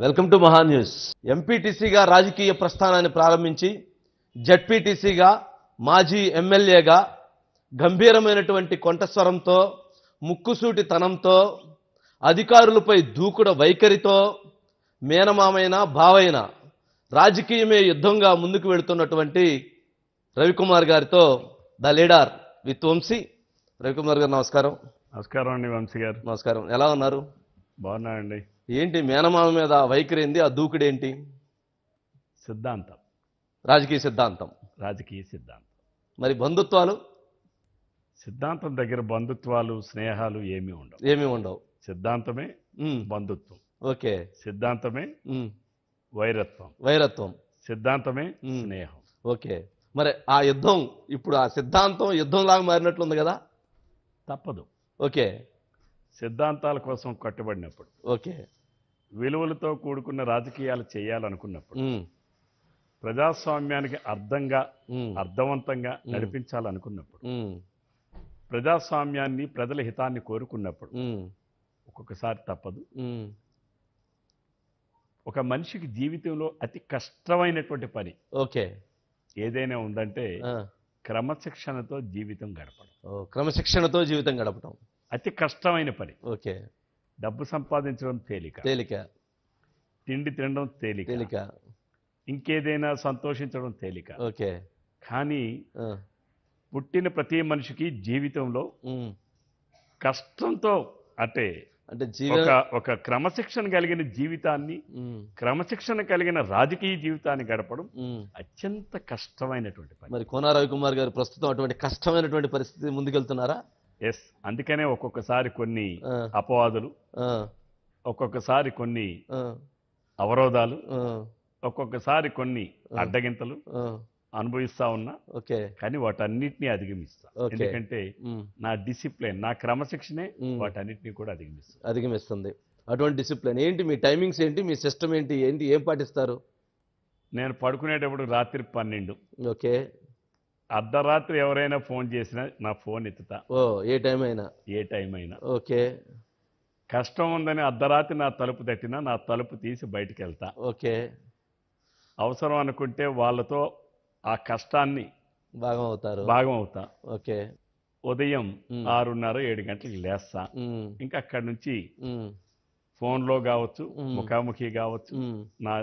Welcome to Maha news ఎంపీటీసీగా రాజకీయ ప్రస్థానాన్ని ప్రారంభించి జడ్పీటీసీగా మాజీ ఎమ్మెల్యేగా గంభీరమైనటువంటి కొంటస్వరంతో ముక్కుసూటి తనంతో అధికారులపై దూకుడ వైఖరితో మేనమామైన బావైన రాజకీయమే యుద్ధంగా ముందుకు వెళుతున్నటువంటి రవికుమార్ గారితో the leader with Vamshi. Ravikumar garu నమస్కారం. నమస్కారం అండి వంశీ గారు. నమస్కారం. ఎలా ఉన్నారు? బాగున్నాయండి ఏంటి మేనమామ మీద వైఖరి ఏంది ఆ దూకుడేంటి? సిద్ధాంతం. రాజకీయ సిద్ధాంతం. రాజకీయ సిద్ధాంతం. మరి బంధుత్వాలు? సిద్ధాంతం దగ్గర బంధుత్వాలు స్నేహాలు ఏమీ ఉండవు. ఏమీ ఉండవు. సిద్ధాంతమే బంధుత్వం. ఓకే. సిద్ధాంతమే వైరత్వం. వైరత్వం. సిద్ధాంతమే. స్నేహం. ఓకే. మరి ఆ యుద్ధం ఇప్పుడు ఆ సిద్ధాంతం యుద్ధంలాగా మారినట్లుంది కదా? తప్పదు. ఓకే. సిద్ధాంతాల కోసం కట్టుబడినప్పుడు. ఓకే. విలువలతో కూడుకున్న రాజకీయాలు చేయాలనుకున్నప్పుడు ప్రజాస్వామ్యానికి అర్థంగా అర్థవంతంగా నడిపించాలనుకున్నప్పుడు ప్రజాస్వామ్యాన్ని ప్రజల హితాన్ని కోరుకున్నప్పుడు ఒక్కొక్కసారి తప్పదు. ఒక మనిషికి జీవితంలో అతి కష్టమైనటువంటి పని ఓకే. ఏదైనా ఉందంటే క్రమశిక్షణతో జీవితం గడపడం. ఓ, క్రమశిక్షణతో జీవితం గడపటం. అతి కష్టమైన పని. ఓకే. డబ్బు సంపాదించడం తేలిక. తేలిక. తిండి తినడం తేలిక. తేలిక. ఇంకేదైనా సంతోషించడం తేలిక. ఓకే. కానీ పుట్టిన ప్రతి మనిషికి జీవితంలో కష్టంతో అంటే అంటే ఒక ఒక క్రమశిక్షణ కలిగిన జీవితాన్ని క్రమశిక్షణ కలిగిన రాజకీయ జీవితాన్ని గడపడం. అత్యంత కష్టమైనటువంటి పని. మరి కోన రవికుమార్ గారు ప్రస్తుతం అటువంటి కష్టమైనటువంటి పరిస్థితి ముందుకెళ్తున్నారా? ఎస్. అందుకనే ఒక్కొక్కసారి కొన్ని అపవాదులు ఒక్కొక్కసారి కొన్ని అవరోధాలు ఒక్కొక్కసారి కొన్ని అడ్డగింతలు అనుభవిస్తా ఉన్నా ఓకే. కానీ వాటన్నిటిని అధిగమిస్తా. ఎందుకంటే నా డిసిప్లిన్ నా క్రమశిక్షణే. వాటన్నిటిని కూడా అధిగమిస్తా అధిగమిస్తుంది. అటువంటి డిసిప్లిన్ ఏంటి? మీ టైమింగ్స్ ఏంటి? మీ సిస్టమ్ ఏంటి? ఏంటి? ఏం పాటిస్తారు? నేను పడుకునేటప్పుడు రాత్రి పన్నెండు. ఓకే. అర్ధరాత్రి ఎవరైనా ఫోన్ చేసినా నా ఫోన్ ఎత్తుతా. ఓ ఏ టైం అయినా. ఏ టైం అయినా. ఓకే. కష్టం ఉందని అర్ధరాత్రి నా తలుపు తట్టినా నా తలుపు తీసి బయటికి వెళ్తా ఓకే. అవసరం అనుకుంటే వాళ్ళతో ఆ కష్టాన్ని భాగం అవుతారు భాగం అవుతా ఓకే. ఉదయం. ఆరున్నర ఏడు గంటలకు లేస్తా. ఇంకా అక్కడి నుంచి ఫోన్లో కావచ్చు. ముఖాముఖి కావచ్చు నా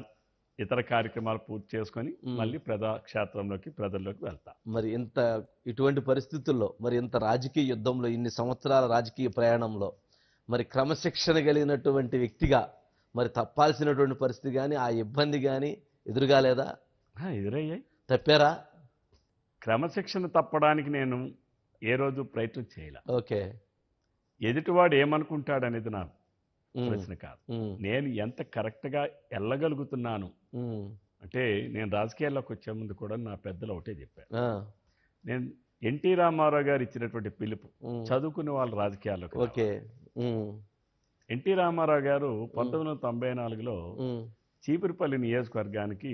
ఇతర కార్యక్రమాలు పూర్తి చేసుకొని. మళ్ళీ ప్రజాక్షేత్రంలోకి ప్రజల్లోకి వెళ్తా. మరి ఇంత ఇటువంటి పరిస్థితుల్లో మరి ఇంత రాజకీయ యుద్ధంలో ఇన్ని సంవత్సరాల రాజకీయ ప్రయాణంలో మరి క్రమశిక్షణ కలిగినటువంటి వ్యక్తిగా మరి తప్పాల్సినటువంటి పరిస్థితి కానీ ఆ ఇబ్బంది కానీ ఎదురుగాలేదా? ఎదురయ్యాయి. తప్పారా? క్రమశిక్షణ తప్పడానికి నేను ఏ రోజు ప్రయత్నం చేయలే. ఓకే. ఎదుటివాడు ఏమనుకుంటాడు అనేది నా ప్రశ్న కాదు. నేను ఎంత కరెక్ట్గా వెళ్ళగలుగుతున్నాను అంటే నేను రాజకీయాల్లోకి వచ్చే ముందు కూడా నా పెద్దలు ఒకటే చెప్పాను నేను ఎన్టీ రామారావు గారు ఇచ్చినటువంటి పిలుపు చదువుకునే వాళ్ళు రాజకీయాల్లోకి ఓకే. ఎన్టీ రామారావు గారు పంతొమ్మిది వందల తొంభై నాలుగులో చీపురుపల్లి నియోజకవర్గానికి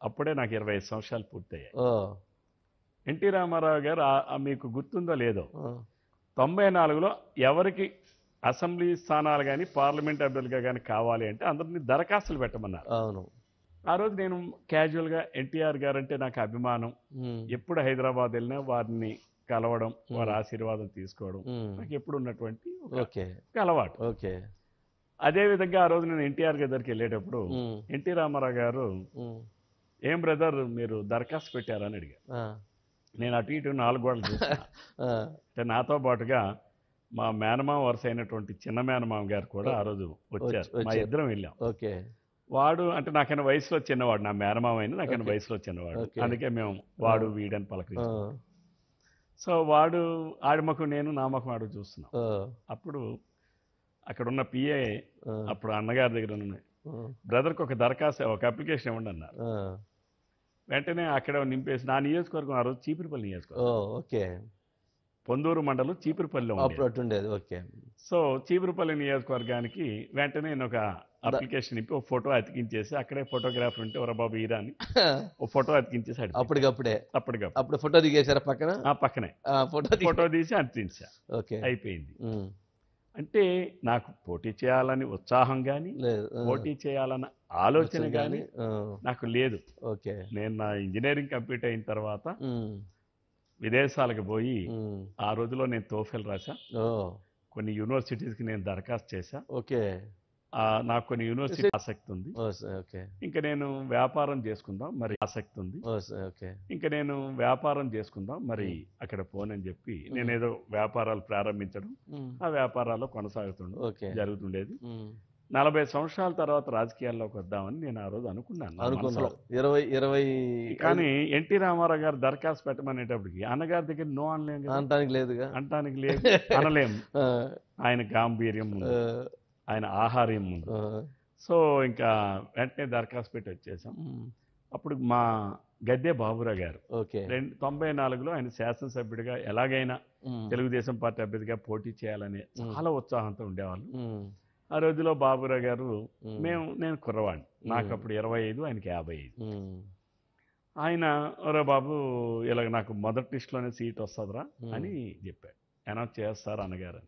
అప్పుడే నాకు ఇరవై ఐదు సంవత్సరాలు పూర్తయ్యాయి. ఎన్టీ రామారావు గారు మీకు గుర్తుందో లేదో తొంభై నాలుగులో ఎవరికి అసెంబ్లీ స్థానాలు కానీ పార్లమెంట్ అభ్యర్థులుగా కానీ కావాలి అంటే అందరినీ దరఖాస్తులు పెట్టమన్నారు. అవును. ఆ రోజు నేను క్యాజువల్గా ఎన్టీఆర్ గారు అంటే నాకు అభిమానం. ఎప్పుడు హైదరాబాద్ వెళ్ళినా వారిని కలవడం వారి ఆశీర్వాదం తీసుకోవడం నాకు ఎప్పుడు ఉన్నటువంటి ఒక అలవాటు. ఓకే. అదే విధంగా ఆ రోజు నేను ఎన్టీఆర్ గారి దగ్గరికి వెళ్ళేటప్పుడు ఎన్టీ రామారావు గారు ఏం బ్రదర్ మీరు దరఖాస్తు పెట్టారని అడిగారు. నేను అటు ఇటు నాలుగు గోడలు చూసిన నాతో పాటుగా మా మేనమామ వరుస అయినటువంటి చిన్న మేనమామ గారు కూడా ఆ రోజు వచ్చారు. మా. ఇద్దరం వెళ్ళాం. ఓకే. వాడు అంటే నాకైనా వయసులో చిన్నవాడు నా మేనమామ అయినా నాకైనా. వయసులో చిన్నవాడు. అందుకే మేము వాడు. వీడని ఆ, పలకరించాం సో వాడు ఆడి ముఖం నేను నా ముఖం ఆడు చూస్తున్నాం. అప్పుడు అక్కడ ఉన్న పిఏ అప్పుడు అన్నగారి దగ్గర ఉన్న ఆ, బ్రదర్కి ఒక దరఖాస్తు ఒక అప్లికేషన్ ఇవ్వండి అన్నారు వెంటనే అక్కడ నింపేసి నా నియోజకవర్గం ఆ రోజు చీపురుపల్లి నియోజకవర్గం. ఓకే. పొందూరు మండలం చీపురుపల్లిలో ఉండేది. ఓకే. సో చీపురుపల్లి నియోజకవర్గానికి వెంటనే నేను ఒక అప్లికేషన్ ఇప్పి ఒక ఫోటో అతికించేసి అక్కడే ఫోటోగ్రాఫర్ ఉంటే ఒర బాబు ఈరా అని ఒక ఫోటో అతికించేసి అప్పటికప్పుడే? అప్పటికప్పుడు. అప్పుడు ఫోటో దిగేశారా పక్కన? ఆ పక్కనే. ఫోటో ఫోటో తీసి అంటించా. ఓకే. అయిపోయింది. అంటే నాకు పోటీ చేయాలని ఉత్సాహం కానీ. పోటీ చేయాలన్న ఆలోచన కానీ నాకు లేదు. ఓకే. నేను నా ఇంజనీరింగ్ కంప్లీట్ అయిన తర్వాత విదేశాలకు పోయి. ఆ రోజులో నేను తోఫెల్ రాశా. కొన్ని యూనివర్సిటీస్కి నేను దరఖాస్తు చేశా. ఓకే. నాకు కొన్ని యూనివర్సిటీ ఆసక్తి ఉంది. ఇంకా నేను వ్యాపారం చేసుకుందాం మరి ఆసక్తి ఉంది. ఇంకా నేను వ్యాపారం చేసుకుందాం మరి అక్కడ పోనని చెప్పి నేను ఏదో వ్యాపారాలు ప్రారంభించడం ఆ వ్యాపారాల్లో కొనసాగుతుండే జరుగుతుండేది. నలభై సంవత్సరాల తర్వాత రాజకీయాల్లోకి వద్దామని నేను ఆ రోజు అనుకున్నాను ఇరవై ఇరవై కానీ ఎన్టీ రామారావు గారు దరఖాస్తు పెట్టమనేటప్పటికి అన్నగారి దగ్గర నో అనలేం కదా. అనటానికి లేదుగా. అంటానికి లేదు. అనలేం. ఆ, ఆయన గాంభీర్యం ఆయన ఆహార్యం సో ఇంకా వెంటనే దరఖాస్తు పెట్టి వచ్చేసాం. అప్పుడు మా గద్దె బాబురావు గారు ఓకే. రెండు తొంభై నాలుగులో ఆయన శాసనసభ్యుడిగా ఎలాగైనా తెలుగుదేశం పార్టీ అభ్యర్థిగా పోటీ చేయాలనే చాలా ఉత్సాహంతో ఉండేవాళ్ళు. ఆ రోజులో బాబురావు గారు మేము. నేను కుర్రవాడిని నాకు. అప్పుడు ఇరవై ఐదు ఆయనకి యాభై ఐదు ఆయన ఒరే బాబు ఇలాగ నాకు మొదటి లిస్టులోనే సీట్ వస్తుందిరా. అని చెప్పాడు. అనౌన్స్ చేస్తారు అన్నగారు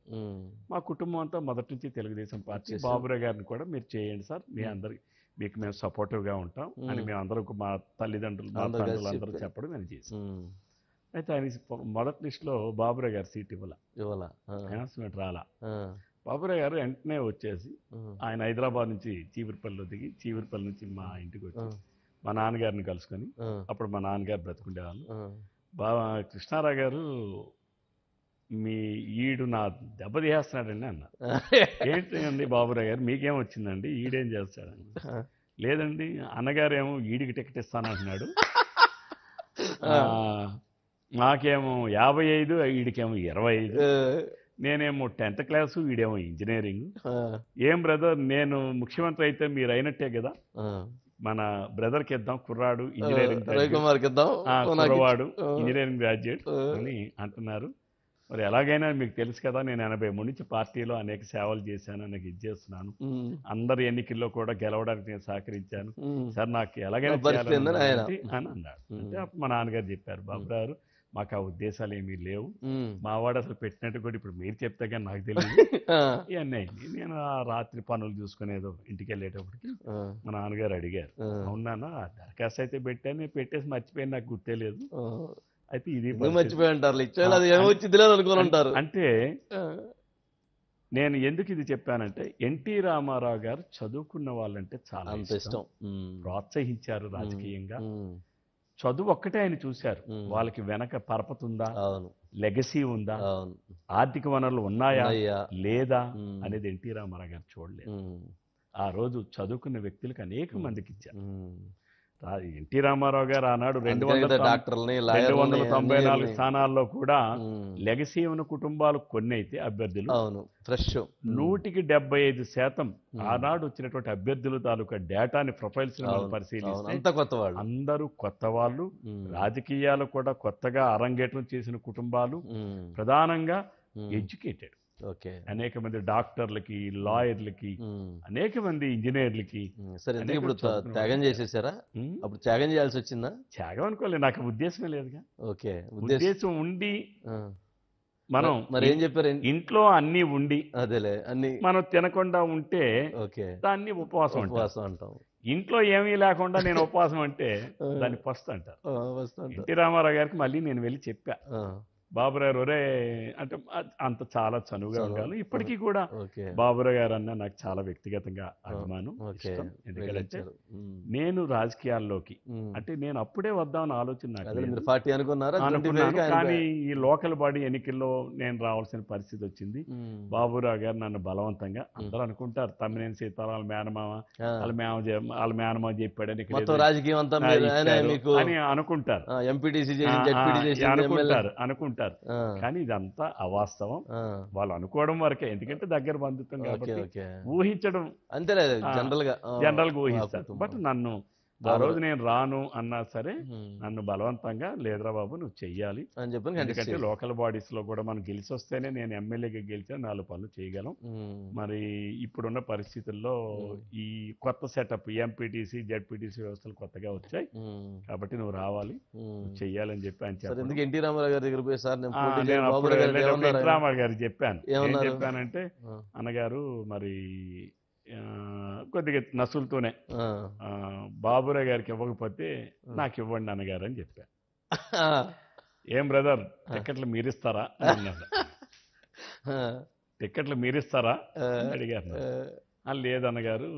మా కుటుంబం అంతా మొదటి నుంచి తెలుగుదేశం పార్టీ. బాబురావు గారిని కూడా మీరు చేయండి సార్. మీ. అందరికి మీకు మేము సపోర్టివ్గా ఉంటాం అని మ్మ్. అందరూ మా తల్లిదండ్రులు మా తండ్రులు అందరూ. చెప్పడం నేను చేశాను. ఉమ్, అయితే ఆయన మొదటి లిస్టులో బాబురావు గారు సీట్ ఇవ్వాల. ఇవ్వాల. అనౌన్స్మెంట్ రాలా. బాబురావు గారు వెంటనే వచ్చేసి ఆయన హైదరాబాద్ నుంచి చీపురుపల్లిలో దిగి చీపురుపల్లి నుంచి మా ఇంటికి వచ్చి మా నాన్నగారిని కలుసుకొని అప్పుడు మా నాన్నగారు బ్రతుకుండేవాళ్ళు. బాబా కృష్ణారావు గారు మీ ఈడు నా దెబ్బ తీసేస్తున్నాడండి అన్న. ఏంటి అండి బాబురావు గారు? మీకేం వచ్చిందండి? ఈడేం చేస్తాడని లేదండి అన్నగారేమో ఈడికి టికెట్ ఇస్తానంటున్నాడు. నాకేమో యాభై ఐదు ఈడికేమో ఇరవై ఐదు. నేనేమో టెన్త్ క్లాసు వీడేమో ఇంజనీరింగ్. ఏం బ్రదర్ నేను ముఖ్యమంత్రి అయితే మీరు అయినట్టే కదా. మన బ్రదర్కి ఇద్దాం కుర్రాడు ఇంజనీరింగ్ కుర్రవాడు. Engineering graduate. అని అంటున్నారు. మరి ఎలాగైనా మీకు తెలుసు కదా నేను ఎనభై మూడు నుంచి పార్టీలో అనేక సేవలు చేశాను నాకు ఇది చేస్తున్నాను. అందరి ఎన్నికల్లో కూడా గెలవడానికి నేను సహకరించాను. సార్ నాకు ఎలాగైనా అని అన్నాడు. అంటే మా నాన్నగారు చెప్పారు బాబు గారు మాకు ఆ ఉద్దేశాలు ఏమీ లేవు. మా వాడు అసలు పెట్టినట్టు కూడా ఇప్పుడు మీరు చెప్తే కానీ నాకు తెలియదు ఇవన్నీ నేను ఆ రాత్రి పనులు చూసుకునేదో ఇంటికి వెళ్ళేటప్పటికి మా నాన్నగారు అడిగారు. ఆ, అవునా దరఖాస్తు అయితే పెట్టాను పెట్టేసి మర్చిపోయి నాకు గుర్తేలేదు ఆ. అయితే ఇది. మర్చిపోయి లేదు ఉంటారు. అంటే నేను ఎందుకు ఇది చెప్పానంటే ఎన్టీ రామారావు గారు చదువుకున్న వాళ్ళంటే చాలా ఇష్టం. ప్రోత్సహించారు రాజకీయంగా. చదువు ఒక్కటే ఆయన చూశారు. వాళ్ళకి వెనక పరపతుందా? లెగసీ ఉందా? ఆర్థిక వనరులు ఉన్నాయా? లేదా? అనేది ఎన్టీ రామారావు గారు చూడలేదు. ఆ రోజు చదువుకున్న వ్యక్తులకు అనేక మందికి ఇచ్చారు. ఎన్టీ రామారావు గారు ఆనాడు రెండు వందల రెండు వందల తొంభై నాలుగు. స్థానాల్లో కూడా లెగసీ ఉన్న కుటుంబాలు కొన్ని అయితే అభ్యర్థులు. అవును ఫ్రెష్. నూటికి డెబ్బై ఐదు శాతం. ఆనాడు వచ్చినటువంటి అభ్యర్థుల తాలూకా డేటాని ప్రొఫైల్స్ పరిశీలిస్తే అంత కొత్త వాళ్ళు అందరూ కొత్త వాళ్ళు. రాజకీయాలు కూడా కొత్తగా అరంగేట్రం చేసిన కుటుంబాలు. ప్రధానంగా ఎడ్యుకేటెడ్. అనేక మంది డాక్టర్లకి లాయర్లకి అనేక మంది ఇంజనీర్లకి సరే ఇప్పుడు త్యాగం చేసేసారా? అప్పుడు త్యాగం చేయాల్సి వచ్చిందా? త్యాగం అనుకోలేదు నాకు ఉద్దేశమే లేదుగా. ఓకే ఉద్దేశం ఉండి. మనం మరి ఏం చెప్పారు? ఇంట్లో అన్ని ఉండి అదేలే అన్ని మనం తినకుండా ఉంటే ఓకే. దాన్ని ఉపవాసం ఉపవాసం అంటాం. ఇంట్లో ఏమీ లేకుండా నేను ఉపవాసం అంటే. దాన్ని పస్తు అంటారు. ఎన్టీ రామారావు గారికి మళ్ళీ నేను వెళ్ళి చెప్పా. ఆ, బాబురావు ఒరే అంటే అంత చాలా చనువుగా చనువు. ఉండాలి. ఇప్పటికీ కూడా ఓకే. బాబురావు గారు అన్న నాకు చాలా వ్యక్తిగతంగా అభిమానం ఇష్టం. ఎందుకంటే నేను రాజకీయాల్లోకి. అంటే నేను అప్పుడే వద్దామని ఆలోచన పార్టీ అనుకున్నారా? అనుకున్నాను. 25 కి ఆయన- కానీ ఈ లోకల్ బాడీ ఎన్నికల్లో నేను రావాల్సిన పరిస్థితి వచ్చింది. బాబురావు గారు నన్ను బలవంతంగా అందరూ అనుకుంటారు. తమ్మినేని సీతారాం మేనమామ ఆ, వాళ్ళ మేమ వాళ్ళ మేనమామ చెప్పాడని రాజకీయం అంతా అని అనుకుంటారు. అనుకుంటారు అనుకుంటారు. ఆ, కానీ ఇదంతా అవాస్తవం. వాళ్ళు అనుకోవడం వరకే. ఎందుకంటే దగ్గర బంధుత్వం కాబట్టి ఊహించడం అంతేలే ఆ, జనరల్గా జనరల్గా ఊహిస్తారు. బట్ నన్ను ఆ రోజు నేను రాను అన్నా సరే. నన్ను బలవంతంగా లేదురా బాబు నువ్వు చెయ్యాలి. అని చెప్పని ఎందుకంటే లోకల్ బాడీస్లో కూడా మనం గెలిచి వస్తేనే నేను ఎమ్మెల్యేగా గెలిచా నాలుగు పనులు చేయగలం. మరి ఇప్పుడున్న పరిస్థితుల్లో. ఈ కొత్త సెటప్ ఎంపీటీసీ జడ్పీటీసీ వ్యవస్థలు కొత్తగా వచ్చాయి. కాబట్టి నువ్వు రావాలి. చెయ్యాలని చెప్పి ఆయన. ఎందుకు ఎన్టీ రామారావు గారి దగ్గర పోయి సార్ నేను గారు చెప్పాను? చెప్పానంటే అన్నగారు మరి కొద్దిగా నసులుతూనే బాబురావు గారికి ఇవ్వకపోతే నాకు ఇవ్వండి అన్నగారు అని చెప్పాను ఏం బ్రదర్ టికెట్లు మీరిస్తారా? అని అన్నాడు టికెట్లు మీరిస్తారా? అడిగారు ఆ, "ఆ, లేదన్నగారు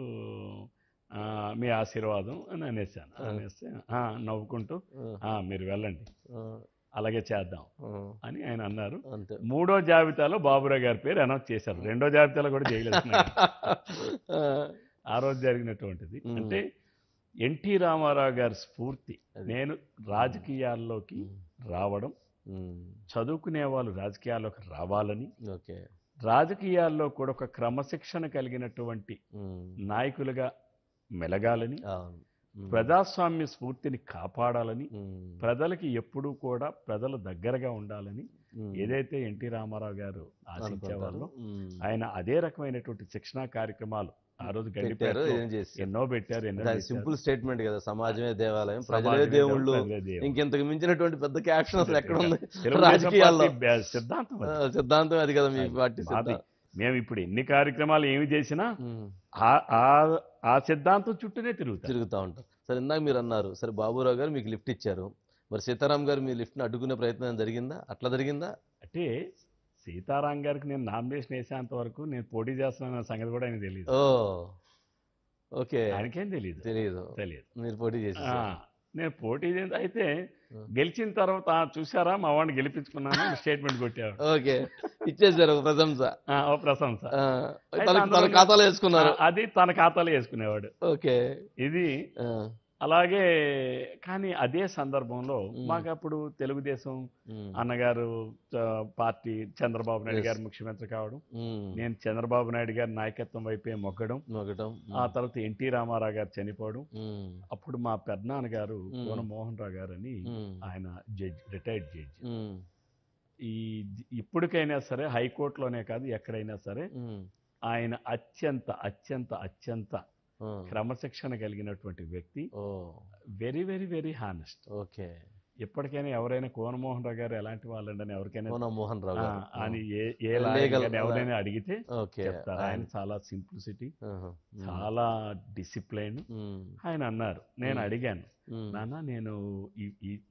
మీ ఆశీర్వాదం అని అనేసాను. అనేస్తే "ఆ, నవ్వుకుంటూ "ఆ, మీరు వెళ్ళండి. అలాగే చేద్దాం అని ఆయన అన్నారు. మూడో జాబితాలో బాబురావు గారి పేరు అనౌన్స్ చేశారు. రెండో జాబితాలో కూడా చేయలేదు. ఆ, రోజు జరిగినటువంటిది. అంటే ఎన్టీ రామారావు గారి స్ఫూర్తి. నేను రాజకీయాల్లోకి రావడం చదువుకునే వాళ్ళు రాజకీయాల్లోకి రావాలని ఓకే. రాజకీయాల్లో కూడా ఒక క్రమశిక్షణ కలిగినటువంటి నాయకులుగా మెలగాలని ప్రజాస్వామ్య స్ఫూర్తిని కాపాడాలని ప్రజలకి ఎప్పుడూ కూడా ప్రజల దగ్గరగా ఉండాలని ఏదైతే ఎన్టీ రామారావు గారు ఆశించేవాళ్ళో ఆయన అదే రకమైనటువంటి శిక్షణా కార్యక్రమాలు ఆ రోజు చేసి ఎన్నో పెట్టారు ఎన్నో. సింపుల్ స్టేట్మెంట్ కదా సమాజమే దేవాలయం ప్రజలే దేవుళ్ళు. ఇంకెంతకు మించినటువంటి పెద్ద క్యాప్షన్ అసలు ఎక్కడ ఉంది రాజకీయాల్లో. సిద్ధాంతం. సిద్ధాంతం అది కదా మీ పార్టీ మేము ఇప్పుడు ఎన్ని కార్యక్రమాలు ఏమి చేసినా ఆ- ఆ- సిద్ధాంతం చుట్టూనే తిరుగుతాం తిరుగుతూ ఉంటాం సరే ఇందాక మీరు అన్నారు సరే బాబురావు గారు మీకు లిఫ్ట్ ఇచ్చారు. మరి సీతారాం గారు మీ లిఫ్ట్ని అడ్డుకునే ప్రయత్నం జరిగిందా? అట్లా జరిగిందా? అంటే సీతారాం గారికి నేను నామినేషన్ వేసేంత వరకు నేను పోటీ చేస్తున్నాన సంగతి కూడా ఆయన తెలియదు ఓకే. ఆయనకేం తెలియదు తెలియదు తెలియదు మీరు పోటీ చేసి నేను పోటీ అయితే. గెలిచిన తర్వాత "ఆ, చూసారా మా వాడిని గెలిపించుకున్నాను స్టేట్మెంట్ కొట్టాడు ఓకే. ఇచ్చేసారు ప్రశంస. ప్రశంస. తన- ఖాతాలో వేసుకున్నారు. అది తన ఖాతాలో వేసుకునేవాడు. ఓకే. ఇది ఆ, అలాగే కానీ అదే సందర్భంలో. మాకు అప్పుడు తెలుగుదేశం అన్నగారు పార్టీ చంద్రబాబు నాయుడు. గారు ముఖ్యమంత్రి కావడం నేను చంద్రబాబు నాయుడు గారి నాయకత్వం వైపే మొగ్గడం ఆ తర్వాత ఎన్టీ రామారావు గారు చనిపోవడం అప్పుడు మా పెద్దనాన్నగారు మోహన్ రావు గారు అని ఆయన జడ్జ్ రిటైర్డ్ జడ్జ్. ఈ ఇప్పటికైనా సరే హైకోర్టులోనే కాదు ఎక్కడైనా సరే ఆయన అత్యంత అత్యంత అత్యంత క్రమశిక్షణ కలిగినటువంటి వ్యక్తి ఓ. Very very very honest. Okay. ఎప్పటికైనా ఎవరైనా కోనమోహన్ రావు గారు ఎలాంటి వాళ్ళండి ఎవరికైనా రావు అని ఏ ఎవరైనా అడిగితే చెప్తారు. ఆయన చాలా సింప్లిసిటీ చాలా డిసిప్లైన్. ఆయన అన్నారు. నేను. అడిగాను. నాన్న నేను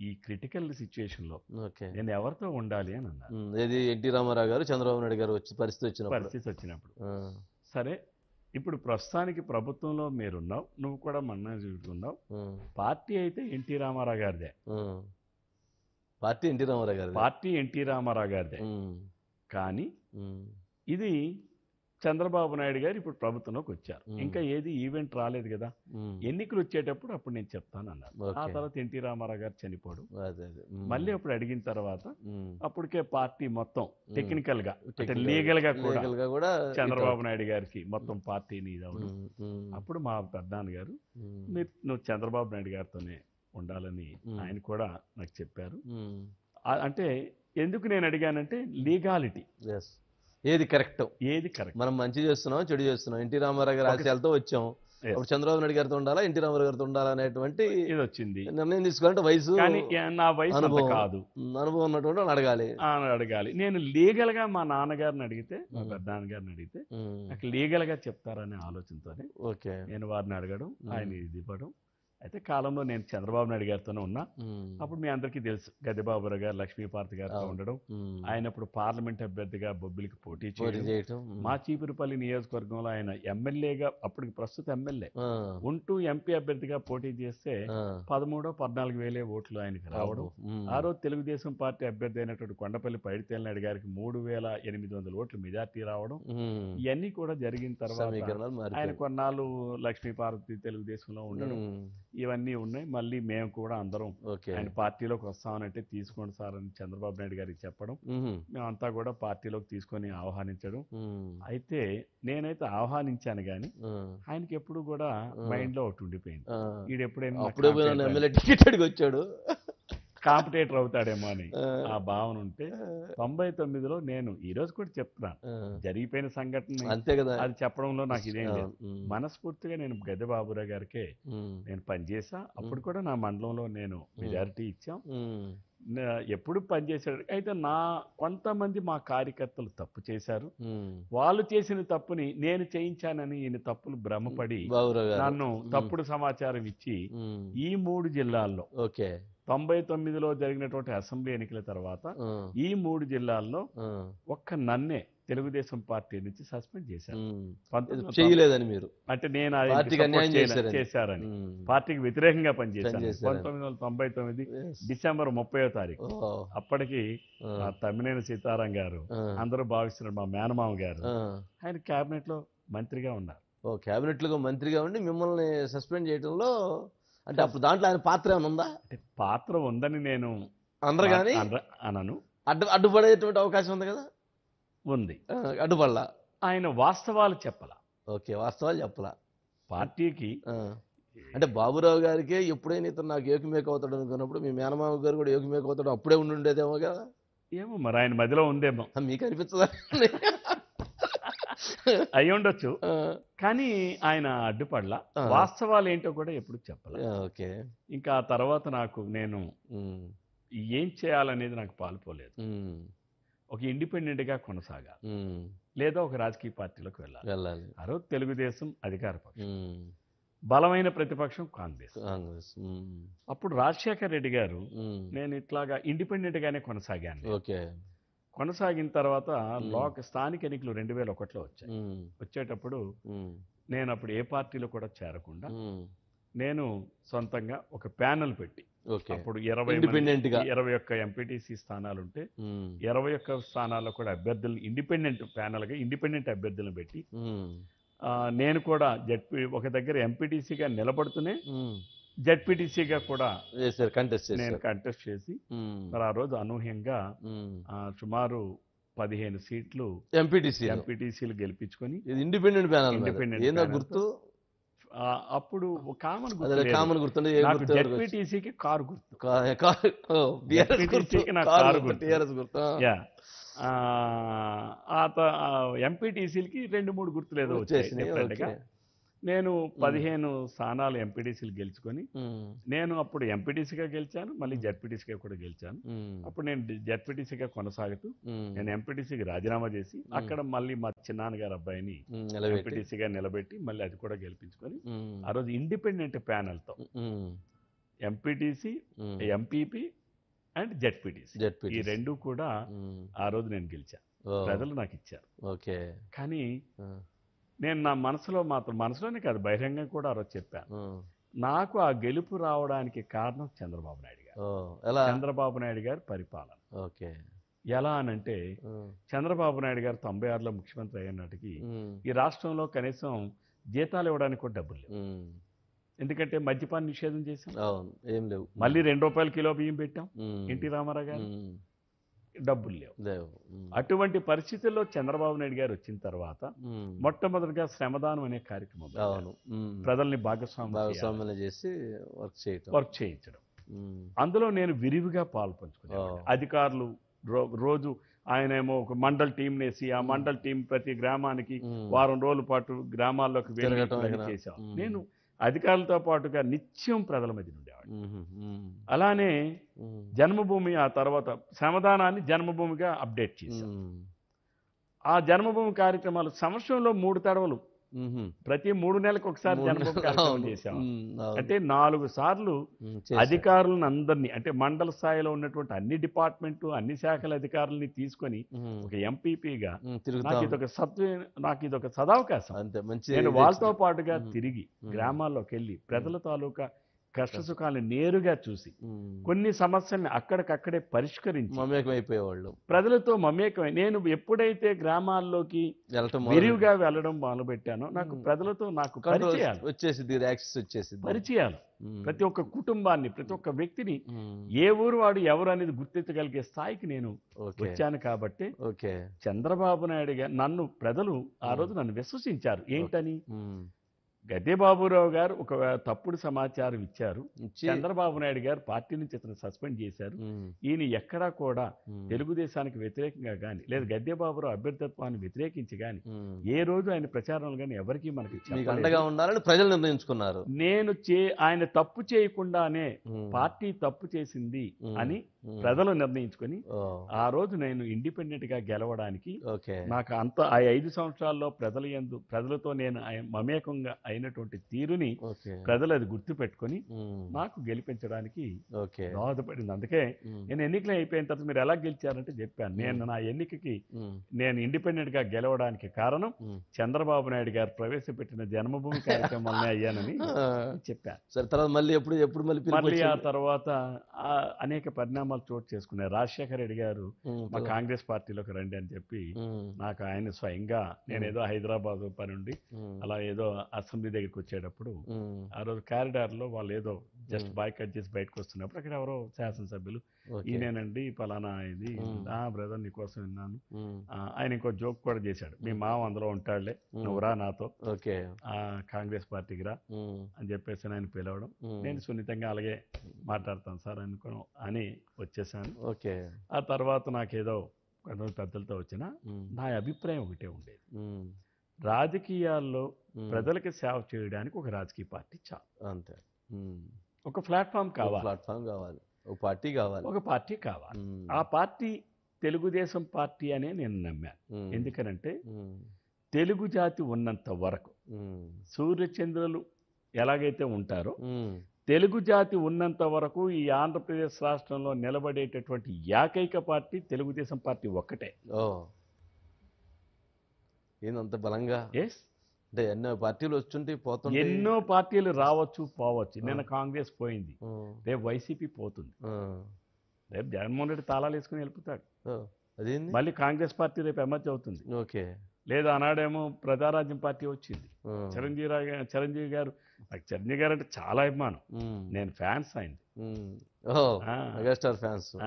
ఈ క్రిటికల్ సిచ్యుయేషన్లో నేను ఎవరితో ఉండాలి? అని అన్నారు. ఎన్టీ రామారావు గారు చంద్రబాబు నాయుడు గారు వచ్చి పరిస్థితి వచ్చినప్పుడు? పరిస్థితి వచ్చినప్పుడు. సరే ఇప్పుడు ప్రస్తుతానికి ప్రభుత్వంలో మీరున్నావు నువ్వు కూడా మన్నా చూడుకున్నావు పార్టీ అయితే ఎన్టీ రామారావు గారిదే. పార్టీ ఎన్టీ రామారావు గారు పార్టీ ఎన్టీ రామారావు గారిదే. కానీ ఇది చంద్రబాబు నాయుడు గారు ఇప్పుడు ప్రభుత్వంలోకి వచ్చారు. ఇంకా ఏది ఈవెంట్ రాలేదు కదా. ఎన్నికలు వచ్చేటప్పుడు అప్పుడు నేను చెప్తాను అన్నారు ఆ. తర్వాత ఎన్టీ రామారావు గారు ఉమ్, మళ్ళీ అప్పుడు అడిగిన తర్వాత అప్పటికే పార్టీ మొత్తం టెక్నికల్గా లీగల్గా కూడా చంద్రబాబు నాయుడు గారికి మొత్తం పార్టీని ఇది అవ్వడం ఉమ్, ఉమ్, అప్పుడు మా పెద్దాన్న గారు మీరు నువ్వు చంద్రబాబు నాయుడు గారితోనే ఉండాలని. ఆయన కూడా నాకు చెప్పారు. అంటే ఎందుకు నేను అడిగానంటే లీగాలిటీ. ఏది కరెక్ట్? ఏది కరెక్ట్? మనం మంచి చేస్తున్నాం చెడు చేస్తున్నాం ఎన్టీ రామారావు గారి ఆశయాలతో వచ్చాం. అప్పుడు చంద్రబాబు నాయుడు గారితో ఉండాలా ఎన్టీ రామారావు గారితో ఉండాలా అనేటువంటి ఇది వచ్చింది. నిర్ణయం తీసుకోవాలంటే వయసు నా వయసు అనుభవం. కాదు. అనుభవం ఉన్నటువంటి అడగాలి. అడగాలి. నేను లీగల్గా మా నాన్నగారిని అడిగితే మా మ్మ్. పెద్ద నాన్నగారిని అడిగితే నాకు లీగల్గా చెప్తారనే ఆలోచనతోనే ఓకే. నేను వారిని అడగడం. ఆయన ఇది ఇవ్వడం అయితే కాలంలో నేను చంద్రబాబు నాయుడు గారితోనే ఉన్నా. అప్పుడు మీ అందరికీ తెలుసు. గద్దెబాబురావు గారు లక్ష్మీపార్తి గారితో. ఉండడం. ఆయన ఇప్పుడు పార్లమెంట్ అభ్యర్థిగా బొబ్బిలికి పోటీ చేయడం. మా చీపురుపల్లి నియోజకవర్గంలో ఆయన ఎమ్మెల్యేగా అప్పటికి ప్రస్తుత ఎమ్మెల్యే. ఉంటూ ఎంపీ అభ్యర్థిగా పోటీ చేస్తే పదమూడో పద్నాలుగు వేలే ఓట్లు ఆయనకి రావడం. ఆ రోజు తెలుగుదేశం పార్టీ అభ్యర్థి అయినటువంటి కొండపల్లి పైడితేలనాయుడు గారికి మూడు వేల ఎనిమిది వందల ఓట్లు మెజార్టీ రావడం. ఇవన్నీ కూడా జరిగిన తర్వాత ఆయన కొన్నాళ్ళు లక్ష్మీపార్వతి తెలుగుదేశంలో ఉండడం. ఇవన్నీ ఉన్నాయి మళ్ళీ మేము కూడా అందరం ఆయన పార్టీలోకి వస్తామనంటే తీసుకోండి సార్ అని చంద్రబాబు నాయుడు గారికి చెప్పడం మ్మ్. మేమంతా కూడా పార్టీలోకి తీసుకొని ఆహ్వానించడం. అయితే నేనైతే ఆహ్వానించాను కానీ ఆ. ఆయనకి ఎప్పుడు కూడా మైండ్లో ఒకటి ఉండిపోయింది. వీడు ఎప్పుడైనా వచ్చాడు కాంపిటేటర్ అవుతాడేమో అని ఆ. భావన ఉంటే తొంభై తొమ్మిదిలో నేను ఈ రోజు కూడా చెప్తున్నాను. జరిగిపోయిన సంఘటన అంతే కదా. అది చెప్పడంలో నాకు ఇదేం లేదు. మనస్ఫూర్తిగా నేను గద్దె బాబురావు గారికే. నేను పనిచేసా. అప్పుడు కూడా నా మండలంలో నేను మెజారిటీ ఇచ్చాం. ఎప్పుడు పనిచేశాడు? అయితే నా కొంతమంది మా కార్యకర్తలు తప్పు చేశారు. వాళ్ళు చేసిన తప్పుని నేను చేయించానని ఈయన తప్పులు భ్రమపడి నన్ను తప్పుడు సమాచారం ఇచ్చి. ఈ మూడు జిల్లాల్లో ఓకే. తొంభై తొమ్మిదిలో జరిగినటువంటి అసెంబ్లీ ఎన్నికల తర్వాత. ఈ మూడు జిల్లాల్లో. ఒక్క నన్నే తెలుగుదేశం పార్టీ నుంచి సస్పెండ్ చేశారు చేయలేదని మీరు అంటే నేను చేశారని. పార్టీకి వ్యతిరేకంగా పనిచేశాను. పంతొమ్మిది వందల తొంభై తొమ్మిది. డిసెంబర్ ముప్పయో తారీఖు. అప్పటికి తమ్మినేని సీతారాం గారు. అందరూ భావిస్తున్నారు మా మేనమామ గారు. ఆయన కేబినెట్లో మంత్రిగా ఉన్నారు ఓ క్యాబినెట్లుగా మంత్రిగా ఉండి మిమ్మల్ని సస్పెండ్ చేయడంలో అంటే అప్పుడు దాంట్లో ఆయన పాత్ర ఏమైనా ఉందా? అంటే పాత్ర ఉందని నేను అందరు కానీ అన- అనను. అడ్డు అడ్డుపడేటువంటి అవకాశం ఉంది కదా? ఉంది. అడ్డుపడలా? ఆయన వాస్తవాలు చెప్పాల. ఓకే వాస్తవాలు చెప్పలా? పార్టీకి. అంటే బాబురావు గారికే ఎప్పుడైనా ఇతను నాకు ఏకమేక అవుతాడు అనుకున్నప్పుడు మీ మేనమామ గారు కూడా ఏకమేక అవుతాడు అప్పుడే ఉండి ఉండేదేమో కదా? ఏమో మరి ఆయన మధ్యలో ఉందేమో. మీకు అనిపించదా? అయి ఉండొచ్చు. కానీ ఆయన అడ్డుపడలా. వాస్తవాలు ఏంటో కూడా ఎప్పుడు చెప్పాల. ఓకే. ఇంకా ఆ తర్వాత నాకు నేను ఏం చేయాలనేది నాకు పాల్పోలేదు ఒక ఇండిపెండెంట్గా కొనసాగాలి లేదా ఒక రాజకీయ పార్టీలోకి వెళ్ళాలి. వెళ్ళాలి. ఆ రోజు తెలుగుదేశం అధికార పక్షం. బలమైన ప్రతిపక్షం కాంగ్రెస్. కాంగ్రెస్. అప్పుడు రాజశేఖర్ రెడ్డి గారు నేను ఇట్లాగా ఇండిపెండెంట్ గానే కొనసాగాను. ఓకే. కొనసాగిన తర్వాత లోక స్థానిక ఎన్నికలు రెండు వేల ఒకటిలో వచ్చాయి. వచ్చేటప్పుడు నేను అప్పుడు ఏ పార్టీలో కూడా చేరకుండా నేను సొంతంగా ఒక ప్యానెల్ పెట్టి అప్పుడు ఇరవై ఇరవై ఒక్క ఎంపీటీసీ స్థానాలు ఉంటే ఇరవై ఒక్క స్థానాల్లో కూడా అభ్యర్థులు ఇండిపెండెంట్ ప్యానల్గా ఇండిపెండెంట్ అభ్యర్థులను పెట్టి నేను కూడా జడ్పీ ఒక దగ్గర ఎంపీటీసీగా నిలబడుతూనే జడ్పీటీసీగా కూడా చేశారు. కంటెస్ట్ నేను కంటెస్ట్ చేసి ఉమ్, మరి ఆ రోజు అనూహ్యంగా. ఆ, సుమారు పదిహేను సీట్లు ఎంపీటీసీ ఎంపీటీసీలు గెలిపించుకొని ఇండిపెండెంట్ ప్యానల్ panel. గుర్తు? అప్పుడు కామన్ కామన్ గుర్తుండే. గుర్తు? జడ్పీటీసీకి కారు గుర్తు. కారు గుర్తు. యా ఎంపీటీసీలకి రెండు మూడు గుర్తులు ఏదో వచ్చేసినాయి. నేను పదిహేను స్థానాలు ఎంపీటీసీలు గెలుచుకొని నేను అప్పుడు ఎంపీటీసీగా గెలిచాను మళ్ళీ జడ్పీటీసీగా కూడా గెలిచాను. అప్పుడు నేను జడ్పీటీసీగా కొనసాగుతూ నేను ఎంపీటీసీకి రాజీనామా చేసి అక్కడ మళ్ళీ మా చిన్నాన్నగారు అబ్బాయిని ఎంపీటీసీగా నిలబెట్టి. మళ్ళీ అది కూడా గెలిపించుకొని ఆ రోజు ఇండిపెండెంట్ ప్యానల్తో ఎంపీటీసీ ఎంపీపీ అండ్ జడ్పీటీసీ ఈ. రెండు కూడా ఆ రోజు నేను గెలిచాను ప్రజలు నాకు ఇచ్చారు. ఓకే. కానీ నేను నా మనసులో మాత్రం మనసులోనే కాదు బహిరంగం కూడా ఆ రోజు చెప్పాను. నాకు ఆ గెలుపు రావడానికి కారణం చంద్రబాబు నాయుడు గారు. చంద్రబాబు నాయుడు గారి పరిపాలన. ఓకే. ఎలా అనంటే చంద్రబాబు నాయుడు గారు తొంభై ఆరులో ముఖ్యమంత్రి అయినటికి ఈ రాష్ట్రంలో కనీసం జీతాలు ఇవ్వడానికి కూడా డబ్బులు లేవు. ఎందుకంటే మద్యపాన నిషేధం అవును ఏం లేవు. మళ్ళీ రెండు రూపాయల కిలో బియ్యం పెట్టాం. ఎన్టీ రామారావు గారు. డబ్బులు లేవు. అటువంటి పరిస్థితుల్లో చంద్రబాబు నాయుడు గారు వచ్చిన తర్వాత మొట్టమొదటిగా శ్రమదానం అనే కార్యక్రమం. అవును. ప్రజల్ని భాగస్వామ్యం చేసి వర్క్ చేయటం. వర్క్ చేయించడం. అందులో నేను విరివిగా పాల్పంచుకున్నాను. అధికారులు రోజు ఆయన ఏమో ఒక మండల్ టీం నేసి ఆ మండల్ టీం ప్రతి గ్రామానికి వారం రోజుల పాటు గ్రామాల్లోకి వెళ్ళి. చేశాం. నేను అధికారులతో పాటుగా నిత్యం ప్రజల మధ్య ఉమ్, అలానే జన్మభూమి ఆ తర్వాత శ్రమదానాన్ని జన్మభూమిగా అప్డేట్ చేశాం ఉమ్, ఆ జన్మభూమి కార్యక్రమాలు సంవత్సరంలో మూడు తడవలు. ప్రతి మూడు నెలలకు ఒకసారి జన్మభూమి కార్యక్రమం చేశాం అంటే నాలుగు సార్లు. అధికారులను అందరినీ అంటే మండల స్థాయిలో ఉన్నటువంటి అన్ని డిపార్ట్మెంట్లు అన్ని శాఖల అధికారులని తీసుకొని ఒక ఎంపీపీగా నాకు. ఇదొక సత్వ నాకు ఇదొక సదవకాశం. నేను వాళ్ళతో పాటుగా తిరిగి. గ్రామాల్లోకి వెళ్ళి ప్రజల తాలూకా కష్ట సుఖాలను నేరుగా చూసి ఉమ్. కొన్ని సమస్యల్ని అక్కడికక్కడే పరిష్కరించి మమేకం అయిపోయేవాళ్ళు ప్రజలతో మమేకమై నేను ఎప్పుడైతే గ్రామాల్లోకి విరివిగా వెళ్ళడం మొదలుపెట్టానో నాకు మ్మ్. ప్రజలతో నాకు పరిచయాలు. వచ్చేసింది యాక్సెస్ వచ్చేసింది పరిచయాలు. ఉమ్. ప్రతి ఒక్క కుటుంబాన్ని ప్రతి ఒక్క వ్యక్తిని. ఏ ఊరు వాడు ఎవరు అనేది గుర్తించగలిగే స్థాయికి నేను వచ్చాను కాబట్టి ఓకే చంద్రబాబు నాయుడు గారు నన్ను ప్రజలు ఆ రోజు నన్ను విశ్వసించారు. ఏంటని? ఉమ్. గద్దె బాబురావు గారు ఒక తప్పుడు సమాచారం ఇచ్చారు ఇచ్చి చంద్రబాబు నాయుడు గారు పార్టీ నుంచి ఇతను సస్పెండ్ చేశారు. ఈయన ఎక్కడా కూడా. తెలుగుదేశానికి వ్యతిరేకంగా కానీ లేదా గద్దె బాబురావు అభ్యర్థిత్వాన్ని వ్యతిరేకించి కానీ. ఏ రోజు ఆయన ప్రచారంలో కానీ ఎవరికీ మనకి. అండగా ఉండాలని ప్రజలు నిర్ణయించుకున్నారు నేను చే ఆయన తప్పు చేయకుండానే. పార్టీ తప్పు చేసింది. అని. ప్రజలు నిర్ణయించుకొని ఆ రోజు నేను ఇండిపెండెంట్గా గెలవడానికి నాకు అంత ఆ ఐదు సంవత్సరాల్లో ప్రజల యందు ప్రజలతో నేను మమేకంగా అయినటువంటి తీరుని ప్రజలు అది గుర్తు పెట్టుకొని ఉమ్. నాకు గెలిపించడానికి దోహదపడింది. అందుకే. నేను ఎన్నికలు అయిపోయిన తర్వాత మీరు ఎలా గెలిచారంటే చెప్పాను. నేను నా ఎన్నికకి. నేను ఇండిపెండెంట్గా గెలవడానికి కారణం. చంద్రబాబు నాయుడు గారు ప్రవేశపెట్టిన జన్మభూమి కార్యక్రమాలనే అయ్యానని చెప్పాను. సరే తర్వాత మళ్ళీ ఎప్పుడు ఎప్పుడు మళ్ళీ మళ్ళీ ఆ? తర్వాత అనేక పరిణామాలు చోటు చేసుకున్నాయి. రాజశేఖర రెడ్డి గారు మా కాంగ్రెస్ పార్టీలోకి రండి అని చెప్పి నాకు ఆయన స్వయంగా నేను ఏదో హైదరాబాద్ పని ఉండి అలా ఏదో అసెంబ్లీ దగ్గరికి వచ్చేటప్పుడు ఆ రోజు కారిడార్లో వాళ్ళు ఏదో జస్ట్. బాయ్ కట్ చేసి బయటకు వస్తున్నప్పుడు అక్కడ ఎవరో శాసనసభ్యులు. ఈయనేనండి పలానా ఇది. ఆ బ్రదర్ నీకోసం విన్నాను. ఆయన ఇంకో జోక్ కూడా చేశాడు మీ మామ అందులో ఉంటాడులే. నువ్వు రా నాతో. ఓకే. ఆ కాంగ్రెస్ పార్టీకి రా. అని చెప్పేసి ఆయన పిలవడం నేను సున్నితంగా అలాగే మాట్లాడతాను సార్ అనుకో అని వచ్చేసాను. ఓకే. ఆ తర్వాత నాకేదో కొంతమంది పెద్దలతో వచ్చిన నా అభిప్రాయం ఒకటే ఉండేది. రాజకీయాల్లో ప్రజలకి సేవ చేయడానికి ఒక రాజకీయ పార్టీ చాలు. అంతే. ఒక ప్లాట్ఫామ్ కావాలి. ప్లాట్ఫామ్ కావాలి. ఒక పార్టీ కావాలి. ఒక పార్టీ కావాలి. ఆ పార్టీ తెలుగుదేశం పార్టీ అనే నేను నమ్మాను. ఎందుకనంటే తెలుగు జాతి ఉన్నంత వరకు సూర్యచంద్రులు ఎలాగైతే ఉంటారో తెలుగు జాతి ఉన్నంత వరకు ఈ ఆంధ్రప్రదేశ్ రాష్ట్రంలో నిలబడేటటువంటి ఏకైక పార్టీ తెలుగుదేశం పార్టీ ఒక్కటే. ఏందంత బలంగా? ఎస్ అంటే ఎన్నో పార్టీలు వస్తుంటే పోతుంటే ఎన్నో పార్టీలు రావచ్చు పోవచ్చు. నిన్న కాంగ్రెస్ పోయింది. రేపు వైసీపీ పోతుంది. రేపు జగన్మోహన్ రెడ్డి తాళాలు వేసుకుని వెళ్ళిపోతాడు. ఓ, అదేంది? మళ్ళీ కాంగ్రెస్ పార్టీ రేపు ఎమర్జీ అవుతుంది. ఓకే. లేదా ఆనాడేమో ప్రజారాజ్యం పార్టీ వచ్చింది. చిరంజీవి చిరంజీవి గారు నాకు చిరంజీవి గారు అంటే చాలా అభిమానం. నేను ఫ్యాన్స్ ఆయన. Megastar fans?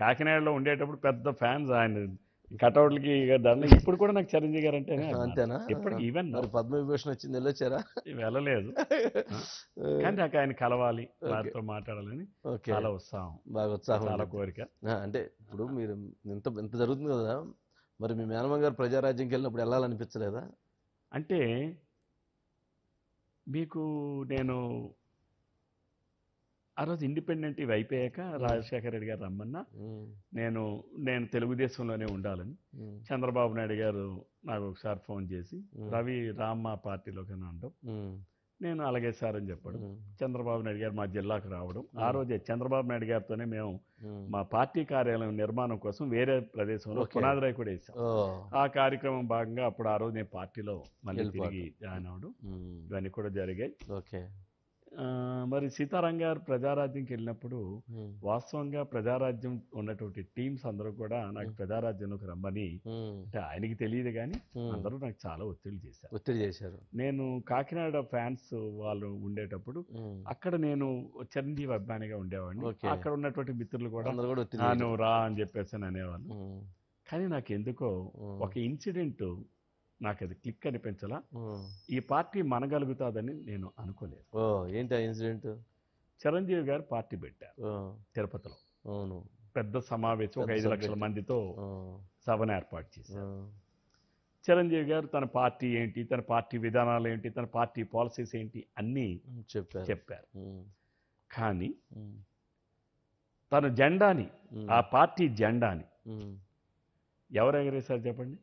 కాకినాడలో ఉండేటప్పుడు పెద్ద ఫ్యాన్స్ ఆయన కటౌట్లకి దండ. ఇప్పుడు కూడా నాకు చిరంజీవి గారు అంటే అంతేనా? ఇప్పుడు ఈవెన్ మరి పద్మవిభూషణ్ వచ్చింది వెళ్ళొచ్చారా? వెళ్ళలేదు. కానీ నాకు ఆయన కలవాలి వారితో మాట్లాడాలని చాలా ఉత్సాహం. బాగా ఉత్సాహం చాలా. కోరిక. అంటే ఇప్పుడు మీరు ఇంత ఇంత జరుగుతుంది కదా మరి మీ మేనమ్మ గారు ప్రజారాజ్యంకి వెళ్ళినప్పుడు వెళ్ళాలనిపించలేదా? అంటే మీకు నేను ఆ రోజు ఇండిపెండెంట్ ఇవి అయిపోయాక రాజశేఖర రెడ్డి గారు రమ్మన్నా నేను నేను తెలుగుదేశంలోనే ఉండాలని. చంద్రబాబు నాయుడు గారు నాకు ఒకసారి ఫోన్ చేసి రవి రామ్మ పార్టీలోకి అనడం నేను అలాగే సార్ అని చెప్పడం. చంద్రబాబు నాయుడు గారు మా జిల్లాకు రావడం. ఆ. రోజే చంద్రబాబు నాయుడు గారితోనే మేము. మా పార్టీ కార్యాలయం నిర్మాణం కోసం వేరే ప్రదేశంలో. పునాదిరాయి కూడా వేసాం ఆ కార్యక్రమం భాగంగా అప్పుడు ఆ రోజు నేను పార్టీలో మళ్ళీ. తిరిగి జాయిన్ అవడం ఇవన్నీ కూడా జరిగాయి. ఓకే. మరి సీతారాం గారు ప్రజారాజ్యంకి వెళ్ళినప్పుడు వాస్తవంగా ప్రజారాజ్యం ఉన్నటువంటి టీమ్స్ అందరూ కూడా నాకు. ప్రజారాజ్యంలోకి రమ్మని అంటే ఆయనకి తెలియదు కానీ. అందరూ నాకు చాలా ఒత్తిడి చేశారు. ఒత్తిడి చేశారు. నేను కాకినాడ ఫ్యాన్స్ వాళ్ళు ఉండేటప్పుడు అక్కడ నేను చిరంజీవి అభిమానిగా ఉండేవాడిని. అక్కడ ఉన్నటువంటి మిత్రులు కూడా అందరు కూడా ఒత్తిడి "ఆ, చేశారు. నువ్వు రా అని చెప్పేసి అని అనేవాళ్ళు. కానీ నాకు ఎందుకో ఒక ఇన్సిడెంట్ నాకు అది క్లిక్ అనిపించలా. ఈ పార్టీ మనగలుగుతాదని నేను అనుకోలేదు. ఓ ఏంటి ఆ ఇన్సిడెంట్? చిరంజీవి గారు పార్టీ పెట్టారు. తిరుపతిలో. అవును. పెద్ద సమావేశం ఒక ఐదు లక్షల. మందితో సభను ఏర్పాటు చేశారు. చిరంజీవి గారు తన పార్టీ ఏంటి తన పార్టీ విధానాలు ఏంటి తన పార్టీ పాలసీస్ ఏంటి అన్నీ చెప్పారు. చెప్పారు. కానీ తన జెండాని ఆ పార్టీ జెండాని ఎవరు ఎగరేశారు చెప్పండి.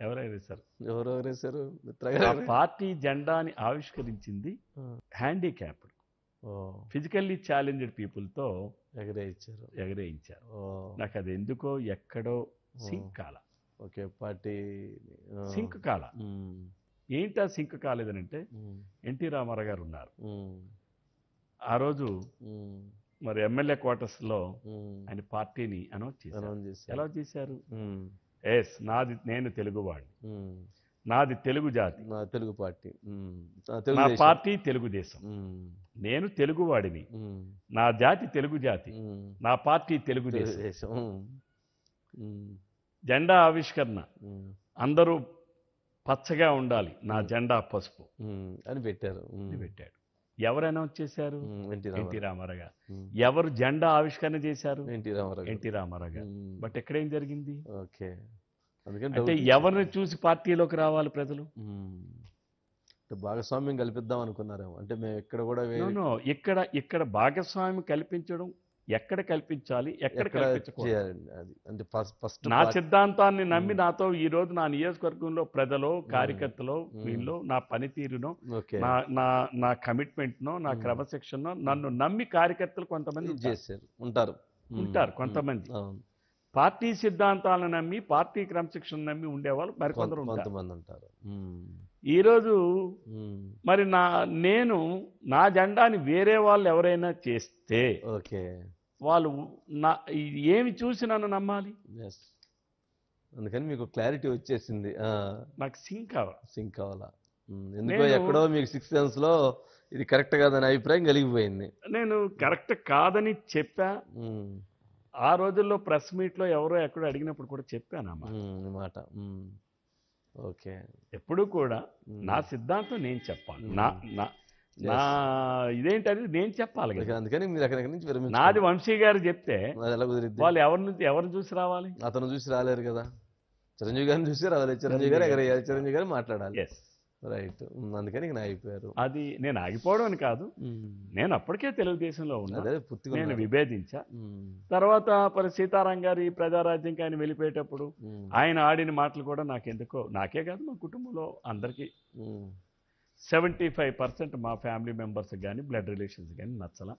ఎవరు ఎగరేశారు ఎవరు గారు. పార్టీ జెండాని ఆవిష్కరించింది హ్యాండిక్యాప్డ్. ఫిజికల్లీ ఛాలెంజ్డ్ పీపుల్తో ఎగరేయించారు. ఓ. నాకు అది ఎందుకో ఎక్కడో సింక్ కాల. ఓకే పార్టీ సింక్ కాల. ఏంటి సింక్ కాలేదనంటే ఎన్టీ రామారావు గారు ఉన్నారు ఆ రోజు మరి ఎమ్మెల్యే క్వార్టర్స్లో ఉమ్. ఆయన పార్టీని అనౌన్స్ చేశారు. ఎలా చేశారు? ఎస్ నాది నేను తెలుగువాడిని. నాది తెలుగు జాతి. నా తెలుగు పార్టీ. నా. పార్టీ తెలుగుదేశం. నేను తెలుగువాడిని. నా జాతి తెలుగు జాతి. నా పార్టీ తెలుగుదేశం. జెండా ఆవిష్కరణ. అందరూ పచ్చగా ఉండాలి. నా జెండా పసుపు. అని పెట్టారు. పెట్టాడు ఎవరు అనౌన్స్ చేశారు? ఎన్టీ రామారావు గారు. ఎవరు జెండా ఆవిష్కరణ చేశారు? ఎన్టీ రామారావు. ఎన్టీ రామారావు గారు. బట్ ఎక్కడేం జరిగింది? ఓకే. అంటే ఎవరిని చూసి పార్టీలోకి రావాలి ప్రజలు? భాగస్వామ్యం కల్పిద్దాం అనుకున్నారేమో. అంటే మేము ఎక్కడ కూడా. ఇక్కడ ఇక్కడ భాగస్వామ్యం కల్పించడం ఎక్కడ కల్పించాలి ఎక్కడ కల్పించకూడదు. అంటే ఫస్ట్ నా సిద్ధాంతాన్ని నమ్మి నాతో ఈ రోజు నా నియోజకవర్గంలో ప్రజలు కార్యకర్తలు. వీళ్ళు నా పనితీరును నా నా నా కమిట్మెంట్ను నా. క్రమశిక్షణ నన్ను నమ్మి కార్యకర్తలు కొంతమంది. చేశారు. ఉంటారు. ఉంటారు కొంతమంది. పార్టీ సిద్ధాంతాలను నమ్మి పార్టీ క్రమశిక్షణ నమ్మి ఉండేవాళ్ళు మరికొందరు ఉంటారు. కొంతమంది ఉంటారు. ఉమ్, ఈ రోజు ఉమ్, మరి నా నేను నా జెండాని వేరే వాళ్ళు ఎవరైనా చేస్తే ఓకే. వాళ్ళు నా ఏమి చూసి నన్ను నమ్మాలి? ఎస్ అందుకని మీకు క్లారిటీ వచ్చేసింది. నాకు సింక్ కావాలి. సింక్ కావాలా? ఎందుకో ఎక్కడో మీకు సిక్స్ సెన్స్లో ఇది కరెక్ట్ కాదనే అభిప్రాయం కలిగిపోయింది. నేను కరెక్ట్ కాదని చెప్పా. ఆ రోజుల్లో ప్రెస్ మీట్లో ఎవరో ఎక్కడో అడిగినప్పుడు కూడా చెప్పాను అమ్మా ఉమ్, ఈ మాట. ఉమ్, ఓకే. ఎప్పుడు కూడా. నా సిద్ధాంతం నేను చెప్పాలి. మ్మ్. నా నా నా ఇదేంటి అది నేను చెప్పాలి అందుకని- మీరు అక్కడి నుంచి నాది విరమించుకోండి. వంశీ గారు చెప్తే వాళ్ళు ఎవరి నుంచి ఎవరిని చూసి రావాలి? అతను చూసి రాలేరు కదా. చిరంజీవి గారిని చూసి రావాలి. చిరంజీవి గారు ఎగరేయాలి. చిరంజీవి గారు మాట్లాడాలి. ఎస్ రైట్ అందుకని ఇక నా అయిపోయారు. అది నేను ఆగిపోవడం అని కాదు. నేను అప్పటికే తెలుగుదేశంలో ఉన్నా. అదే పూర్తిగా నేను. విభేదించా. తర్వాత మరి సీతారాం గారి ప్రజారాజ్యంకి ఆయన వెళ్ళిపోయేటప్పుడు ఆయన ఆడిన మాటలు కూడా నాకెందుకో నాకే కాదు మా కుటుంబంలో అందరికీ. సెవెంటీ ఫైవ్ పర్సెంట్ మా ఫ్యామిలీ మెంబర్స్ కానీ బ్లడ్ రిలేషన్స్ కానీ నచ్చల.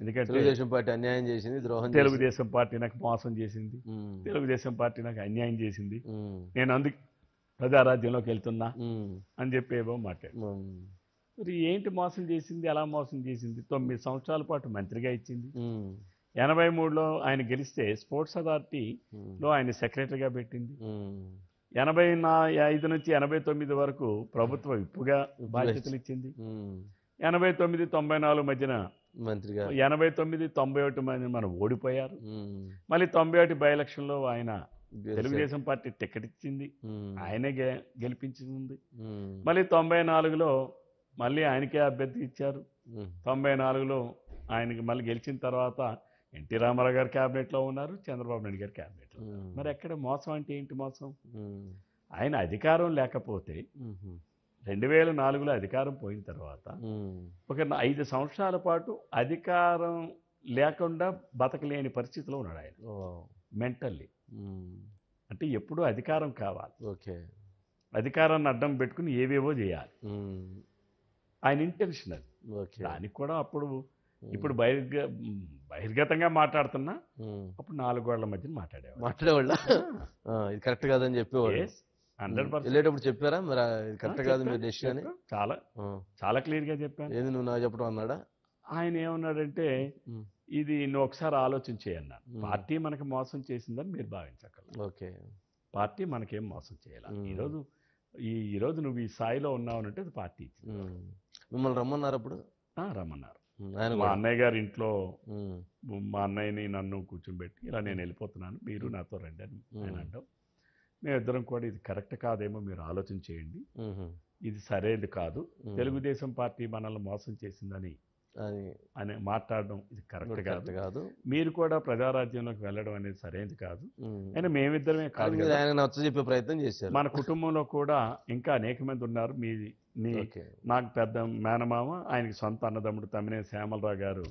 ఎందుకంటే తెలుగుదేశం పార్టీ అన్యాయం చేసింది ద్రోహం. తెలుగుదేశం పార్టీ నాకు మోసం చేసింది. తెలుగుదేశం పార్టీ నాకు అన్యాయం చేసింది. నేను అందుకు ప్రజారాజ్యంలోకి వెళ్తున్నా అని చెప్పి ఏవో మాట్లాడు. మరి ఏంటి మోసం చేసింది ఎలా మోసం చేసింది? తొమ్మిది సంవత్సరాల పాటు మంత్రిగా ఇచ్చింది. ఎనభై మూడులో ఆయన గెలిస్తే స్పోర్ట్స్ అథారిటీలో ఆయన సెక్రటరీగా పెట్టింది. ఎనభై నా ఐదు నుంచి ఎనభై తొమ్మిది వరకు ప్రభుత్వ విప్పుగా బాధ్యతలు ఇచ్చింది ఎనభై తొమ్మిది తొంభై నాలుగు మధ్యన మంత్రిగా ఎనభై తొమ్మిది తొంభై ఒకటి మంది మనం ఓడిపోయారు. మళ్ళీ తొంభై ఒకటి బై ఎలక్షన్లో ఆయన. తెలుగుదేశం పార్టీ టికెట్ ఇచ్చింది ఆయనే గె గెలిపించింది. మళ్ళీ తొంభై నాలుగులో మళ్ళీ ఆయనకే అభ్యర్థి ఇచ్చారు. తొంభై నాలుగులో ఆయనకి మళ్ళీ గెలిచిన తర్వాత ఎన్టీ రామారావు గారు క్యాబినెట్లో ఉన్నారు చంద్రబాబు నాయుడు గారు క్యాబినెట్లో మరి ఎక్కడ మోసం అంటే ఏంటి మోసం? ఆయన అధికారం లేకపోతే రెండు వేల నాలుగులో అధికారం పోయిన తర్వాత ఒక ఐదు సంవత్సరాల పాటు అధికారం లేకుండా బతకలేని పరిస్థితిలో ఉన్నాడు ఆయన. మెంటల్లీ. అంటే ఎప్పుడూ అధికారం కావాలి. ఓకే. అధికారాన్ని అడ్డం పెట్టుకుని ఏవేవో చేయాలి. ఆయన ఇంటెన్షన్ అది ఓకే. దానికి కూడా అప్పుడు ఇప్పుడు బహిర్గ బహిర్గతంగా మాట్లాడుతున్నా. అప్పుడు నాలుగు గోడల మధ్యన మాట్లాడేవాడు. మాట్లాడేవాళ్ళ? ఆ, ఇది కరెక్ట్ కాదని చెప్పేవాళ్ళు. హండ్రెడ్ పర్సెంట్ వెళ్ళేటప్పుడు చెప్పారా? మరి కరెక్ట్ కాదు మీరు డెసిషన్ అని? చాలా చాలా క్లియర్గా చెప్పాను. ఏది నువ్వు నాకు చెప్పడం అన్నాడా? ఆయన ఏమన్నాడంటే ఇది నువ్వు ఒకసారి ఆలోచించేయన్నా మ్మ్. పార్టీ మనకు మోసం చేసిందని మీరు భావించగలరు ఓకే. పార్టీ మనకేం మోసం చేయాలి. ఈరోజు ఈ ఈరోజు నువ్వు ఈ స్థాయిలో ఉన్నావు అంటే అది పార్టీ. మిమ్మల్ని రమ్మన్నారు అప్పుడు? ఆ, రమ్మన్నారు. మా అన్నయ్య గారి ఇంట్లో మా అన్నయ్యని నన్ను కూర్చోబెట్టి ఇలా నేను వెళ్ళిపోతున్నాను మీరు నాతో రండి అని ఆయన మ్మ్. అంటాం మేమిద్దరం కూడా ఇది కరెక్ట్ కాదేమో మీరు ఆలోచన చేయండి. ఇది సరైనది కాదు. తెలుగుదేశం పార్టీ మనల్ని మోసం చేసిందని అని మాట్లాడడం ఇది కరెక్ట్ కాదు. కాదు. మీరు కూడా ప్రజారాజ్యంలోకి వెళ్ళడం అనేది సరైనది కాదు. అయినా మేమిద్దరమే కాదు చెప్పే ప్రయత్నం చేశారు. మన కుటుంబంలో కూడా ఇంకా అనేక మంది ఉన్నారు. మీ మీ ఓకే. నాకు పెద్ద మేనమామ ఆయనకి సొంత అన్నదమ్ముడు తమ్మినే శ్యామలరావు గారు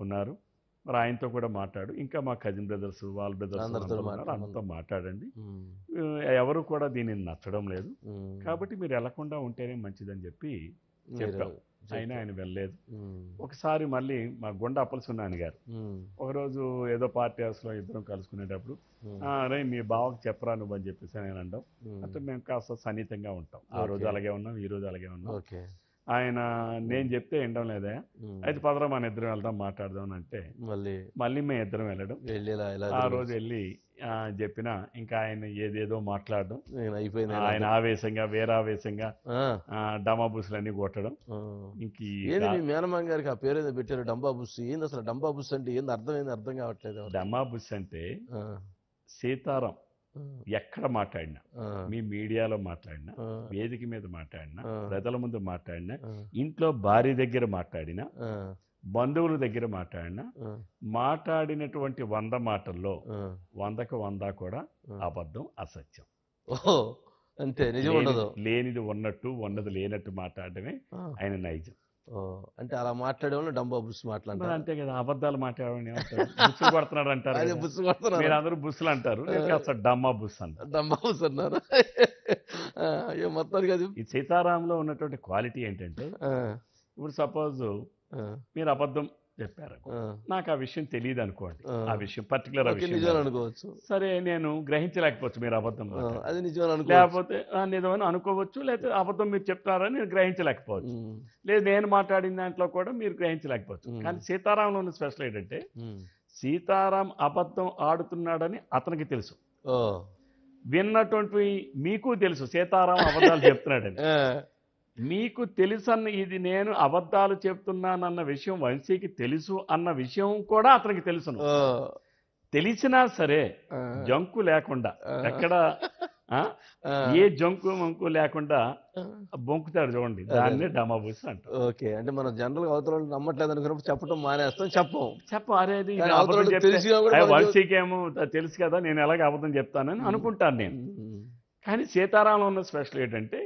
ఉన్నారు. మరి ఆయనతో కూడా మాట్లాడు. ఇంకా మా కజిన్ బ్రదర్స్ వాళ్ళ బ్రదర్స్ అందరితో మాట్లాడండి. ఎవరు కూడా దీనిని నచ్చడం లేదు. కాబట్టి మీరు వెళ్ళకుండా ఉంటేనే మంచిదని చెప్పి చెప్పాం. అయినా ఆయన వెళ్ళలేదు. ఒకసారి మళ్ళీ మా గుండా అప్పలసున్నాయన గారు ఒకరోజు ఏదో పార్టీ హౌస్లో ఇద్దరం కలుసుకునేటప్పుడు ఉమ్, "ఆ, అరే మీ బావకు చెప్పరా నువ్వు అని చెప్పేసి నేను అంటాం. అంటే మేము కాస్త సన్నిహితంగా ఉంటాం. ఆ రోజు. అలాగే ఉన్నాం ఈ రోజు అలాగే ఉన్నాం. ఆయన నేను చెప్తే వినడం లేదా. అయితే పదరా మన ఇద్దరం వెళ్దాం మాట్లాడదాం అని అంటే మళ్ళీ మళ్ళీ మేము ఇద్దరం వెళ్ళడం. ఆ రోజు వెళ్ళి చెప్పిన ఇంకా ఆయన ఏదేదో మాట్లాడడం. అయిపోయింది ఆయన ఆవేశంగా వేరావేశంగా డమాబుస్లన్నీ కొట్టడం. ఇంక ఈ ఏంది రా- మీ మేనమామ గారికి ఆ పేరు ఏదో పెట్టారు డంబా బుస్ ఏంది అసలు డంబా బుస్ అంటే ఏంది? అర్థం ఏంది అర్థం కావట్లేదు. డమాబుస్ అంటే సీతారాం. ఎక్కడ మాట్లాడినా మీ మీడియాలో మాట్లాడినా వేదిక మీద మాట్లాడినా. ప్రజల ముందు మాట్లాడినా ఇంట్లో భార్య దగ్గర మాట్లాడినా బంధువుల దగ్గర మాట్లాడినా మాట్లాడినటువంటి వంద మాటల్లో. వందకు వంద కూడా. అబద్ధం అసత్యం. అంతే నిజం ఉండదు. లేనిది ఉన్నట్టు ఉన్నది లేనట్టు మాట్లాడడమే ఆ, ఆయన నైజం. అంటే అలా మాట్లాడే వాళ్ళు డంబా బుస్ మరి మాట్లాడతారు అంతే కదా అబద్ధాలు మాట్లాడమని ఏమంటారు? బుస్సులు కొడుతున్నాడు అంటారు అదే కదా. బుస్ కొడుతున్నారు మీరు అందరూ బుస్సులు అంటారు. డమ్మా బుస్ అంటారు డంబా బుస్ అన్నారు. ఏ మొత్తానికి అది ఈ సీతారాంలో ఉన్నటువంటి క్వాలిటీ ఏంటంటే ఇప్పుడు సపోజ్ మీరు అబద్ధం చెప్పారు నాకు ఆ విషయం తెలియదు అనుకోండి ఆ. విషయం పర్టికులర్. అనుకోవచ్చు. సరే నేను గ్రహించలేకపోవచ్చు మీరు అబద్ధం. అది నిజం లేకపోతే నిజమని అనుకోవచ్చు లేకపోతే అబద్ధం మీరు చెప్తారని నేను గ్రహించలేకపోవచ్చు. లేదు నేను మాట్లాడిన దాంట్లో కూడా మీరు గ్రహించలేకపోవచ్చు. కానీ సీతారాంలో ఉన్న స్పెషల్ ఏంటంటే. సీతారాం అబద్ధం ఆడుతున్నాడని అతనికి తెలుసు. విన్నటువంటి మీకు తెలుసు సీతారాం అబద్ధాలు చెప్తున్నాడని. మీకు తెలుసన్న ఇది నేను అబద్ధాలు చెప్తున్నానన్న విషయం వంశీకి తెలుసు అన్న విషయం కూడా అతనికి తెలుసును. ఓ, తెలిసినా సరే జంకు లేకుండా. ఎక్కడ? ఏ జంకు మంకు లేకుండా. బొంకుతాడు చూడండి దాన్నే డమాబూస్ అంటారు. ఓకే అంటే మనం జనరల్ అవతల నమ్మట్లేదు అనుకున్నప్పుడు చెప్పడం మానేస్తాం చెప్పం. చెప్ప అరే ఇది కానీ నేను అవతల అబద్ధం వాళ్ళకి చెప్తే, తెలిసినా కూడా అయ్య, మనకి- వంశీకేమో తెలుసు కదా నేను ఎలాగ అబద్ధం చెప్తానని అనుకుంటాను నేను. కానీ సీతారాంలో ఉన్న స్పెషల్ ఏంటంటే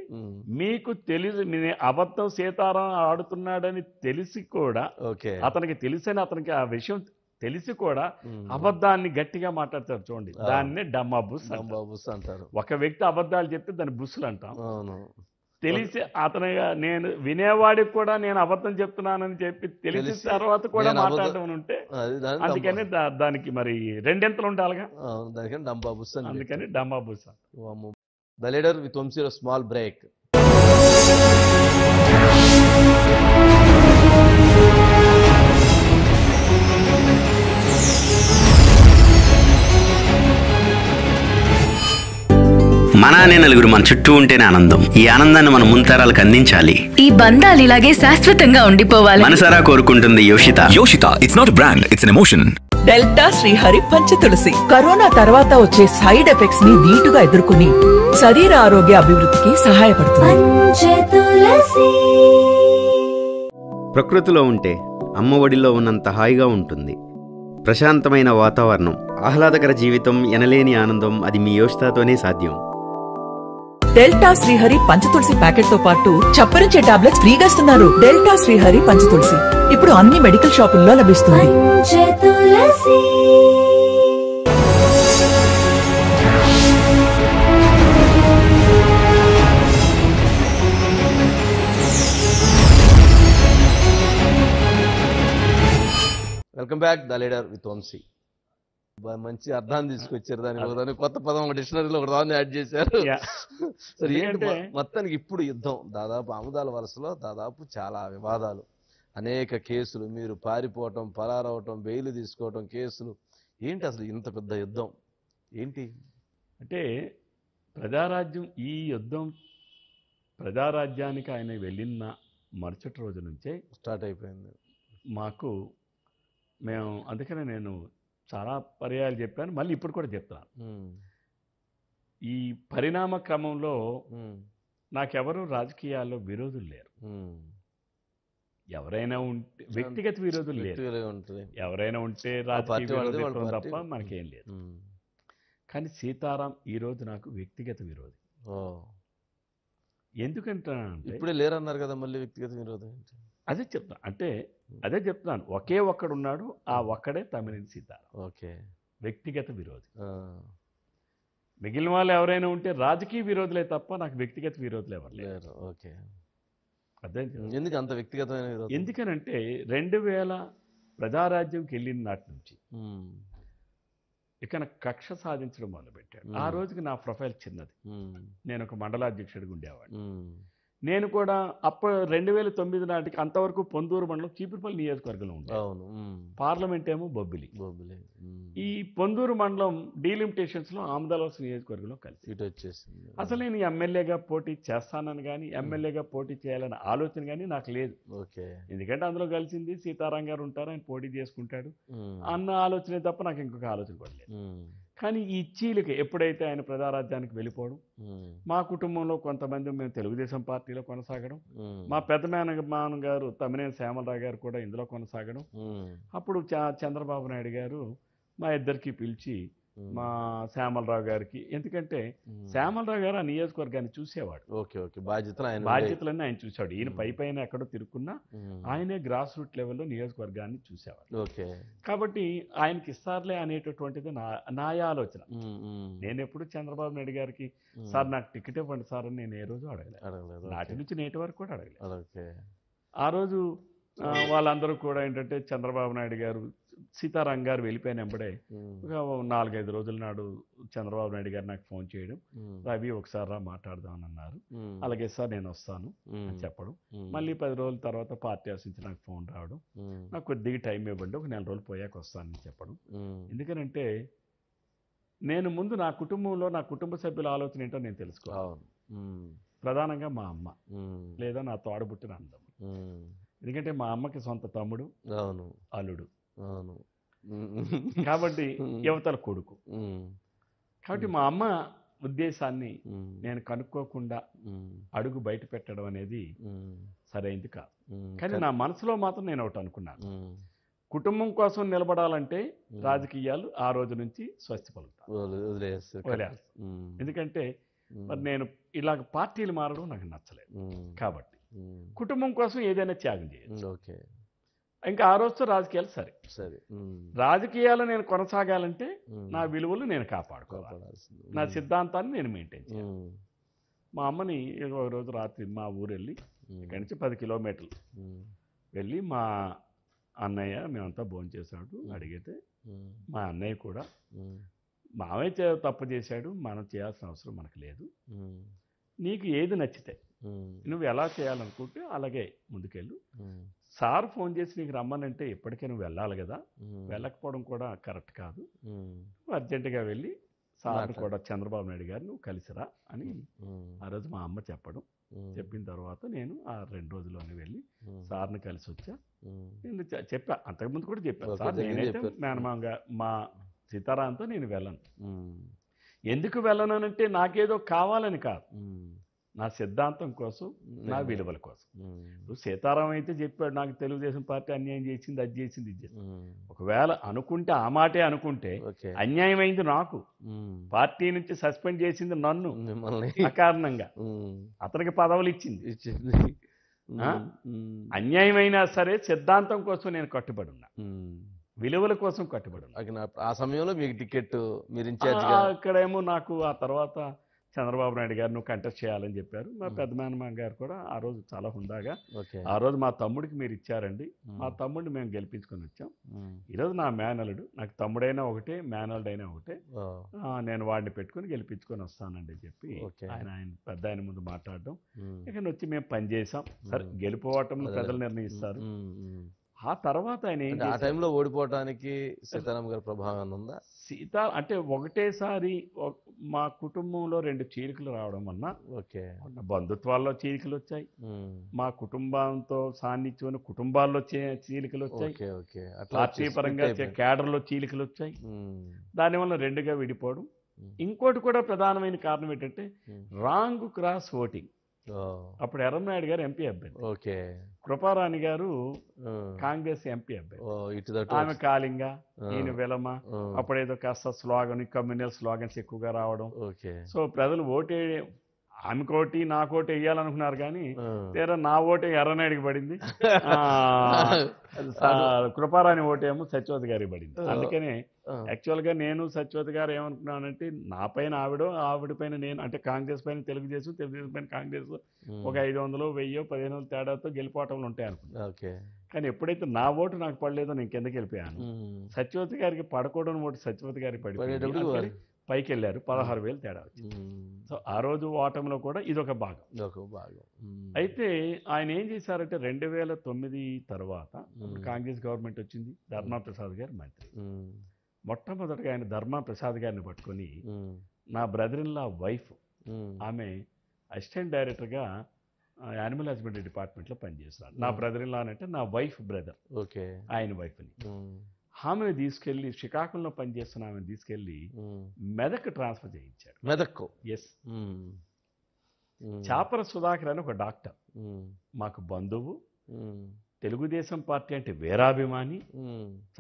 మీకు తెలిసి నేను అబద్ధం సీతారాం ఆడుతున్నాడని తెలిసి కూడా ఓకే. అతనికి తెలిసని అతనికి ఆ విషయం తెలిసి కూడా అబద్ధాన్ని గట్టిగా మాట్లాడతారు చూడండి. దాన్నే డమ్మా బుస్ అంటారు. డంబా బుస్ అంటారు. ఒక వ్యక్తి అబద్ధాలు చెప్తే దాన్ని బుస్సులు అంటాం. తెలిసి అతని నేను వినేవాడికి కూడా నేను అబద్ధం చెప్తున్నానని చెప్పి తెలిసి తర్వాత కూడా మాట్లాడడం ఉంటే అందుకని దానికి మరి రెండింతలు ఉండాలిగా? డంబా- అవును, దానికని డంబా బుస్ అని అందుకని డమ్మా the leader with Vamshi small break మన అనే నలుగురు మన చుట్టూ ఉంటేనే ఆనందం. ఈ ఆనందాన్ని మన ముంతరాలకు అందించాలి. ఈ బంధాలు ఇలాగే శాశ్వతంగా ఉండిపోవాలి. మనసారా కోరుకుంటుంది Yoshita it's not a brand, it's an emotion. Delta Srihari Panchatulasi corona తర్వాత వచ్చే సైడ్ ఎఫెక్ట్స్ని ధీటుగా ఎదుర్కొని శరీర ఆరోగ్య అభివృద్ధికి సహాయపడుతుంది. ప్రకృతిలో ఉంటే అమ్మ ఒడిలో ఉన్నంత హాయిగా ఉంటుంది. ప్రశాంతమైన వాతావరణం ఆహ్లాదకర జీవితం ఎనలేని ఆనందం అది మీ యోషితతోనే సాధ్యం. డెల్టా శ్రీహరి పంచతులసి ప్యాకెట్తో పాటు చప్పరించే టాబ్లెట్స్ ఫ్రీగా ఇస్తున్నారు. డెల్టా శ్రీహరి పంచతులసి. ఇప్పుడు అన్ని మెడికల్ షాపుల్లో లభిస్తుంది. Welcome back the leader with Vamshi మంచి అర్థాన్ని తీసుకొచ్చారు. దానికి కొత్త పదం ఒక డిక్షనరీలో ఒక దాన్ని యాడ్ చేశారు. సరే ఏంటి మొత్తానికి ఇప్పుడు యుద్ధం. దాదాపు ఆముదాల వలసలో దాదాపు చాలా వివాదాలు. అనేక కేసులు మీరు పారిపోవటం పరారవటం బెయిల్ తీసుకోవటం కేసులు. ఏంటి అసలు ఇంత పెద్ద యుద్ధం? ఏంటి? అంటే ప్రజారాజ్యం ఈ యుద్ధం ప్రజారాజ్యానికి ఆయన వెళ్ళిన మరుసటి రోజు నుంచే స్టార్ట్ అయిపోయింది. మాకు మేము అందుకనే నేను చాలా పర్యాయాలు చెప్పాను మళ్ళీ ఇప్పుడు కూడా చెప్తాను ఈ పరిణామ క్రమంలో నాకెవరు రాజకీయాల్లో విరోధులు లేరు. ఎవరైనా ఉంటే వ్యక్తిగత విరోధులు లేరు. ఎవరైనా ఉంటే రాజకీయ విరోధులు. తప్ప మనకేం లేదు. కానీ సీతారాం ఈరోజు నాకు వ్యక్తిగత విరోధి. ఓ. ఎందుకంటానంటే ఇప్పుడే లేరన్నారు కదా మళ్ళీ వ్యక్తిగత విరోధం అదే చెప్తాను అంటే అదే చెప్తున్నాను. ఒకే ఒక్కడున్నాడు ఆ ఒక్కడే తమిళని సీతారాం. ఓకే. వ్యక్తిగత విరోధి. మిగిలిన వాళ్ళు ఎవరైనా ఉంటే రాజకీయ విరోధులే తప్ప నాకు వ్యక్తిగత విరోధులు ఎవరు లేరు. ఓకే. అర్థం. ఎందుకు అంత వ్యక్తిగతమైన విరోధం ఎందుకనంటే రెండు వేల ప్రజారాజ్యంకి వెళ్ళిన నాటి నుంచి ఉమ్, ఇక నా కక్ష సాధించడం మొదలుపెట్టాడు. ఆ. రోజుకి నా ప్రొఫైల్ చిన్నది. నేను ఒక మండలాధ్యక్షుడిగా ఉండేవాడిని. నేను కూడా అప్పుడు రెండు వేల తొమ్మిది నాటికి అంతవరకు పొందూరు మండలం చీపురుపల్లి నియోజకవర్గంలో ఉమ్, పార్లమెంట్ ఏమో బొబ్బిలి. బొబ్బిలి ఈ పొందూరు మండలం డీలిమిటేషన్స్లో ఆమదాలవలస నియోజకవర్గంలో కలిసి. ఇటు వచ్చేసింది. అసలు నేను ఎమ్మెల్యేగా పోటీ చేస్తానని కానీ ఎమ్మెల్యేగా పోటీ చేయాలనే ఆలోచన కానీ నాకు లేదు. ఓకే. ఎందుకంటే అందులో కలిసింది సీతారాం గారు ఉంటారు ఆయన పోటీ చేసుకుంటాడు అన్న ఆలోచనే తప్ప నాకు ఇంకొక ఆలోచన కూడా లేదు. కానీ ఈ చీలిక ఎప్పుడైతే ఆయన ప్రజారాజ్యానికి వెళ్ళిపోవడం మా కుటుంబంలో కొంతమంది మేము తెలుగుదేశం పార్టీలో కొనసాగడం మా పెద్ద మేనమాన గారు తమ్మినేని శ్యామలరావు గారు కూడా ఇందులో కొనసాగడం. అప్పుడు చ- చంద్రబాబు నాయుడు గారు మా ఇద్దరికి పిలిచి మా శ్యామలరావు గారికి. ఎందుకంటే. శ్యామలరావు గారు ఆ నియోజకవర్గాన్ని చూసేవాడు. Okay okay. బాధ్యతలు ఆయన బాధ్యతలన్నీ ఆయన చూశాడు. ఈయన. పై పైన ఎక్కడో తిరుక్కున్నా ఆయనే గ్రాస్ రూట్ లెవెల్లో నియోజకవర్గాన్ని చూసేవాడు. ఓకే. కాబట్టి ఆయనకి ఇస్తారులే అనేటటువంటిది నా నా ఆలోచన. నేను ఎప్పుడు చంద్రబాబు నాయుడు గారికి సార్ నాకు టికెట్ ఇవ్వండి సార్ అని నేను ఏ రోజు అడగలేదు. నాటి. నుంచి నేటి వరకు కూడా అడగలేదు. ఆ రోజు వాళ్ళందరూ కూడా ఏంటంటే చంద్రబాబు నాయుడు గారు సీతారాం గారు వెళ్ళిపోయిన వెంబడే నాలుగైదు రోజుల నాడు చంద్రబాబు నాయుడు గారు నాకు ఫోన్ చేయడం రవి ఒకసారి రా మాట్లాడదామని అన్నారు అలాగే సార్ నేను వస్తాను అని చెప్పడం. మళ్ళీ పది రోజుల తర్వాత పార్టీ నుంచి నాకు ఫోన్ రావడం. నాకు కొద్దిగా టైం ఇవ్వండి ఒక నెల రోజులు పోయాక వస్తానని చెప్పడం. ఎందుకనంటే నేను ముందు నా కుటుంబంలో నా కుటుంబ సభ్యుల ఆలోచన ఏంటో నేను తెలుసుకోవాలి. ప్రధానంగా మా అమ్మ లేదా నా తోడబుట్టిన అందం ఎందుకంటే మా అమ్మకి సొంత తమ్ముడు అవును. అల్లుడు. అవును. కాబట్టి. యువతల కొడుకు. కాబట్టి మా అమ్మ ఉద్దేశాన్ని నేను కనుక్కోకుండా అడుగు బయట పెట్టడం అనేది సరైంది కాదు. కానీ నా మనసులో మాత్రం నేను ఒకటి అనుకున్నాను. కుటుంబం కోసం నిలబడాలంటే. రాజకీయాలు ఆ రోజు నుంచి స్వస్తి పలుకుతాను ఎందుకంటే మరి నేను ఇలాగ పార్టీలు మారడం నాకు నచ్చలేదు. కాబట్టి కుటుంబం కోసం ఏదైనా త్యాగం చేయొచ్చు ఓకే. ఇంకా ఆ రోజుతో రాజకీయాలు సరే. సరే. రాజకీయాలు నేను కొనసాగాలంటే నా విలువలు నేను కాపాడుకోవాలి. నా సిద్ధాంతాన్ని నేను మెయింటైన్ చేయాలి. మా అమ్మని ఒక రోజు రాత్రి మా ఊరు వెళ్ళి ఇక్కడి నుంచి పది కిలోమీటర్లు వెళ్ళి మా అన్నయ్య మేమంతా భోజనం చేసాడు అడిగితే మా అన్నయ్య కూడా చే- తప్పు చేశాడు మనం చేయాల్సిన అవసరం మనకు లేదు. నీకు ఏది నచ్చితే నువ్వు ఎలా చేయాలనుకుంటే అలాగే ముందుకెళ్ళు. సార్ ఫోన్ చేసి నీకు రమ్మనంటే ఇప్పటికే నువ్వు వెళ్ళాలి కదా వెళ్ళకపోవడం కూడా కరెక్ట్ కాదు. నువ్వు అర్జెంటుగా వెళ్ళి సార్ని మాట్లాడు. కూడా చంద్రబాబు నాయుడు గారు నువ్వు కలిసిరా అని ఆ రోజు మా అమ్మ చెప్పడం. చెప్పిన తర్వాత నేను ఆ రెండు రోజుల్లోనే వెళ్ళి సార్ని కలిసి వచ్చా. నేను చెప్పా. అంతకుముందు కూడా చెప్పాను. సార్ నేనైతే. మేనమామగా మా సీతారాంతో నేను వెళ్ళను. ఎందుకు వెళ్ళననంటే నాకేదో కావాలని కాదు. నా సిద్ధాంతం కోసం నా విలువల కోసం. ఇప్పుడు సీతారాం అయితే చెప్పాడు నాకు తెలుగుదేశం పార్టీ అన్యాయం చేసింది అది చేసింది ఇది చేసింది. ఒకవేళ అనుకుంటే ఆ మాటే అనుకుంటే అన్యాయం అయింది నాకు. పార్టీ నుంచి సస్పెండ్ చేసింది నన్ను. అకారణంగా ఉమ్, అతనికి పదవులు ఇచ్చింది. అన్యాయమైనా సరే సిద్ధాంతం కోసం నేను కట్టుబడి ఉన్నా. విలువల కోసం కట్టుబడి ఉన్నా ఆ సమయంలో మీకు టికెట్ మీరు అక్కడేమో నాకు ఆ తర్వాత చంద్రబాబు నాయుడు గారు నువ్వు కంటెస్ట్ చేయాలని చెప్పారు మా. పెద్ద మేనమామ గారు కూడా ఆ రోజు చాలా హుందాగా ఆ రోజు మా తమ్ముడికి మీరు ఇచ్చారండి మ్. తమ్ముడిని మేము గెలిపించుకొని వచ్చాం ఈరోజు నా మేనలుడు నాకు తమ్ముడైనా ఒకటే మేనల్డ్ అయినా ఒకటే నేను వాడిని పెట్టుకొని గెలిపించుకొని వస్తానండి చెప్పి. ఆయన ఆయన పెద్ద ఆయన ముందు మాట్లాడడం ఉమ్, ఇక వచ్చి మేము పని చేసాం సరే. గెలుపోవటం. ప్రజలు నిర్ణయిస్తారు. ఆ తర్వాత ఆయన ఆ? టైంలో ఓడిపోవటానికి సీతారాం గారి ప్రభావం ఉందా సీత అంటే ఒకటేసారి ఒక- మా కుటుంబంలో రెండు చీలికలు రావడం వలన ఓకే. బంధుత్వాల్లో చీలికలు వచ్చాయి మా కుటుంబంతో సాన్నిధ్యం కుటుంబాల్లో చీలికలు వచ్చాయి పార్టీ పరంగా. కేడర్లో చీలికలు వచ్చాయి దానివల్ల రెండుగా విడిపోవడం. ఇంకోటి కూడా ప్రధానమైన కారణం ఏంటంటే. Wrong cross voting. అప్పుడు ఎర్రనాయుడు గారు ఎంపీ అభ్యర్థి. ఓకే. కృపారాణి గారు కాంగ్రెస్ ఎంపీ దటు ఆమె కాళింగ ఆ, ఈయన విలమ అప్పుడేదో కాస్త స్లోగన్ కమ్యూనల్ స్లోగన్స్ ఎక్కువగా రావడం. ఓకే. సో ప్రజలు ఓటే ఆమెకోటి నాకోటి వేయాలనుకున్నారు కానీ. తీరా నా ఓటే ఎర్రనాయుడికి పడింది కృపారాణి ఓటేమో సత్యవతి గారికి పడింది. అందుకనే. యాక్చువల్గా నేను సత్యవతి గారు ఏమనుకున్నానంటే నా పైన ఆవిడ ఆవిడ పైన నేను అంటే కాంగ్రెస్ పైన తెలుగుదేశం తెలుగుదేశం పైన కాంగ్రెస్. ఒక ఐదు వందలు వెయ్యో పదిహేను వందల తేడాతో గెలిపోవటంలో ఉంటాయి అనుకున్నాను కానీ ఎప్పుడైతే నా ఓటు నాకు పడలేదో నేను కిందకి వెళ్ళిపోయాను. సత్యవతి గారికి పడకూడని ఓటు సత్యవతి గారికి పడిపోయింది పైకి వెళ్ళారు పదహారు వేలు తేడా వచ్చింది. సో ఆ రోజు ఓటమిలో కూడా ఇదొక భాగం ఒక భాగం. అయితే ఆయన ఏం చేశారంటే రెండు వేల తొమ్మిది తర్వాత. కాంగ్రెస్ గవర్నమెంట్ వచ్చింది ధర్మా ప్రసాద్ గారు మంత్రి. మొట్టమొదటిగా ఆయన ధర్మా ప్రసాద్ గారిని పట్టుకొని. నా బ్రదర్ ఇన్ లా వైఫ్. ఆమె అసిస్టెంట్ డైరెక్టర్గా యానిమల్ హస్బెండరీ డిపార్ట్మెంట్లో పనిచేస్తున్నారు నా. బ్రదర్ ఇన్ లా అంటే నా వైఫ్ బ్రదర్ ఓకే ఆయన వైఫ్ని. ఆమెను తీసుకెళ్ళి శ్రీకాకుళంలో పనిచేస్తున్న ఆమెను తీసుకెళ్ళి. మెదక్ ట్రాన్స్ఫర్ చేయించారు మెదక్కు ఎస్. చాపర సుధాకర్ అని ఒక డాక్టర్. మాకు బంధువు. తెలుగుదేశం పార్టీ అంటే వీరాభిమాని.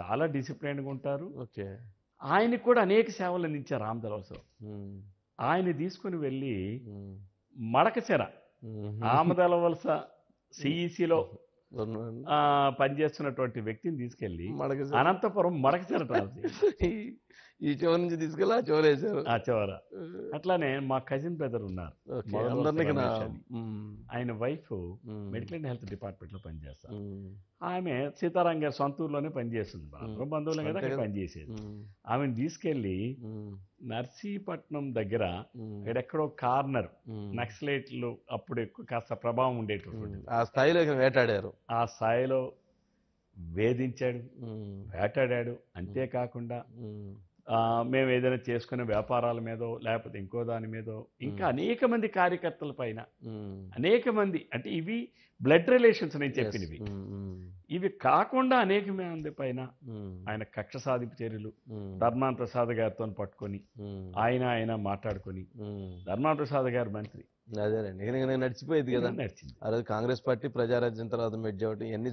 చాలా డిసిప్లైన్గా ఉంటారు ఓకే ఆయనకు కూడా అనేక సేవలు అందించారు రామదలవసరం ఉమ్. ఆయన తీసుకుని వెళ్ళి. మడకచెర ఉమ్. ఆమదల వలస సిఈసిలో. పనిచేస్తున్నటువంటి వ్యక్తిని తీసుకెళ్ళి అనంతపురం ట్రాన్స్ఫర్ చేశారు. ఈ- చివరి నుంచి తీసుకెళ్ళి ఆ చివరి వేసారు ఆ చివర అట్లానే మా కజిన్ బ్రదర్ ఉన్నారు. ఆయన వైఫ్. మెడికల్ అండ్ హెల్త్ డిపార్ట్మెంట్లో పనిచేస్తారు. ఆమె సీతారాం గారి సొంత ఊర్లోనే పనిచేస్తుంది. అందరం బంధువులే కదా అక్కడ. పనిచేసేది. ఆమెను తీసుకెళ్ళి. నర్సీపట్నం దగ్గర. ఎక్కడెక్కడో కార్నర్. నక్సలైట్లు అప్పుడు ఎక్కువ కాస్త ప్రభావం ఉండేటటువంటి. ఆ స్థాయిలో వేటాడారు ఆ స్థాయిలో వేధించాడు. వేటాడాడు అంతేకాకుండా మేము ఏదైనా చేసుకునే వ్యాపారాల మీదో లేకపోతే ఇంకో దాని మీదో ఇంకా అనేక మంది కార్యకర్తల పైన. అనేక మంది అంటే ఇవి బ్లడ్ రిలేషన్స్ నేను చెప్పినవి. ఇవి కాకుండా అనేక మంది పైన. ఆయన కక్ష సాధింపు చర్యలు. ధర్మాన్ ప్రసాద్ గారితో పట్టుకొని. ఆయన ఆయన మాట్లాడుకొని. ధర్మాన్ ప్రసాద్ గారు మంత్రి అదేనండి. నేను నడిచిపోయేది కదా. నడిచింది. ఆ రోజు కాంగ్రెస్ పార్టీ ప్రజారాజ్యం తర్వాత మెడ్జ్ అవటం ఇవన్నీ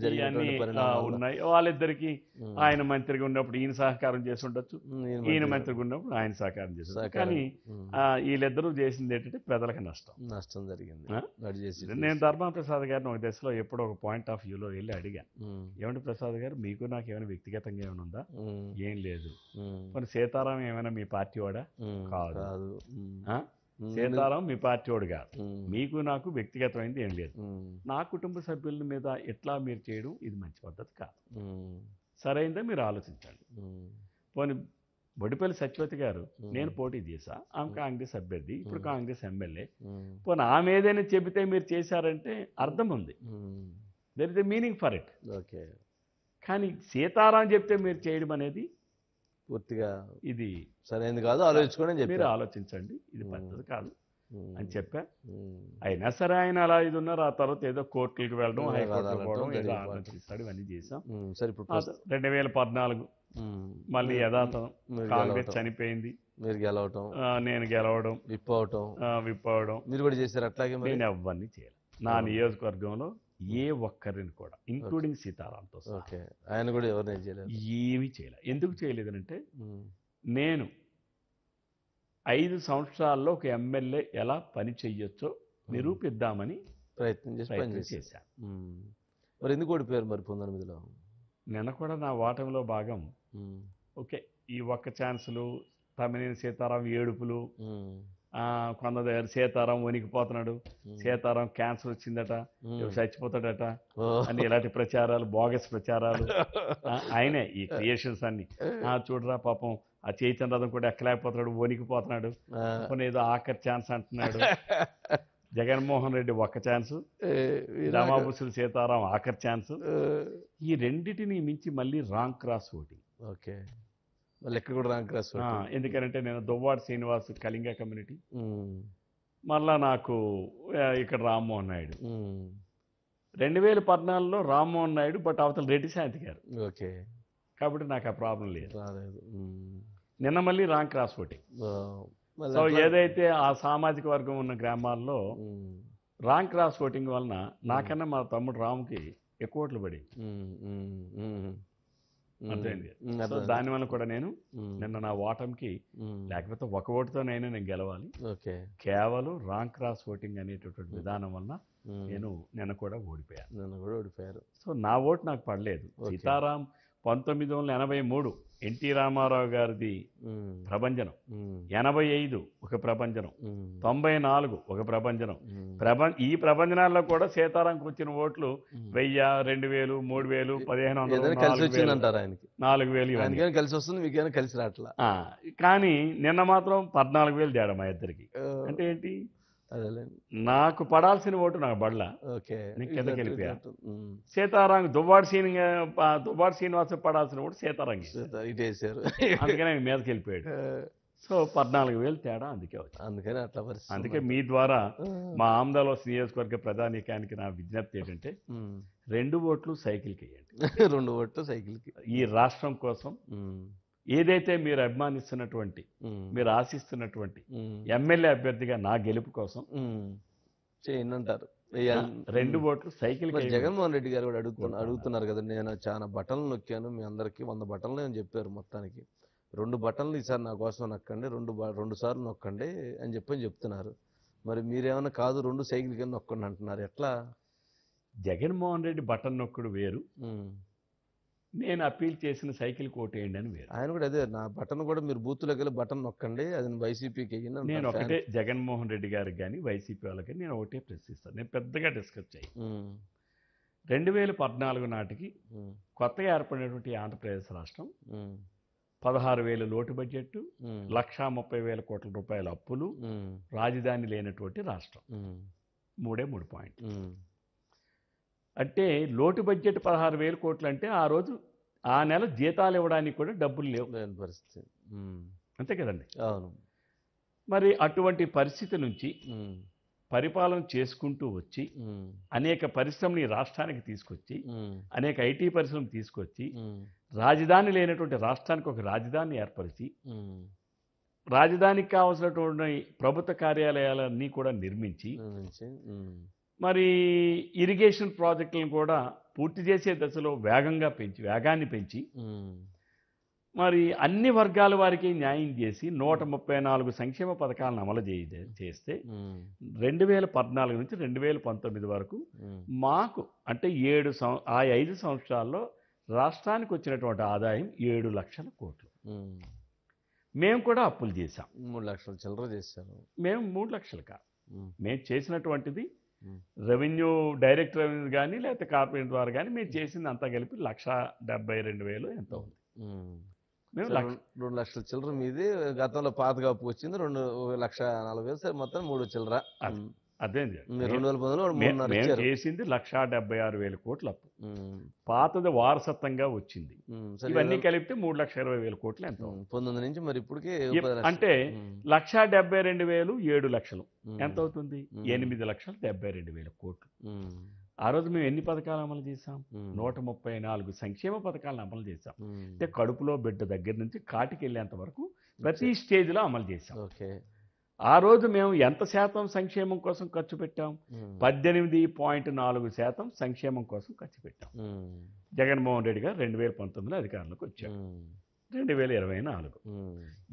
పరిణామాలు ఉన్నాయి. వాళ్ళిద్దరికి. ఆయన మంత్రిగా ఉన్నప్పుడు ఈయన సహకారం చేసి ఉండొచ్చు ఈయన ఈయన మంత్రి- మంత్రిగా ఉన్నప్పుడు ఆయన సహకారం చేసి. కానీ వీళ్ళిద్దరూ చేసింది ఏంటంటే ప్రజలకు నష్టం. నష్టం జరిగింది. నేను ధర్మా ప్రసాద్ గారిని ఒక దశలో ఎప్పుడో ఒక పాయింట్ ఆఫ్ వ్యూలో వెళ్ళి అడిగాను. ఏమంటే ప్రసాద్ గారు మీకు నాకు ఏమైనా వ్యక్తిగతంగా ఏమైనా ఉందా. ఏం లేదు. మరి సీతారాం ఏమైనా మీ పార్టీ వాడా. కాదు. సీతారాం మీ పార్టీ వాడు కాదు. మీకు నాకు వ్యక్తిగతమైనది ఏం లేదు. నా కుటుంబ సభ్యుల మీద ఎట్లా మీరు చేయడం ఇది మంచి పద్ధతి కాదు. సరైందా మీరు ఆలోచించండి. పోనీ బొడిపల్లి సత్యవతి గారు. నేను పోటీ చేశా ఆమె కాంగ్రెస్ అభ్యర్థి ఇప్పుడు. కాంగ్రెస్ ఎమ్మెల్యే. పోనీ ఆమె ఏదైనా చెబితే మీరు చేశారంటే అర్థం ఉంది. There is a meaning for it okay కానీ సీతారాం చెప్తే మీరు చేయడం అనేది పూర్తిగా ఇది సరైనది కాదు ఆలోచించుకోండి మీరు ఆలోచించండి ఇది. పద్ధతి కాదు. అని చెప్పా. అయినా సరే ఆయన అలా ఇది ఉన్నారు ఆ తర్వాత ఏదో కోర్టులకు వెళ్ళడం పోవడం ఏదో జరిగిపోవడం. ఆలోచిస్తాడు ఇవన్నీ చేసాం. సరే రెండు వేల పద్నాలుగు. మళ్ళీ యథాతథం మీరు కాంగ్రెస్. చనిపోయింది మీరు గెలవటం నేను గెలవడం విప్ అవటం ఆ, విప్పవడం మీరు కూడా చేశారు అట్లాగే మరి నేను ఎవరిని చేయాలి నా. నియోజకవర్గంలో ఏ ఒక్కరిని కూడా ఇంక్లూడింగ్ సీతారాంతో ఓకే. ఆయన కూడా ఎవరిని చేయలేదు? ఏమీ చేయలేదు ఎందుకు చేయలేదనంటే. నేను ఐదు సంవత్సరాల్లో ఒక ఎమ్మెల్యే ఎలా పని చెయ్యొచ్చో నిరూపిద్దామని ప్రయత్నం చేసి ప్రయత్నం చేశాను. మరి ఎందుకు ఓడిపోయారు మరి పంతొమ్మిదిలో నిన్న కూడా నా ఓటమిలో భాగం. ఓకే. ఈ ఒక్క ఛాన్సులు తమ్మినేని సీతారాం ఏడుపులు దగ్గర సీతారాం వణికిపోతున్నాడు. సీతారాం క్యాన్సర్ వచ్చిందట. చచ్చిపోతాడట. అని ఇలాంటి ప్రచారాలు బోగస్ ప్రచారాలు. ఆయనే ఈ క్రియేషన్స్ అన్ని. ఆ చూడరా పాపం ఆ చైతన్య రథం కూడా ఎక్కలేకపోతున్నాడు వణికిపోతున్నాడు. ఏదో ఆఖరి ఛాన్స్ అంటున్నాడు. జగన్మోహన్ రెడ్డి ఒక్క ఛాన్స్ రామాబుసులు సీతారాం ఆఖరి ఛాన్స్ ఈ రెండిటిని మించి మళ్ళీ రాంగ్ క్రాస్ ఓటింగ్ ఓకే. ఎక్కడ కూడా ఆ, ఎందుకంటే నేను దువ్వాడు శ్రీనివాస్ కళింగ కమ్యూనిటీ. మళ్ళా నాకు ఇక్కడ రామ్మోహన్ నాయుడు. రెండు వేల పద్నాలుగులో రామ్మోహన్ నాయుడు బట్ అవతల రెడ్డి శాంతి గారు. ఓకే. కాబట్టి నాకు ఆ ప్రాబ్లం లేదు. రాలేదు. నిన్న మళ్ళీ రాంగ్ క్రాస్ ఓటింగ్ సో ఏదైతే ఆ సామాజిక వర్గం ఉన్న గ్రామాల్లో. రాంగ్ క్రాస్ ఓటింగ్ వలన నాకన్నా మా తమ్ముడు రాముకి ఎక్కువ ఓట్లు పడి. అర్థమైంది. సో. దానివల్ల కూడా నేను నిన్న నా ఓటమికి లేకపోతే ఒక ఓటుతోనైనా నేను గెలవాలి. కేవలం రాంగ్ క్రాస్ ఓటింగ్ అనేటటువంటి విధానం వల్ల నేను నిన్న కూడా ఓడిపోయాను. నన్ను కూడా ఓడిపోయారు సో నా ఓటు నాకు పడలేదు. సీతారాం పంతొమ్మిది వందల ఎనభై మూడు ఎన్టీ రామారావు గారిది ప్రభంజనం. ఎనభై ఐదు ఒక ప్రభంజనం. తొంభై నాలుగు ఒక ప్రభంజనం. ప్రభ ఈ ప్రభంజనాల్లో కూడా సీతారాంకి వచ్చిన ఓట్లు. వెయ్యి రెండు వేలు మూడు వేలు పదిహేను వందలు కలిసి వచ్చిందంటారు ఆయనకి. నాలుగు వేలు కలిసి వస్తుంది మీకైనా కలిసి రావట్లా? కానీ నిన్న మాత్రం పద్నాలుగు వేలు తేడా మా ఇద్దరికి. అంటే ఏంటి? నాకు పడాల్సిన ఓటు నాకు బడలా. ఓకే. కిందకి వెళ్ళిపోయా. సీతారాం దువ్వాడు సీన్ దువ్వాడు శ్రీనివాస పడాల్సిన ఓటు సీతారాంగి సీత- ఇటు వేసారు. అందుకని మీదకి వెళ్ళిపోయాడు. సో పద్నాలుగు వేలు తేడా అందుకే వచ్చింది. అందుకని అట్లా పరిస్థితి అందుకే. మీ ద్వారా మా ఆంధ్రలో నియోజకవర్గ ప్రధానికానికి నా విజ్ఞప్తి ఏంటంటే. రెండు ఓట్లు సైకిల్కి వేయండి. రెండు ఓట్లు సైకిల్కి. ఈ రాష్ట్రం కోసం ఏదైతే మీరు అభిమానిస్తున్నటువంటి మీరు ఆశిస్తున్నటువంటి ఎమ్మెల్యే అభ్యర్థిగా నా గెలుపు కోసం వేయాలి. రెండు. ఓట్లు సైకిల్ జగన్మోహన్ రెడ్డి గారు కూడా అడుగుతున్నారు. కోరుతున్నారు. అడుగుతున్నారు కదా నేను చాలా బట్టలు నొక్కాను మీ అందరికీ వంద బట్టలు అని చెప్పారు మొత్తానికి. రెండు బట్టలు ఈసారి నా కోసం నొక్కండి రెండు రెండు సార్లు నొక్కండి అని చెప్పని చెప్తున్నారు. మరి మీరేమన్నా కాదు రెండు సైకిల్ కింద నొక్కండి అంటున్నారు. ఎట్లా? జగన్మోహన్ రెడ్డి బటన్ నొక్కుడు వేరు. నేను అప్పీల్ చేసిన సైకిల్ కోటేయండి అని వేరు. ఆయన కూడా అదే నా బటన్ కూడా మీరు బూత్లోకి వెళ్ళి బటన్ నొక్కండి అది వైసీపీకి నేను ఒకటే జగన్మోహన్ రెడ్డి గారికి కానీ వైసీపీ వాళ్ళకి నేను ఒకటే ప్రశ్నిస్తాను నేను పెద్దగా డిస్కస్ చేయి రెండు వేల పద్నాలుగు నాటికి కొత్తగా ఏర్పడినటువంటి ఆంధ్రప్రదేశ్ రాష్ట్రం పదహారు వేల లోటు బడ్జెట్ లక్షా ముప్పై వేల కోట్ల రూపాయల అప్పులు రాజధాని లేనటువంటి రాష్ట్రం. మూడే మూడు పాయింట్ ఉమ్, అంటే లోటు బడ్జెట్ పదహారు వేల కోట్లు అంటే ఆ రోజు ఆ నెల జీతాలు ఇవ్వడానికి కూడా డబ్బులు లేవు. లేని పరిస్థితి. అంతే కదండి. అవును. మరి అటువంటి పరిస్థితి నుంచి పరిపాలన చేసుకుంటూ వచ్చి అనేక పరిశ్రమలు ఈ రాష్ట్రానికి తీసుకొచ్చి అనేక ఐటీ పరిశ్రమలు తీసుకొచ్చి రాజధాని లేనటువంటి రాష్ట్రానికి ఒక రాజధాని ఏర్పరిచి రాజధానికి కావాల్సినటువంటి ప్రభుత్వ కార్యాలయాలన్నీ కూడా నిర్మించి మరి ఇరిగేషన్ ప్రాజెక్టులను కూడా పూర్తి చేసే దశలో వేగంగా పెంచి వేగాన్ని పెంచి మరి అన్ని వర్గాల వారికి న్యాయం చేసి నూట ముప్పై నాలుగు సంక్షేమ పథకాలను అమలు చేయ చేస్తే రెండు వేల పద్నాలుగు నుంచి రెండు వేల పంతొమ్మిది వరకు మాకు అంటే ఏడు సం ఆ ఐదు సంవత్సరాల్లో రాష్ట్రానికి వచ్చినటువంటి ఆదాయం ఏడు లక్షల కోట్లు. మేము కూడా అప్పులు చేశాం. మూడు లక్షలు చిల్లర చేశాను మేము మూడు లక్షలు కాదు. మేము చేసినటువంటిది. రెవెన్యూ డైరెక్ట్ రెవెన్యూ కానీ లేకపోతే కార్పొరేట్ ద్వారా కానీ మేము చేసింది అంతా కలిపి లక్ష డెబ్బై రెండు వేలు ఎంత ఉంది. మేము. రెండు- లక్షల చిల్లర మీది గతంలో పాతగా వచ్చింది రెండు లక్ష నలభై వేలు సరే మొత్తం మూడు చిల్లర. మీరు రెండు వేల పదిలో చేసింది లక్ష డెబ్బై ఆరు వేల కోట్ల అప్పు. పాతది వారసత్వంగా వచ్చింది. ఇవన్నీ కలిపితే మూడు లక్షల ఇరవై వేల కోట్లు ఎంత. పంతొమ్మిది నుంచి మరి ఇప్పటికి. అంటే లక్ష డెబ్బై రెండు వేలు ఏడు లక్షలు. ఎంత అవుతుంది. ఎనిమిది లక్షల డెబ్బై రెండు వేల కోట్లు. ఆ రోజు మేము ఎన్ని పథకాలు అమలు చేశాం? నూట ముప్పై నాలుగు సంక్షేమ పథకాలను అమలు చేశాం. అంటే కడుపులో బిడ్డ దగ్గర నుంచి కాటికి వెళ్ళేంత వరకు ప్రతి స్టేజ్లో అమలు చేశాం. ఓకే. ఆ రోజు మేము ఎంత శాతం సంక్షేమం కోసం ఖర్చు పెట్టాం? పద్దెనిమిది పాయింట్ నాలుగు శాతం సంక్షేమం కోసం ఖర్చు పెట్టాం. జగన్మోహన్ రెడ్డి గారు రెండు వేల పంతొమ్మిదిలో అధికారంలోకి వచ్చారు. రెండు వేల ఇరవై నాలుగు.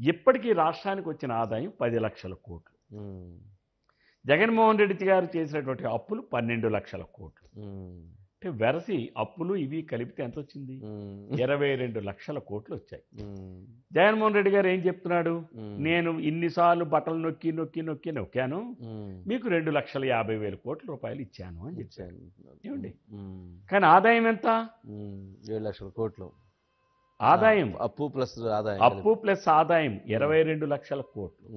ఇప్పటికీ రాష్ట్రానికి వచ్చిన ఆదాయం పది లక్షల కోట్లు. జగన్మోహన్ రెడ్డి గారు చేసినటువంటి అప్పులు పన్నెండు లక్షల కోట్లు. అంటే వెరసి అప్పులు ఇవి కలిపితే ఎంత వచ్చింది ఇరవై రెండు లక్షల కోట్లు వచ్చాయి జగన్మోహన్ రెడ్డి గారు ఏం చెప్తున్నాడు? నేను ఇన్నిసార్లు బట్టలు నొక్కి నొక్కి నొక్కి నొక్కాను. మీకు రెండు లక్షల యాభై వేల కోట్ల రూపాయలు ఇచ్చాను అని చెప్పారు. ఇచ్చాను. ఏమండి? కానీ ఆదాయం ఎంత? ఏడు లక్షల కోట్లు. ఆదాయం. అప్పు ప్లస్ ఆదాయం అప్పు ప్లస్ ఆదాయం ఇరవై రెండు లక్షల కోట్లు.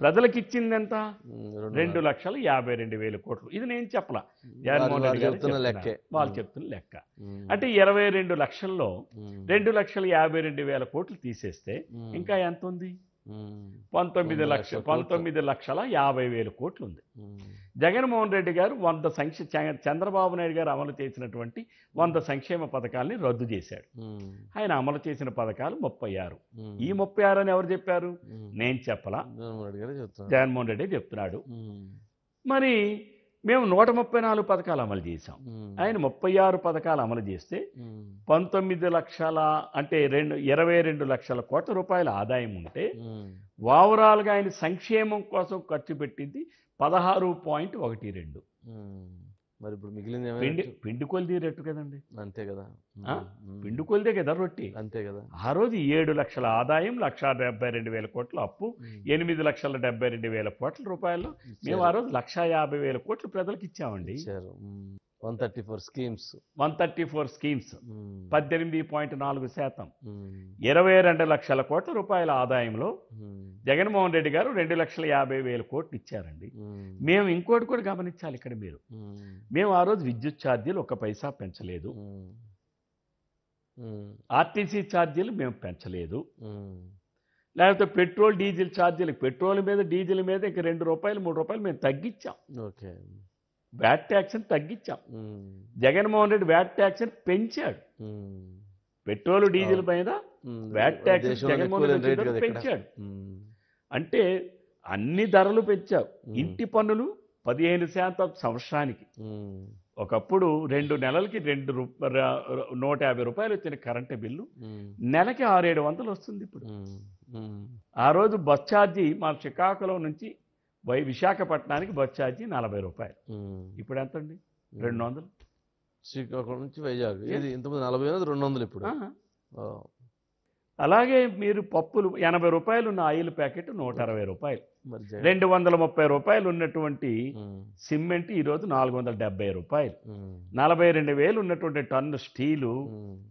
ప్రజలకు ఇచ్చింది ఎంత రెండు లక్షల. యాభై రెండు వేల కోట్లు. ఇది నేను చెప్పలా. జగన్మోహన్ రెడ్డి గారు. లెక్కే. వాళ్ళు చెప్తున్న లెక్క. అంటే ఇరవై రెండు లక్షల్లో రెండు లక్షల యాభై రెండు వేల కోట్లు తీసేస్తే ఇంకా ఎంత ఉంది పంతొమ్మిది తొమ్మిది లక్ష. పంతొమ్మిది లక్షల యాభై వేల కోట్లు ఉంది జగన్మోహన్ రెడ్డి గారు వంద సంక్షే చంద్రబాబు నాయుడు గారు అమలు చేసినటువంటి వంద సంక్షేమ పథకాలని రద్దు చేశాడు. ఆయన అమలు చేసిన పథకాలు ముప్పై ఆరు. ఈ ముప్పై ఆరు అని ఎవరు చెప్పారు? నేను చెప్పలా. జగన్మోహన్ రెడ్డి చెప్తున్నాడు. మరి మేము నూట ముప్పై నాలుగు పథకాలు అమలు చేశాం. ఆయన ముప్పై ఆరు పథకాలు అమలు చేస్తే పంతొమ్మిది లక్షల అంటే రెండు ఇరవై రెండు లక్షల కోట్ల రూపాయల ఆదాయం ఉంటే ఓవరాల్గా ఆయన సంక్షేమం కోసం ఖర్చు పెట్టింది పదహారు పాయింట్ ఒకటి రెండు. మరి ఇప్పుడు మిగిలింది పిండి కొలిది రెట్టు కదండి. అంతే కదా. పిండి కొలిదే కదా రొట్టి. అంతే కదా. ఆ రోజు ఏడు లక్షల ఆదాయం లక్ష డెబ్బై రెండు వేల కోట్ల అప్పు. ఎనిమిది లక్షల డెబ్బై రెండు వేల కోట్ల రూపాయలు. మేము ఆ రోజు లక్ష యాభై వేల కోట్లు ప్రజలకు ఇచ్చామండి. One thirty four schemes. One thirty four schemes. పద్దెనిమిది పాయింట్ నాలుగు శాతం. ఇరవై రెండు లక్షల కోట్ల రూపాయల ఆదాయంలో జగన్మోహన్ రెడ్డి గారు రెండు లక్షల యాభై వేల కోట్లు ఇచ్చారండి మేము ఇంకోటి కూడా గమనించాలి ఇక్కడ మీరు. మేము. ఆ రోజు విద్యుత్ ఛార్జీలు ఒక పైసా పెంచలేదు. ఆర్టీసీ ఛార్జీలు మేము పెంచలేదు. లేకపోతే పెట్రోల్ డీజిల్ ఛార్జీలు పెట్రోల్ మీద డీజిల్ మీద ఇంక రెండు రూపాయలు మూడు రూపాయలు మేము తగ్గించాం. ఓకే. వ్యాట్ ట్యాక్స్ని తగ్గించాం. జగన్మోహన్ రెడ్డి వ్యాట్ ట్యాక్స్ని పెంచాడు. పెట్రోల్ డీజిల్ మీద వ్యాట్ ట్యాక్స్ జగన్మోహన్ రెడ్డి పెంచాడు. అంటే అన్ని ధరలు పెంచావు. ఇంటి పన్నులు పదిహేను శాతం సంవత్సరానికి. ఒకప్పుడు రెండు నెలలకి రెండు నూట యాభై రూపాయలు వచ్చిన కరెంటు బిల్లు. నెలకి ఆరేడు వందలు వస్తుంది ఇప్పుడు. ఆ రోజు బస్ ఛార్జీ మా శ్రీకాకుళం నుంచి వై విశాఖపట్నానికి బస్ ఛార్జీ నలభై రూపాయలు. ఇప్పుడు ఎంత అండి రెండు వందలు శ్రీకాకుళం నుంచి వైజాగ్. ఇది ఇంతకుముందు నలభై రెండు వందలు ఇప్పుడు. అలాగే మీరు పప్పులు ఎనభై రూపాయలు ఉన్న ఆయిల్ ప్యాకెట్ నూట అరవై రూపాయలు. రెండు వందల ముప్పై రూపాయలు ఉన్నటువంటి సిమెంట్ ఈరోజు నాలుగు వందల డెబ్బై రూపాయలు నలభై రెండు వేలు ఉన్నటువంటి టన్ను స్టీలు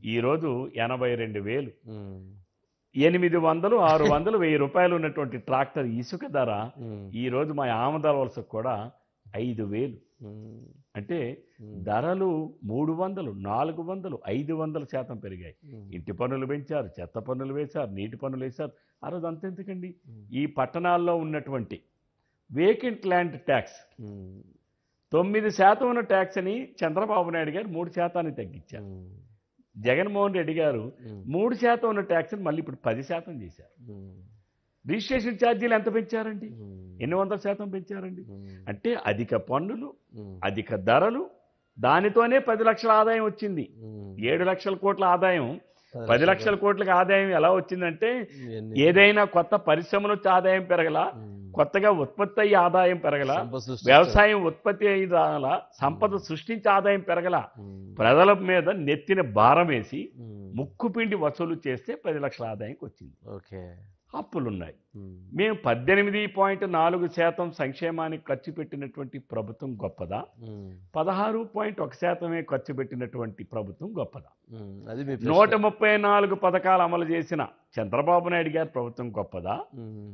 ఈరోజు ఎనభై రెండు వేలు. ఎనిమిది వందలు ఆరు వందలు వెయ్యి రూపాయలు ఉన్నటువంటి ట్రాక్టర్ ఇసుక ధర ఈరోజు మా ఆమదాల వలసకు కూడా ఐదు వేలు. అంటే ధరలు మూడు వందలు నాలుగు వందలు ఐదు వందల శాతం పెరిగాయి. ఇంటి పన్నులు పెంచారు చెత్త పన్నులు వేశారు నీటి పన్నులు వేశారు. ఆ రోజు అంతెందుకండి ఈ పట్టణాల్లో ఉన్నటువంటి వేకెంట్ ల్యాండ్ ట్యాక్స్ తొమ్మిది శాతం ఉన్న ట్యాక్స్ని చంద్రబాబు నాయుడు గారు మూడు శాతాన్ని తగ్గించారు. జగన్మోహన్ రెడ్డి గారు మూడు శాతం ఉన్న ట్యాక్స్ని మళ్ళీ ఇప్పుడు పది శాతం చేశారు. రిజిస్ట్రేషన్ ఛార్జీలు ఎంత పెంచారండి? ఎన్ని వందల శాతం పెంచారండి? అంటే అధిక పన్నులు అధిక ధరలు దానితోనే పది లక్షల ఆదాయం వచ్చింది. ఏడు లక్షల కోట్ల ఆదాయం పది లక్షల కోట్లకి ఆదాయం ఎలా వచ్చిందంటే. ఏదైనా కొత్త పరిశ్రమలు వచ్చి ఆదాయం పెరగల కొత్తగా ఉత్పత్తి అయ్యి ఆదాయం పెరగల వ్యవసాయం ఉత్పత్తి అయ్యి రాగల సంపద సృష్టించి ఆదాయం పెరగల ప్రజల మీద నెత్తిన భారం వేసి ఉమ్, ముక్కు పిండి వసూలు చేస్తే పది లక్షల ఆదాయంకి వచ్చింది. ఓకే. అప్పులున్నాయి మేము పద్దెనిమిది పాయింట్ నాలుగు శాతం సంక్షేమానికి ఖర్చు పెట్టినటువంటి ప్రభుత్వం గొప్పదా? పదహారు పాయింట్ ఒక శాతమే ఖర్చు పెట్టినటువంటి ప్రభుత్వం గొప్పదా. నూట ముప్పై నాలుగు పథకాలు అమలు చేసిన చంద్రబాబు నాయుడు గారి ప్రభుత్వం గొప్పదా?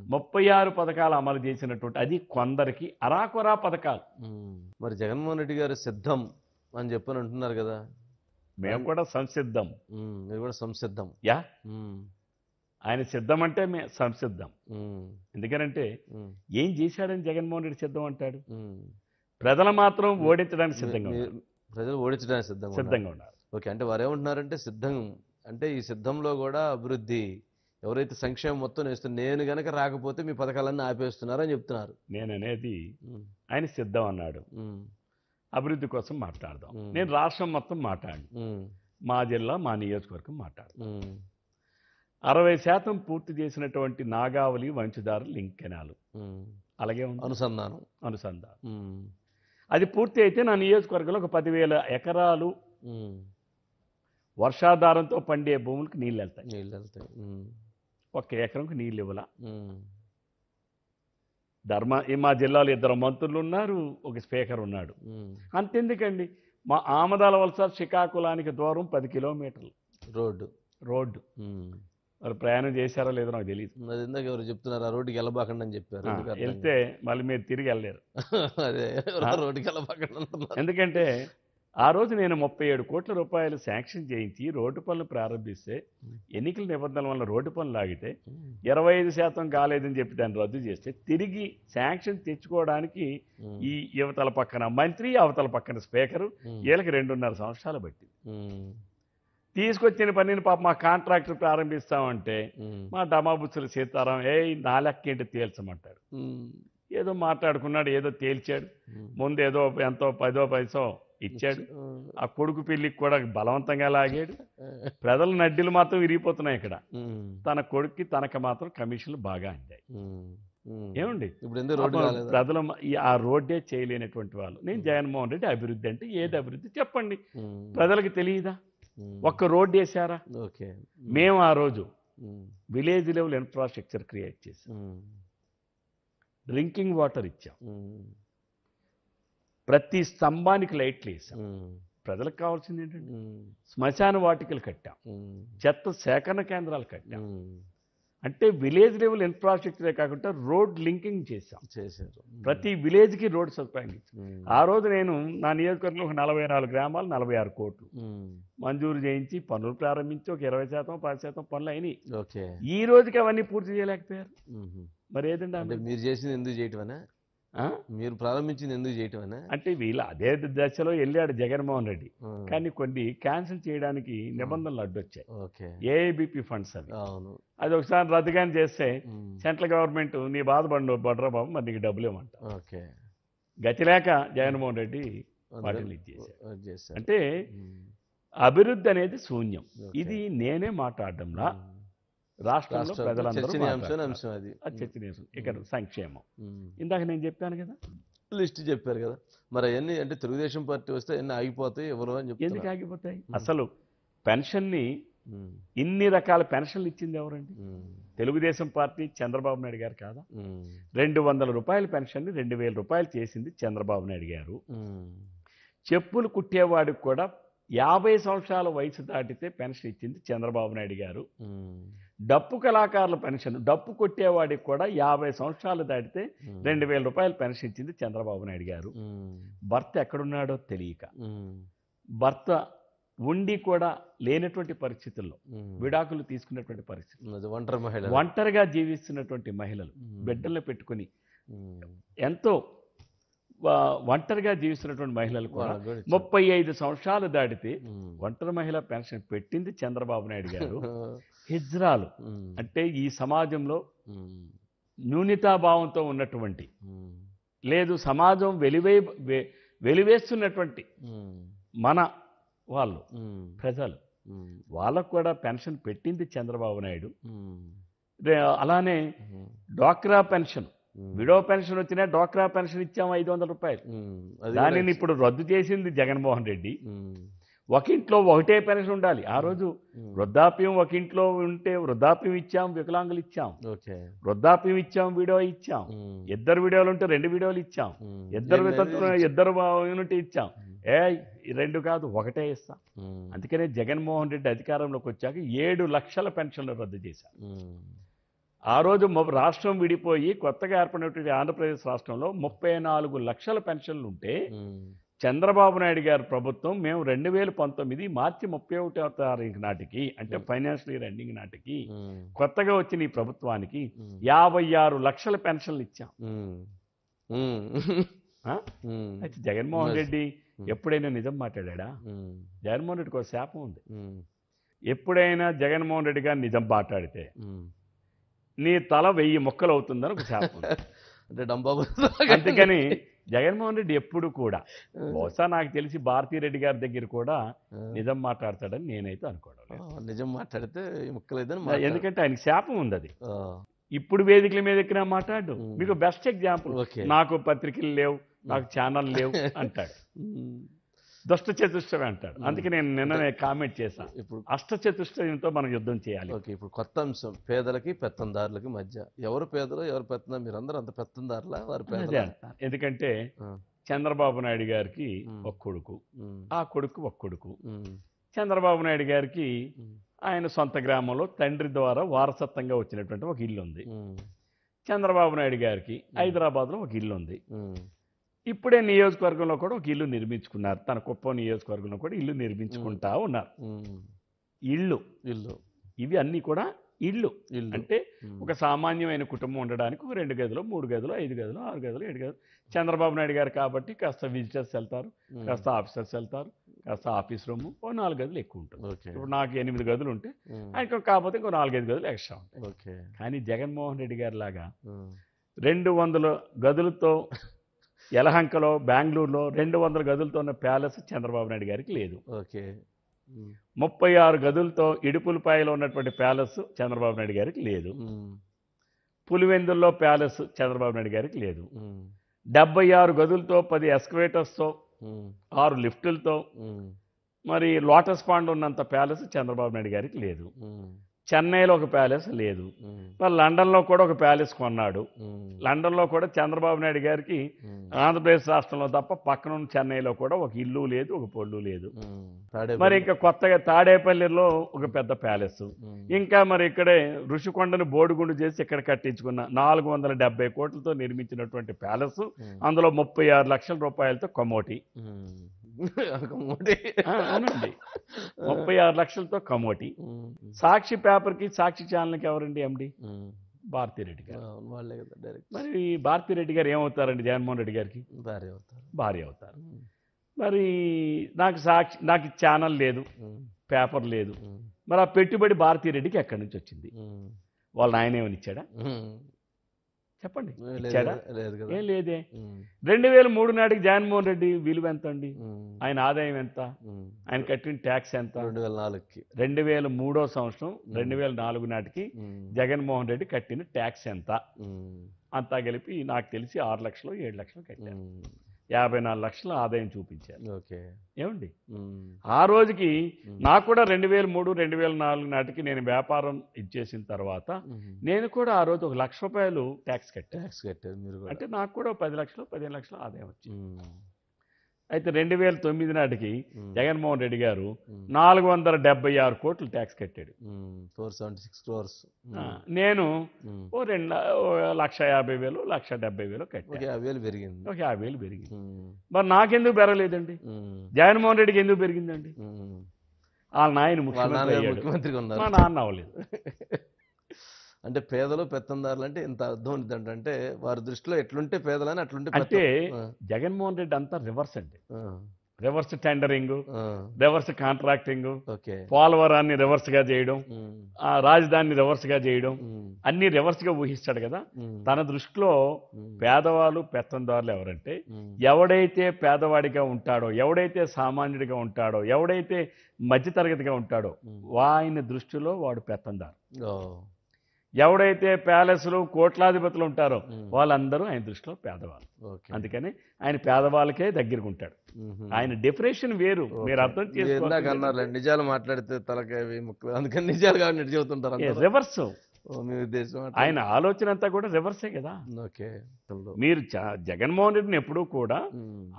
ముప్పై ఆరు పథకాలు అమలు చేసినటువంటి అది కొందరికి అరాకొరా పథకాలు. మరి జగన్మోహన్ రెడ్డి గారు సిద్ధం అని చెప్పని అంటున్నారు కదా. మేము కూడా సంసిద్ధం. మీరు కూడా సంసిద్ధం. యా? ఆయన సిద్ధం అంటే మేము. సంసిద్ధం ఎందుకనంటే ఏం చేశాడని జగన్మోహన్ రెడ్డి సిద్ధం అంటాడు. ప్రజలు మాత్రం ఓడించడానికి సిద్ధంగా మీ-. ప్రజలు ఓడించడానికి సిద్ధంగా. సిద్ధంగా ఉన్నారు. ఓకే అంటే వారు ఏమంటున్నారంటే సిద్ధం అంటే ఈ సిద్ధంలో కూడా అభివృద్ధి ఎవరైతే సంక్షేమం మొత్తం వేస్తున్నారు నేను గనక రాకపోతే మీ పథకాలన్నీ ఆపేస్తున్నారు అని చెప్తున్నారు. నేను అనేది ఆయన సిద్ధం అన్నాడు. అభివృద్ధి కోసం మాట్లాడదాం. నేను రాష్ట్రం మొత్తం మాట్లాడి మా జిల్లా మా నియోజకవర్గం మాట్లాడు ఉమ్, అరవై శాతం పూర్తి చేసినటువంటి నాగావళి వంచుదారు లింక్ కెనాలు. అలాగే ఉంది. అనుసంధానం. అనుసంధానం. అది పూర్తి అయితే నా నియోజకవర్గంలో ఒక పదివేల ఎకరాలు వర్షాధారంతో పండే భూములకు నీళ్ళు వెళ్తాయి. నీళ్ళు వెళ్తాయి. ఒక్క ఎకరంకు నీళ్ళు ఇవ్వాల. ధర్మ ఈ మా జిల్లాలో ఇద్దరు మంత్రులు ఉన్నారు ఒక స్పీకర్ ఉన్నాడు. అంతెందుకండి? మా ఆమదాల వలస శ్రీకాకుళానికి దూరం పది కిలోమీటర్లు. రోడ్డు. రోడ్డు. మరి ప్రయాణం చేశారో లేదో నాకు తెలియదు అది ఇందాక ఎవరు చెప్తున్నారు ఆ రోడ్డుకి వెళ్ళబాకండి అని చెప్పారు. ఎందుకు అర్థం వెళ్తే మళ్ళీ మీరు తిరిగి వెళ్ళలేరు. కాదు. అదే ఎవరు ఆ? ఆ? రోడ్డుకి వెళ్ళబాకండి అంటున్నారు. ఎందుకంటే ఆ రోజు నేను ముప్పై ఏడు కోట్ల రూపాయలు శాంక్షన్ చేయించి రోడ్డు పనులు ప్రారంభిస్తే ఎన్నికల నిబంధనల వల్ల రోడ్డు పనులు ఆగితే ఇరవై ఐదు శాతం కాలేదని చెప్పి దాన్ని రద్దు చేస్తే తిరిగి శాంక్షన్ తెచ్చుకోవడానికి ఉమ్, ఈ యువతల పక్కన మంత్రి అవతల పక్కన స్పీకరు ఉమ్, వీళ్ళకి రెండున్నర సంవత్సరాలు బట్టి ఉమ్, తీసుకొచ్చిన పనిని పాప మా కాంట్రాక్టర్ ప్రారంభిస్తామంటే మా డమాబుచ్చుల సీతారాం ఏ నా లెక్క ఏంటి తేల్చమంటాడు. ఏదో మాట్లాడుకున్నాడు ఏదో తేల్చాడు. ముందు ఏదో ఎంతో పదో పైసో ఇచ్చాడు. ఆ కొడుకు పెళ్ళికి కూడా బలవంతంగా లాగాడు. ప్రజల నడ్డిలు మాత్రం విరిగిపోతున్నాయి ఇక్కడ. తన కొడుక్కి తనకు మాత్రం కమిషన్లు బాగా అందాయి. ఏమండి? ప్రజలు ఆ రోడ్డే చేయలేనటువంటి వాళ్ళు. నేను జగన్మోహన్ రెడ్డి అభివృద్ధి అంటే ఏది అభివృద్ధి? చెప్పండి. ప్రజలకు తెలియదా. ఒక్క రోడ్డు వేసారా ఓకే మేము ఆ రోజు. విలేజ్ లెవెల్ ఇన్ఫ్రాస్ట్రక్చర్ క్రియేట్ చేసాం. డ్రింకింగ్ వాటర్ ఇచ్చాం. ప్రతి స్తంభానికి లైట్లు వేసాం. ప్రజలకు కావాల్సింది ఏంటంటే. శ్మశాన వాటికలు కట్టాం. చెత్త సేకరణ కేంద్రాలు కట్టాం. అంటే విలేజ్ లెవెల్ ఇన్ఫ్రాస్ట్రక్చరే కాకుండా రోడ్ లింకింగ్ చేశాం చేశారు ప్రతి విలేజ్కి రోడ్ సదుపాయం. ఆ రోజు నేను నా నియోజకవర్గంలో ఒక నలభై నాలుగు గ్రామాలు నలభై ఆరు కోట్లు. మంజూరు చేయించి పనులు ప్రారంభించి ఒక ఇరవై శాతం పది శాతం పనులు అయినాయి ఓకే ఈ రోజుకి అవన్నీ పూర్తి చేయలేకపోయారు. మరి ఏదండి? మీరు చేసింది ఎందుకు చేయటమేనా? మీరు ప్రారంభించింది ఎందుకు చేయటమేనా? అంటే వీళ్ళ అదే దశలో వెళ్ళాడు జగన్మోహన్ రెడ్డి. కానీ కొన్ని క్యాన్సిల్ చేయడానికి నిబంధనలు అడ్డొచ్చాయి. ఓకే. ఏఐబిపి ఫండ్స్ అవి. అది ఒకసారి రద్దుగాని చేస్తే. సెంట్రల్ గవర్నమెంట్ నీ బాధపడు బడ్రా బాబు మరి నీకు డబ్బులు ఇవ్వమంట. ఓకే. గతి లేక జగన్మోహన్ రెడ్డి వాటిని చేశారు అంటే. అభివృద్ధి అనేది శూన్యం. ఇది నేనే మాట్లాడడంలా. రాష్ట్రంలో రాష్ట్ర ప్రజలందరూ చర్చనీయాంశం ఇక్కడ సంక్షేమం. ఇందాక నేను చెప్పాను కదా? లిస్ట్ చెప్పారు కదా. మరి అవన్నీ అంటే తెలుగుదేశం పార్టీ వస్తే అన్ని ఆగిపోతాయి ఎవరు అని ఎందుకు చెప్తున్నారు ఆగిపోతాయి అసలు పెన్షన్ని. ఇన్ని రకాల పెన్షన్లు ఇచ్చింది ఎవరండి. తెలుగుదేశం పార్టీ చంద్రబాబు నాయుడు గారు కాదా. రెండు వందల రూపాయల పెన్షన్ని రెండు వేల రూపాయలు చేసింది చంద్రబాబు నాయుడు గారు. చెప్పులు కుట్టేవాడికి కూడా యాభై సంవత్సరాల వయసు దాటితే పెన్షన్ ఇచ్చింది చంద్రబాబు నాయుడు గారు. డప్పు కళాకారుల పెన్షన్ డప్పు కొట్టేవాడికి కూడా యాభై సంవత్సరాలు దాటితే. రెండు వేల రూపాయలు పెన్షన్ ఇచ్చింది చంద్రబాబు నాయుడు గారు. భర్త ఎక్కడున్నాడో తెలియక. భర్త ఉండి కూడా లేనటువంటి పరిస్థితుల్లో. విడాకులు తీసుకున్నటువంటి పరిస్థితి ఒంటరి మహిళ ఒంటరిగా జీవిస్తున్నటువంటి మహిళలు ఉమ్. బిడ్డలను పెట్టుకుని. ఎంతో ఒంటరిగా జీవిస్తున్నటువంటి మహిళలు కూడా. ముప్పై ఐదు సంవత్సరాలు దాటితే. ఒంటరి మహిళ పెన్షన్ పెట్టింది చంద్రబాబు నాయుడు గారు హిజ్రాలు. అంటే ఈ సమాజంలో. న్యూనతాభావంతో ఉన్నటువంటి. లేదు సమాజం వెలివే వెలివేస్తున్నటువంటి. మన వాళ్ళు. ప్రజలు. వాళ్ళకు కూడా పెన్షన్ పెట్టింది చంద్రబాబు నాయుడు అలానే. డ్వాక్రా పెన్షన్. విడో పెన్షన్ వచ్చినా డ్వాక్రా పెన్షన్ ఇచ్చాము ఐదు వందల రూపాయలు దానిని ఇప్పుడు రద్దు చేసింది జగన్మోహన్ రెడ్డి. ఒక ఇంట్లో ఒకటే పెన్షన్ ఉండాలి ఆ రోజు. వృద్ధాప్యం ఒక ఇంట్లో ఉంటే వృద్ధాప్యం ఇచ్చాం వికలాంగులు ఇచ్చాం వృద్ధాప్యం ఇచ్చాం వీడియో ఇచ్చాం. ఇద్దరు వీడియోలు ఉంటే రెండు వీడియోలు ఇచ్చాం. ఇద్దరు? ఇద్దరు యూనిట్ ఇచ్చాం ఏ రెండు కాదు ఒకటే ఇస్తాం. అందుకనే జగన్మోహన్ రెడ్డి అధికారంలోకి వచ్చాక ఏడు లక్షల పెన్షన్లు రద్దు చేశారు. ఆ రోజు రాష్ట్రం విడిపోయి కొత్తగా ఏర్పడినటువంటి ఆంధ్రప్రదేశ్ రాష్ట్రంలో ముప్పై నాలుగు లక్షల పెన్షన్లు ఉంటే. చంద్రబాబు నాయుడు గారి ప్రభుత్వం మేము రెండు వేల పంతొమ్మిది మార్చి ముప్పై ఒకటో తారీఖు నాటికి అంటే ఫైనాన్షియల్ ఇయర్ ఎండింగ్ నాటికి. కొత్తగా వచ్చిన ఈ ప్రభుత్వానికి. యాభై ఆరు లక్షల పెన్షన్లు ఇచ్చాం. అయితే జగన్మోహన్ రెడ్డి. ఎప్పుడైనా నిజం మాట్లాడా. జగన్మోహన్ రెడ్డికి ఒక శాపం ఉంది. ఎప్పుడైనా జగన్మోహన్ రెడ్డి గారు నిజం మాట్లాడితే. నీ తల వెయ్యి మొక్కలు అవుతుందని ఒక శాపం. అంటే డంబాబు అందుకని జగన్మోహన్ రెడ్డి ఎప్పుడు కూడా బహుశా నాకు తెలిసి భారతీరెడ్డి గారి దగ్గర కూడా నిజం మాట్లాడతాడని నేనైతే అనుకోవడం నిజం మాట్లాడితే ముక్కలేదని ఎందుకంటే ఆయనకి శాపం ఉంది అది ఇప్పుడు వేదికల మీద ఎక్కినా మాట్లాడు. మీకు బెస్ట్ ఎగ్జాంపుల్ నాకు పత్రికలు లేవు నాకు ఛానల్ లేవు అంటాడు. దుష్ట చతుష్టయం అంటాడు అందుకే నేను నిన్ననే కామెంట్ చేశాను ఇప్పుడు అష్ట చతుష్టయంతో మనం యుద్ధం చేయాలి ఓకే ఇప్పుడు కొత్త అంశం పేదలకి పెత్తందారులకి మధ్య ఎవరు పేదలు ఎవరు పెత్తందారు మీరందరూ అంత పెత్తందారులా వారు. ఎందుకంటే. చంద్రబాబు నాయుడు గారికి. ఒక కొడుకు. ఆ కొడుకు ఒక కొడుకు. చంద్రబాబు నాయుడు గారికి. ఆయన సొంత గ్రామంలో తండ్రి ద్వారా వారసత్వంగా వచ్చినటువంటి ఒక ఇల్లు ఉంది. చంద్రబాబు నాయుడు గారికి హైదరాబాద్లో ఒక ఇల్లు ఉంది. ఇప్పుడే నియోజకవర్గంలో కూడా ఒక ఇల్లు నిర్మించుకున్నారు. తన కుప్పం నియోజకవర్గంలో కూడా ఇల్లు నిర్మించుకుంటా ఉన్నారు. ఇల్లు. ఇల్లు. ఇవి అన్నీ కూడా ఇల్లు. ఇల్లు. అంటే. ఒక సామాన్యమైన కుటుంబం ఉండడానికి ఒక రెండు గదులు మూడు గదులు ఐదు గదులు ఆరు గదులు ఏడు గదులు. చంద్రబాబు నాయుడు గారు కాబట్టి కాస్త విజిటర్స్ వెళ్తారు. కాస్త ఆఫీసర్స్ వెళ్తారు కాస్త ఆఫీస్ రూమ్ ఓ నాలుగు గదులు ఎక్కువ ఉంటుంది. ఇప్పుడు నాకు ఎనిమిది గదులు ఉంటే. ఆయనకు కాకపోతే ఇంకో నాలుగైదు గదులు ఎక్స్ట్రా ఉంటాయి. ఓకే. కానీ జగన్మోహన్ రెడ్డి గారి లాగా. రెండు వందల గదులతో యలహంకలో బెంగళూరులో రెండు వందల గదులతో ఉన్న ప్యాలెస్ చంద్రబాబు నాయుడు గారికి లేదు. ఓకే. ముప్పై ఆరు గదులతో ఇడుపులపాయలో ఉన్నటువంటి ప్యాలెస్ చంద్రబాబు నాయుడు గారికి లేదు. పులివెందుల్లో ప్యాలెస్ చంద్రబాబు నాయుడు గారికి లేదు. డెబ్బై ఆరు గదులతో పది ఎస్కవేటర్స్తో ఆరు లిఫ్టులతో మరి లోటస్ పాండ్ ఉన్నంత ప్యాలెస్ చంద్రబాబు నాయుడు గారికి లేదు. చెన్నైలో ఒక ప్యాలెస్ లేదు. మరి లండన్లో కూడా ఒక ప్యాలెస్ కొన్నాడు. లండన్లో కూడా చంద్రబాబు నాయుడు గారికి ఆంధ్రప్రదేశ్ రాష్ట్రంలో తప్ప పక్కన ఉన్న చెన్నైలో కూడా ఒక ఇల్లు లేదు ఒక పొల్లు లేదు. మరి ఇంకా కొత్తగా తాడేపల్లిలో ఒక పెద్ద ప్యాలెస్. ఇంకా మరి ఇక్కడే ఋషికొండను బోడిగుండు చేసి ఇక్కడ కట్టించుకున్న నాలుగు వందల డెబ్బై కోట్లతో నిర్మించినటువంటి ప్యాలెస్. అందులో ముప్పై ఆరు లక్షల రూపాయలతో కమోటి. అవునండి. ముప్పై ఆరు లక్షలతో కమోటి. సాక్షి పేపర్కి సాక్షి ఛానల్కి ఎవరండి ఎండి? భారతిరెడ్డి గారు. వాళ్ళే కదా డైరెక్ట్. మరి భారతిరెడ్డి గారు ఏమవుతారండి జగన్మోహన్ రెడ్డి గారికి? భార్య అవుతారు. భార్య అవుతారు. మరి నాకు సాక్షి నాకు ఛానల్ లేదు పేపర్ లేదు. మరి ఆ పెట్టుబడి భారతిరెడ్డికి ఎక్కడి నుంచి వచ్చింది? వాళ్ళ ఆయన ఏమని ఇచ్చాడా. చెప్పండి. ఏం లేదే రెండు వేల మూడు నాటికి జగన్మోహన్ రెడ్డి విలువ ఎంత అండి ఆయన ఆదాయం ఎంత. ఆయన కట్టిన ట్యాక్స్ ఎంత? రెండు వేల నాలుగుకి. రెండు వేల మూడో సంవత్సరం రెండు వేల నాలుగు నాటికి జగన్మోహన్ రెడ్డి కట్టిన ట్యాక్స్ ఎంత? అంతా కలిపి నాకు తెలిసి ఆరు లక్షలు ఏడు లక్షలు కట్టారు. యాభై నాలుగు లక్షల ఆదాయం చూపించారు. ఓకే. ఏమండి? ఆ రోజుకి నాకు కూడా రెండు వేల మూడు రెండు వేల నాలుగు నాటికి నేను వ్యాపారం ఇచ్చేసిన తర్వాత. నేను కూడా ఆ రోజు ఒక లక్ష రూపాయలు ట్యాక్స్ కట్టాను. ట్యాక్స్ కూడా. అంటే నాకు కూడా పది లక్షలు పదిహేను లక్షలు ఆదాయం వచ్చింది. అయితే రెండు వేల తొమ్మిది నాటికి జగన్మోహన్ రెడ్డి గారు నాలుగు వందల డెబ్బై ఆరు కోట్లు ట్యాక్స్ కట్టాడు. ఫోర్ సెవెంటీ సిక్స్ క్రోర్స్ నేను ఓ రెండు లక్ష యాభై వేలు లక్ష డెబ్బై వేలు ఒక కట్టాను యాభై వేలు పెరిగింది. ఒక యాభై వేలు పెరిగింది. మరి నాకెందుకు పెరగలేదండి? జగన్మోహన్ రెడ్డికి ఎందుకు పెరిగిందండి. వాళ్ళ నాయన ముఖ్యమంత్రి మా నాన్న అవ్వలేదు. అంటే పేదలు పెత్తందారులు అంటే ఇంత అర్థం ఏంటంటే వారి దృష్టిలో ఎట్లుంటే పేదలని అట్లుంటే అంటే జగన్మోహన్ రెడ్డి అంతా రివర్స్ అండి. రివర్స్ టెండరింగ్ రివర్స్ కాంట్రాక్టింగ్ పోలవరాన్ని రివర్స్గా చేయడం ఆ రాజధానిని రివర్స్గా చేయడం అన్ని రివర్స్గా ఊహిస్తాడు కదా. తన దృష్టిలో పేదవాళ్ళు పెత్తందారులు ఎవరంటే ఎవడైతే పేదవాడిగా ఉంటాడో ఎవడైతే సామాన్యుడిగా ఉంటాడో ఎవడైతే మధ్యతరగతిగా ఉంటాడో. ఆయన దృష్టిలో వాడు పెత్తందారు. ఎవడైతే ప్యాలెస్లు కోట్లాధిపతులు ఉంటారో వాళ్ళందరూ ఆయన దృష్టిలో పేదవాళ్ళు. ఓకే. అందుకని ఆయన పేదవాళ్ళకే దగ్గరకు ఉంటాడు. ఆయన డెఫినేషన్ వేరు. మీరు అర్థం చేసుకోవాలి. నిజాలు మాట్లాడితే తలకాయ ముక్కు అందుకని నిజాలు కాబట్టి చెబుతుంటారు. రివర్స్ మీ ఉద్దేశం. ఆయన ఆలోచన అంతా కూడా రివర్సే కదా. ఓకే. మీరు జగన్మోహన్ రెడ్డిని ఎప్పుడూ కూడా.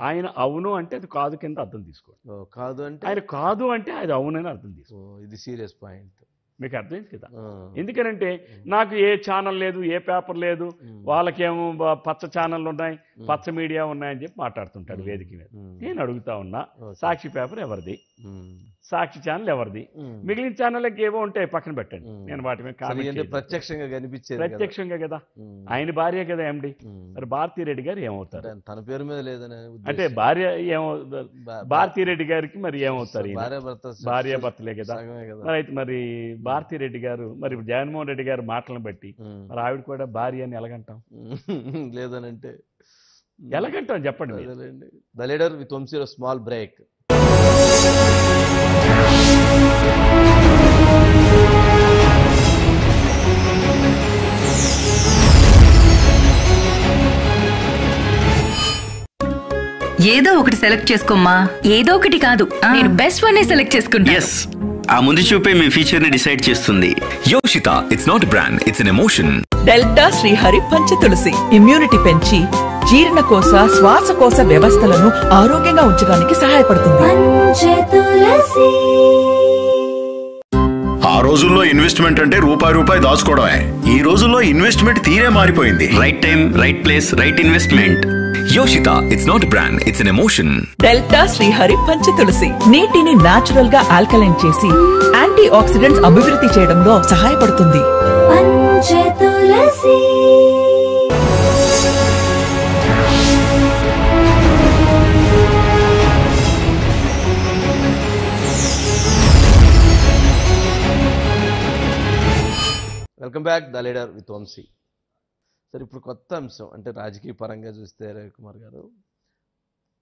ఆయన అవును అంటే అది కాదు కింద అర్థం తీసుకోండి. ఓ, కాదు అంటే? ఆయన కాదు అంటే అది అవునని అర్థం తీసుకోండి. ఓ, ఇది సీరియస్ పాయింట్ మీకు అర్థమైంది కదా? ఎందుకనంటే నాకు ఏ ఛానల్ లేదు ఏ పేపర్ లేదు వాళ్ళకేమో పచ్చ ఛానళ్ళు ఉన్నాయి పచ్చ మీడియా ఉన్నాయని చెప్పి మాట్లాడుతుంటాడు వేదిక మీద. నేను అడుగుతా ఉన్నా. సాక్షి పేపర్ ఎవరిది? సాక్షి ఛానల్ ఎవరిది మిగిలిన ఛానళ్ళకి ఏవో ఉంటాయి పక్కన పెట్టండి. నేను వాటి మీద. ప్రత్యక్షంగా కనిపించేది. ప్రత్యక్షంగా కదా. ఆయన భార్య కదా ఎండి. మరి భారతీరెడ్డి గారు ఏమవుతారు తన పేరు మీద లేదని అంటే భార్య ఏమో భారతీరెడ్డి గారికి మరి ఏమవుతారు? భార్య భర్త భార్య భర్తలే కదా మరి అయితే మరి భారతీరెడ్డి గారు మరి జగన్మోహన్ రెడ్డి గారు మాటలను బట్టి. మరి ఆవిడ కూడా భార్య అని ఎలాగంటాం. లేదనంటే ఎలాగంటాం చెప్పండి మీరు. అదేలేండి the leader with small break ఏదో ఒకటి సెలెక్ట్ చేసుకోమ్మా. ఏదో ఒకటి కాదు. నేను బెస్ట్ వన్ సెలెక్ట్ చేసుకుంటా. ఆ ముందు చూపే మీ ఫీచర్ని డిసైడ్ చేస్తుంది. It's not a brand, it's an emotion. Delta Srihari Panchatulasi immunity పెంచి జీర్ణకోశ శ్వాసకోశ వ్యవస్థలను ఆరోగ్యంగా ఉంచడానికి సహాయపడుతుంది. ఆ రోజుల్లో ఇన్వెస్ట్మెంట్ అంటే రూపాయి రూపాయి దాచుకోవడమే. ఈ రోజుల్లో ఇన్వెస్ట్మెంట్ తీరే మారిపోయింది. Right time right place right investment Yoshita, it's not a brand, it's an emotion. Delta Srihari Panchatulasi నీటిని నాచురల్గా ఆల్కలైన్ చేసి యాంటీ ఆక్సిడెంట్స్ అభివృద్ధి చేయడంలో సహాయపడుతుంది. Welcome back the leader with Vamshi. సరే ఇప్పుడు కొత్త అంశం అంటే రాజకీయ పరంగా చూస్తే రవికుమార్ గారు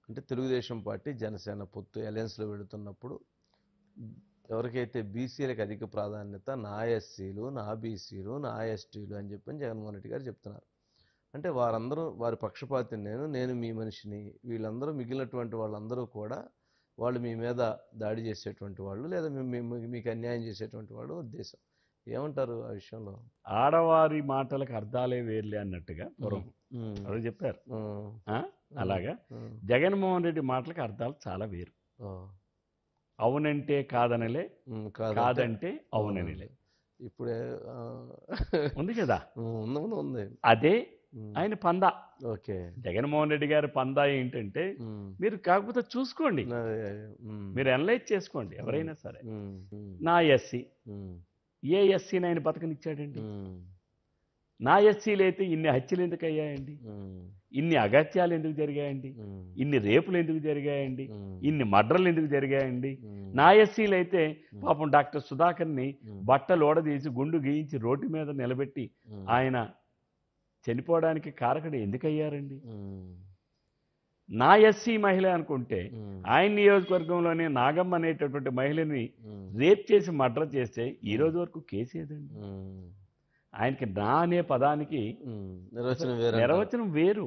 అంటే తెలుగుదేశం పార్టీ జనసేన పొత్తు అలయన్స్లో వెళుతున్నప్పుడు ఎవరికైతే బీసీలకు అధిక ప్రాధాన్యత నా ఎస్సీలు నా బీసీలు నా ఎస్టీలు అని చెప్పని జగన్మోహన్ రెడ్డి గారు చెప్తున్నారు. అంటే వారందరూ వారి పక్షపాతి నేను నేను మీ మనిషిని వీళ్ళందరూ మిగిలినటువంటి వాళ్ళందరూ కూడా వాళ్ళు మీ మీద దాడి చేసేటువంటి వాళ్ళు లేదా మీకు అన్యాయం చేసేటువంటి వాళ్ళు ఉద్దేశం. ఏమంటారు ఆ విషయంలో? ఆడవారి మాటలకు అర్థాలే వేర్లే అన్నట్టుగా పూర్వం. చెప్పారు? అలాగా? జగన్మోహన్ రెడ్డి మాటలకు అర్థాలు చాలా వేరు. అవునంటే కాదనలే కాదంటే- అవుననిలే. ఇప్పుడే ఉంది కదా? ఉంది అదే ఆయన పందా. ఓకే. జగన్మోహన్ రెడ్డి గారి పందా ఏంటంటే మీరు కాకపోతే చూసుకోండి. మీరు అనలైజ్ చేసుకోండి ఎవరైనా సరే. నా ఎస్సీ. ఏ ఎస్సీని ఆయన బతకనిచ్చాడండి? నా ఎస్సీలు అయితే ఇన్ని హత్యలు ఎందుకు అయ్యాయండి? ఇన్ని అగత్యాలు ఎందుకు జరిగాయండి? ఇన్ని రేపులు ఎందుకు జరిగాయండి? ఇన్ని మర్డర్లు ఎందుకు జరిగాయండి? నా ఎస్సీలు అయితే పాపం డాక్టర్ సుధాకర్ని బట్టలు ఓడదీసి గుండు గీయించి రోడ్డు మీద నిలబెట్టి ఆయన చనిపోవడానికి కారకుడు ఎందుకు అయ్యారండి? ఉమ్, నా ఎస్సీ మహిళ అనుకుంటే ఆయన నియోజకవర్గంలోనే నాగమ్మ అనేటటువంటి మహిళని రేప్ చేసి మర్డర్ చేస్తే ఈ రోజు వరకు కేసు ఏదండి? ఆయనకి నా అనే పదానికి నిర్వచనం వేరే.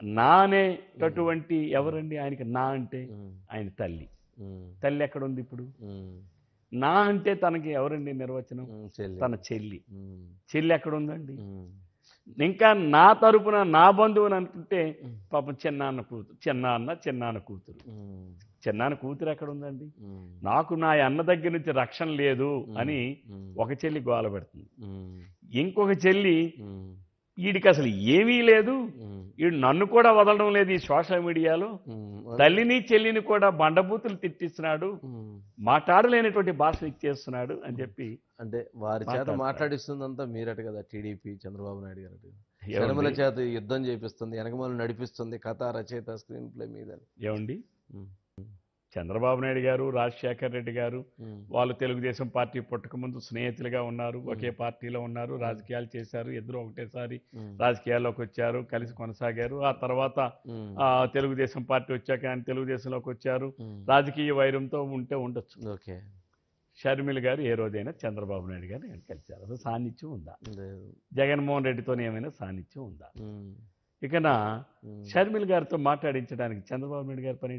నా అనేటటువంటి ఎవరండి ఆయనకి నా అంటే? ఆయన తల్లి. తల్లి ఎక్కడ ఉంది ఇప్పుడు నా అంటే తనకి ఎవరండి నిర్వచనం? తన చెల్లి. చెల్లి ఎక్కడ ఉందండి ఉమ్, ఇంకా నా తరపున నా బంధువుని అనుకుంటే పాపం చిన్నాన్న కూతురు చిన్నాన్న చిన్నాన్న కూతురు. చిన్నాన్న కూతురు ఎక్కడ ఉందండి నాకు నా అన్న దగ్గర నుంచి రక్షణ లేదు అని ఒక చెల్లి గోల పెడుతుంది. ఇంకొక చెల్లి వీడికి అసలు ఏమీ లేదు. వీడు నన్ను కూడా వదలడం లేదు ఈ సోషల్ మీడియాలో. తల్లిని చెల్లిని కూడా బండబూతులు తిట్టిస్తున్నాడు. మాట్లాడలేనటువంటి భాష ఇచ్చేస్తున్నాడు అని చెప్పి అంటే వారి చేత. మాట్లాడిస్తుందంతా మీరట కదా టీడీపీ చంద్రబాబు నాయుడు గారు? షర్మిల చేత యుద్ధం చేపిస్తుంది వెనకమాల నడిపిస్తుంది కథ రచయిత స్క్రీన్ ప్లే మీద ఏమండి. చంద్రబాబు నాయుడు గారు రాజశేఖర్ రెడ్డి గారు వాళ్ళు తెలుగుదేశం పార్టీ పుట్టక ముందు స్నేహితులుగా ఉన్నారు ఒకే పార్టీలో ఉన్నారు రాజకీయాలు చేశారు ఇద్దరు ఒకటేసారి రాజకీయాల్లోకి వచ్చారు కలిసి కొనసాగారు. ఆ తర్వాత తెలుగుదేశం పార్టీ వచ్చాక ఆయన తెలుగుదేశంలోకి వచ్చారు. రాజకీయ వైరంతో ఉంటే ఉండొచ్చు. ఓకే. షర్మిల గారు ఏ రోజైనా చంద్రబాబు నాయుడు గారిని ఆయన కలిశారు. అసలు సాన్నిధ్యం ఉందా? జగన్మోహన్ రెడ్డితో ఏమైనా సాన్నిధ్యం ఉందా? ఉమ్, ఇక నా ఉమ్, షర్మిల గారితో మాట్లాడించడానికి చంద్రబాబు నాయుడు గారి పని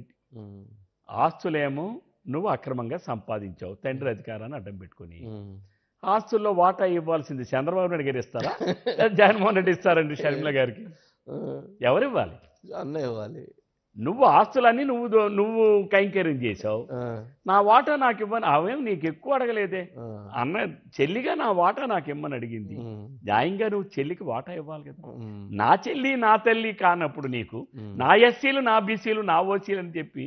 ఆస్తులేమో నువ్వు అక్రమంగా సంపాదించావు తండ్రి అధికారాన్ని అడ్డం పెట్టుకుని. ఉమ్, ఆస్తుల్లో వాటా ఇవ్వాల్సింది చంద్రబాబు నాయుడు గారు ఇస్తారా? జగన్మోహన్ రెడ్డి ఇస్తారండి షర్మిల గారికి? ఎవరు ఇవ్వాలి అన్న ఇవ్వాలి. నువ్వు ఆస్తులన్నీ నువ్వు నువ్వు కైంకర్యం చేసావు ఆ, నా వాటా నాకు ఇవ్వని అవేం నీకు ఎక్కువ అడగలేదే అన్న చెల్లిగా నా వాటా నాకు ఇమ్మని అడిగింది న్యాయంగా నువ్వు చెల్లికి వాటా ఇవ్వాలి కదా. నా చెల్లి నా తల్లి కానప్పుడు నీకు నా ఎస్సీలు నా బీసీలు నా ఓసీలు అని చెప్పి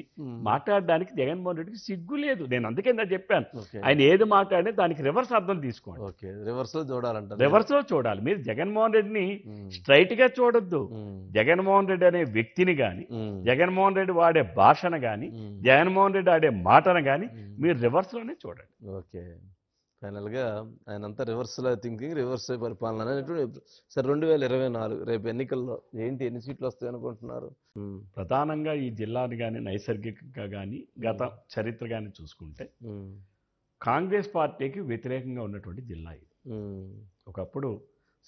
మాట్లాడడానికి జగన్మోహన్ రెడ్డికి సిగ్గు లేదు. నేను అందుకే ఇందా చెప్పాను. ఆయన ఏది మాట్లాడినా దానికి రివర్స్ అర్థం తీసుకోండి. ఓకే. రివర్స్లో చూడాలంట రివర్స్లో చూడాలి. మీరు జగన్మోహన్ రెడ్డిని స్ట్రైట్గా చూడొద్దు. జగన్మోహన్ రెడ్డి అనే వ్యక్తిని గాని ఉమ్, జగన్మోహన్ రెడ్డి వాడే భాషను గాని ఉమ్, జగన్మోహన్ రెడ్డి ఆడే మాటను గాని ఉమ్. మీరు రివర్స్లోనే చూడండి. ఓకే. ఫైనల్గా ఆయన అంతా రివర్స్లో థింకింగ్ రివర్స్ పరిపాలన అనేటువంటి సరే రెండు వేల ఇరవై నాలుగు రేపు ఎన్నికల్లో ఏంటి ఎన్ని సీట్లు వస్తాయి అనుకుంటున్నారు? ప్రధానంగా ఈ జిల్లాని కానీ నైసర్గికంగా కానీ గత చరిత్ర కానీ చూసుకుంటే కాంగ్రెస్ పార్టీకి వ్యతిరేకంగా ఉన్నటువంటి జిల్లా ఇది. ఒకప్పుడు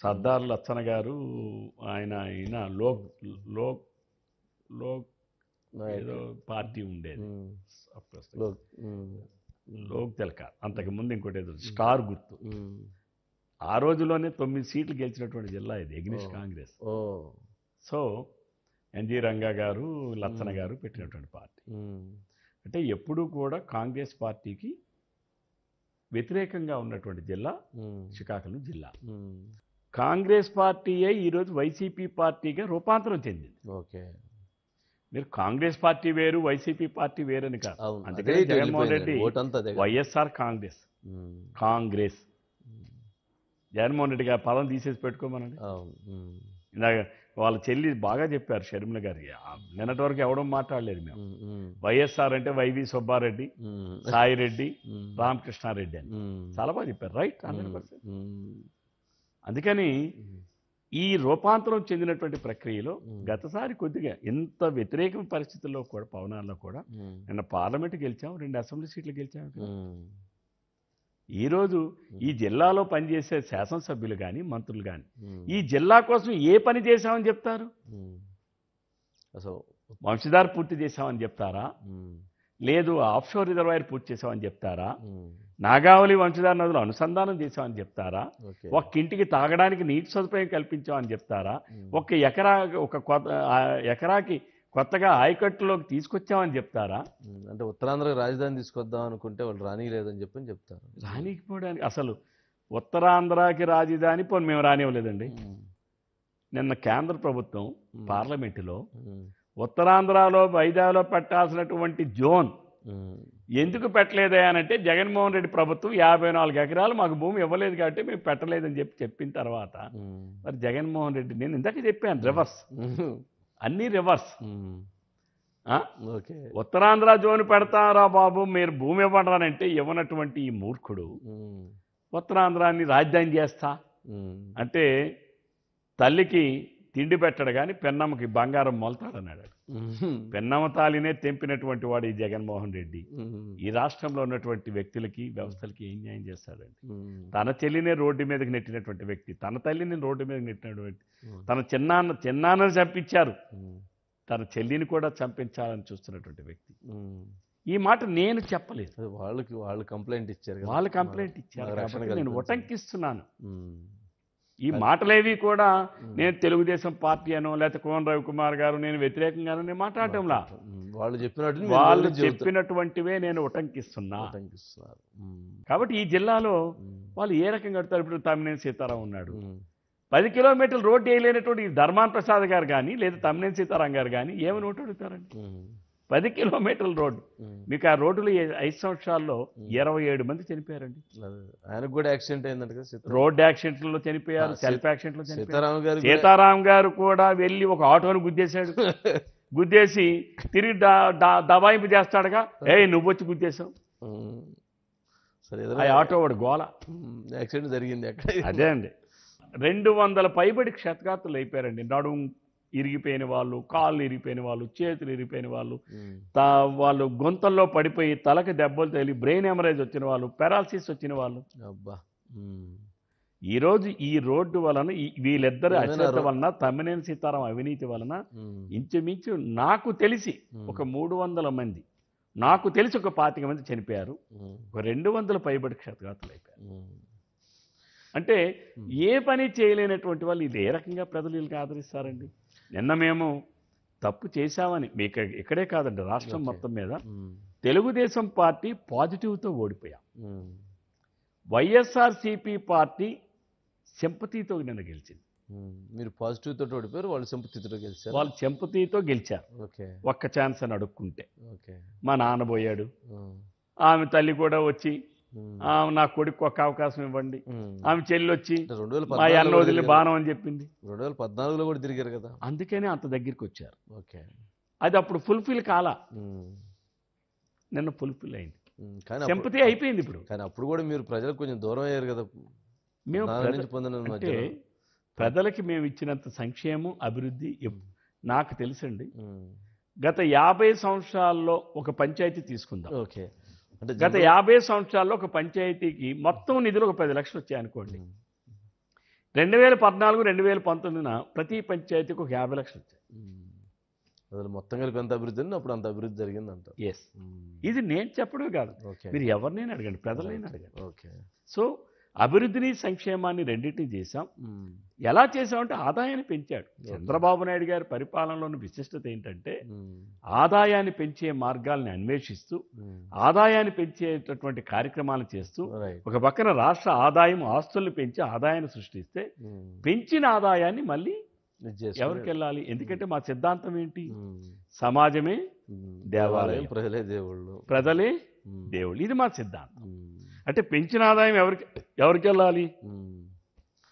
సర్దార్ లచ్చన గారు ఆయన ఆయన లోక్ లోక్ లోక్. ఏదో పార్టీ ఉండేది. లోక్ తెలక. అంతకు ముందు ఇంకోటి ఏదో స్టార్ గుర్తు. ఆ రోజులోనే తొమ్మిది సీట్లు గెలిచినటువంటి జిల్లా ఇది ఎగ్నిష్. కాంగ్రెస్. ఓ. సో ఎన్జి రంగా గారు లచ్చన గారు పెట్టినటువంటి పార్టీ. అంటే ఎప్పుడూ కూడా కాంగ్రెస్ పార్టీకి వ్యతిరేకంగా ఉన్నటువంటి జిల్లా శ్రీకాకుళం జిల్లా. కాంగ్రెస్ పార్టీయే ఈరోజు వైసీపీ పార్టీగా రూపాంతరం చెందింది. ఓకే. మీరు కాంగ్రెస్ పార్టీ వేరు వైసీపీ పార్టీ వేరని కాదు. అవును అదే అందుకని ఇటు జగన్మోహన్. రెడ్డి. వైఎస్ఆర్ కాంగ్రెస్. కాంగ్రెస్. జగన్మోహన్ రెడ్డి గారు పదం తీసేసి పెట్టుకోమనండి. ఇందాక వాళ్ళ చెల్లి బాగా చెప్పారు షర్మిల గారికి ఆ, నిన్నటి వరకు ఎవడం మాట్లాడలేదు మేము. వైఎస్ఆర్ అంటే వైవి సుబ్బారెడ్డి ఉమ్, సాయిరెడ్డి ఉమ్, రామకృష్ణారెడ్డి అని. చాలా బాగా చెప్పారు రైట్? హండ్రెడ్ అందుకని ఈ రూపాంతరం చెందినటువంటి ప్రక్రియలో. గతసారి కొద్దిగా ఎంత వ్యతిరేక పరిస్థితుల్లో కూడా పవనాల్లో కూడా నిన్న పార్లమెంట్ గెలిచాం రెండు అసెంబ్లీ సీట్లు గెలిచాం ఈరోజు ఈ జిల్లాలో పనిచేసే శాసనసభ్యులు కానీ మంత్రులు కానీ ఈ జిల్లా కోసం ఏ పని చేశామని చెప్తారు. అసలు వంశధార పూర్తి చేశామని చెప్తారా? లేదు ఆఫ్షోర్ రిజర్వాయర్ పూర్తి చేశామని చెప్తారా? నాగావళి వంశధార నదులు అనుసంధానం చేశామని చెప్తారా? ఒక్క ఇంటికి తాగడానికి నీటి సదుపాయం కల్పించామని చెప్తారా? ఒక ఎకరా ఒక ఎకరాకి కొత్తగా ఆయకట్టులోకి తీసుకొచ్చామని చెప్తారా? అంటే ఉత్తరాంధ్రకు రాజధాని తీసుకొద్దాం అనుకుంటే వాళ్ళు రానిలేదని చెప్పని చెప్తారు. రానికపోవడానికి అసలు ఉత్తరాంధ్రకి రాజధాని పోనీ మేము రానివ్వలేదండి. నిన్న కేంద్ర ప్రభుత్వం పార్లమెంటులో ఉత్తరాంధ్రలో వైజాగ్లో పెట్టాల్సినటువంటి జోన్ ఎందుకు పెట్టలేదే అని అంటే జగన్మోహన్ రెడ్డి ప్రభుత్వం యాభై నాలుగు ఎకరాలు మాకు భూమి ఇవ్వలేదు కాబట్టి మేము పెట్టలేదని చెప్పి చెప్పిన తర్వాత మరి జగన్మోహన్ రెడ్డి నేను ఇందాక చెప్పాను రివర్స్ అన్నీ రివర్స్ ఉత్తరాంధ్ర జోన్ పెడతారా బాబు మీరు భూమి ఇవ్వడానంటే ఇవ్వనటువంటి ఈ మూర్ఖుడు ఉత్తరాంధ్రాన్ని రాజధాని చేస్తా. అంటే తల్లికి తిండి పెట్టడు కానీ పెన్నమ్మకి బంగారం మొలతాడన్నాడు పెన్నమ్మ తాలినే తెంపినటువంటి వాడు ఈ జగన్మోహన్ రెడ్డి. ఈ రాష్ట్రంలో ఉన్నటువంటి వ్యక్తులకి వ్యవస్థలకి ఏం న్యాయం చేస్తాడండి? తన చెల్లినే రోడ్డు మీదకి నెట్టినటువంటి వ్యక్తి తన తల్లిని రోడ్డు మీదకి నెట్టినటువంటి తన చిన్నాన్న చిన్నాన్నని చంపించారు. తన చెల్లిని కూడా చంపించాలని చూస్తున్నటువంటి వ్యక్తి. ఈ మాట నేను చెప్పలేదు. వాళ్ళకి వాళ్ళు కంప్లైంట్ ఇచ్చారు. వాళ్ళు కంప్లైంట్ ఇచ్చారు నేను. ఉటంకిస్తున్నాను. ఈ మాటలేవి కూడా. నేను తెలుగుదేశం పార్టీ అనో లేకపోతే కోన రవికుమార్ గారు నేను వ్యతిరేకంగానో నేను మాట్లాడటంలా. వాళ్ళు చెప్పినట్టు వాళ్ళు? చెప్పినటువంటివే నేను ఉటంకిస్తున్నా. కాబట్టి ఈ జిల్లాలో వాళ్ళు ఏ రకంగా కడతారు? ఇప్పుడు తమ్మినేని సీతారాం ఉన్నాడు. పది కిలోమీటర్లు రోడ్డు వేయలేనటువంటి ధర్మాన్ ప్రసాద్ గారు కానీ లేదా తమ్మినేని సీతారాం గారు కానీ ఏమని ఓటు అడుగుతారండి? పది కిలోమీటర్ల రోడ్డు. మీకు ఆ రోడ్డులో ఏ- ఐదు సంవత్సరాల్లో ఇరవై ఏడు మంది చనిపోయారండి. ఆయనకు కూడా యాక్సిడెంట్ అయిందంట కదా సీతారాం. రోడ్ యాక్సిడెంట్లో చనిపోయారు సెల్ఫ్ యాక్సిడెంట్లో చనిపోయారు. సీతారాం గారు కూడా- సీతారాం గారు కూడా వెళ్ళి ఒక ఆటోను గుద్దేశాడు. గుద్దేసి తిరిగి దబాయింపు చేస్తాడుగా. ఏ నువ్వు వచ్చి గుద్దేశావు. సరే ఆటో వాడు గోల. యాక్సిడెంట్ జరిగింది అక్కడ. అదే అండి. రెండు వందల పైబడి క్షతగాత్రులు అయిపోయారండి. నడుము ఇరిగిపోయిన వాళ్ళు కాళ్ళు ఇరిగిపోయిన వాళ్ళు చేతులు ఇరిగిపోయిన వాళ్ళు తా వాళ్ళు గొంతల్లో పడిపోయి తలకి దెబ్బలు తగిలి బ్రెయిన్ హెమరేజ్ వచ్చిన వాళ్ళు పెరాలసిస్ వచ్చిన వాళ్ళు. అబ్బా. ఈరోజు ఈ రోడ్డు వలన వీళ్ళిద్దరు అశ్రద్ధ వలన తమ్మినేని సీతారాం అవినీతి వలన ఇంచుమించు నాకు తెలిసి ఒక మూడు వందల మంది నాకు తెలిసి ఒక పాతిక మంది చనిపోయారు. ఒక రెండు వందల పైబడి క్షతగాతులు అయిపోయారు. అంటే ఏ పని చేయలేనటువంటి వాళ్ళు ఇది ఏ రకంగా ప్రజలు వీళ్ళకి ఆదరిస్తారండి. నిన్న మేము తప్పు చేశామని మీకు ఇక్కడే కాదండి రాష్ట్రం. మొత్తం మీద తెలుగుదేశం పార్టీ పాజిటివ్తో ఓడిపోయాం. వైఎస్ఆర్సీపీ పార్టీ సింపతితో నిన్న గెలిచింది. మీరు పాజిటివ్ తోటి ఓడిపోయారు వాళ్ళు సింపతితో గెలిచారు? వాళ్ళు సింపతితో గెలిచారు. ఓకే. ఒక్క ఛాన్స్ అని అడుక్కుంటే. ఓకే. మా నాన్న పోయాడు. ఆమె తల్లి కూడా వచ్చి ఉమ్, "ఆ, నా కొడుకు ఒక్క అవకాశం ఇవ్వండి. ఆమె చెల్లి వచ్చి మా అన్న వదిలి. బాణం అని చెప్పింది. రెండు వేల పద్నాలుగులో కూడా తిరిగారు కదా? అందుకనే అంత దగ్గరికి వచ్చారు. ఓకే. అది అప్పుడు ఫుల్ఫిల్ కాలా. నిన్న ఫుల్ఫిల్ అయింది. కానీ సింపతి అయిపోయింది ఇప్పుడు. కానీ అప్పుడు కూడా మీరు ప్రజలకు కొంచెం దూరం అయ్యారు కదా? మేము అంటే ప్రజలకి మేము ఇచ్చినంత సంక్షేమం అభివృద్ధి నాకు తెలుసండి. గత యాభై సంవత్సరాల్లో ఒక పంచాయతీ తీసుకుందాం. ఓకే. గత యాభై సంవత్సరాల్లో ఒక పంచాయతీకి మొత్తం నిధులు ఒక పది లక్షలు వచ్చాయి అనుకోండి ఉమ్, రెండు వేల పద్నాలుగు రెండు వేల పంతొమ్మిదిన ప్రతి పంచాయతీకి ఒక యాభై లక్షలు వచ్చాయి. అసలు మొత్తం కలిపి ఎంత అభివృద్ధి ఉంది? అప్పుడు అంత అభివృద్ధి జరిగింది అంటారు ఎస్ ఇది నేను చెప్పడమే కాదు. ఓకే. మీరు ఎవరినైనా అడగండి ప్రజలైనా అడగండి. ఓకే. సో అభివృద్ధిని సంక్షేమాన్ని రెండింటిని చేశాం. ఎలా చేశామంటే ఆదాయాన్ని పెంచాడు. చంద్రబాబు నాయుడు గారి పరిపాలనలోని విశిష్టత ఏంటంటే ఆదాయాన్ని పెంచే మార్గాల్ని అన్వేషిస్తూ ఆదాయాన్ని పెంచేటటువంటి కార్యక్రమాలు చేస్తూ ఒక పక్కన రాష్ట్ర ఆదాయం ఆస్తుల్ని పెంచి ఆదాయాన్ని సృష్టిస్తే పెంచిన ఆదాయాన్ని మళ్ళీ ఎవరికి వెళ్ళాలి? ఎందుకంటే మా సిద్ధాంతం ఏంటి? సమాజమే దేవాలయం. ప్రజలే దేవుళ్ళు. ప్రజలే దేవుళ్ళు. ఇది మా సిద్ధాంతం. అంటే పెంచిన ఆదాయం ఎవరికి ఎవరికి వెళ్ళాలి?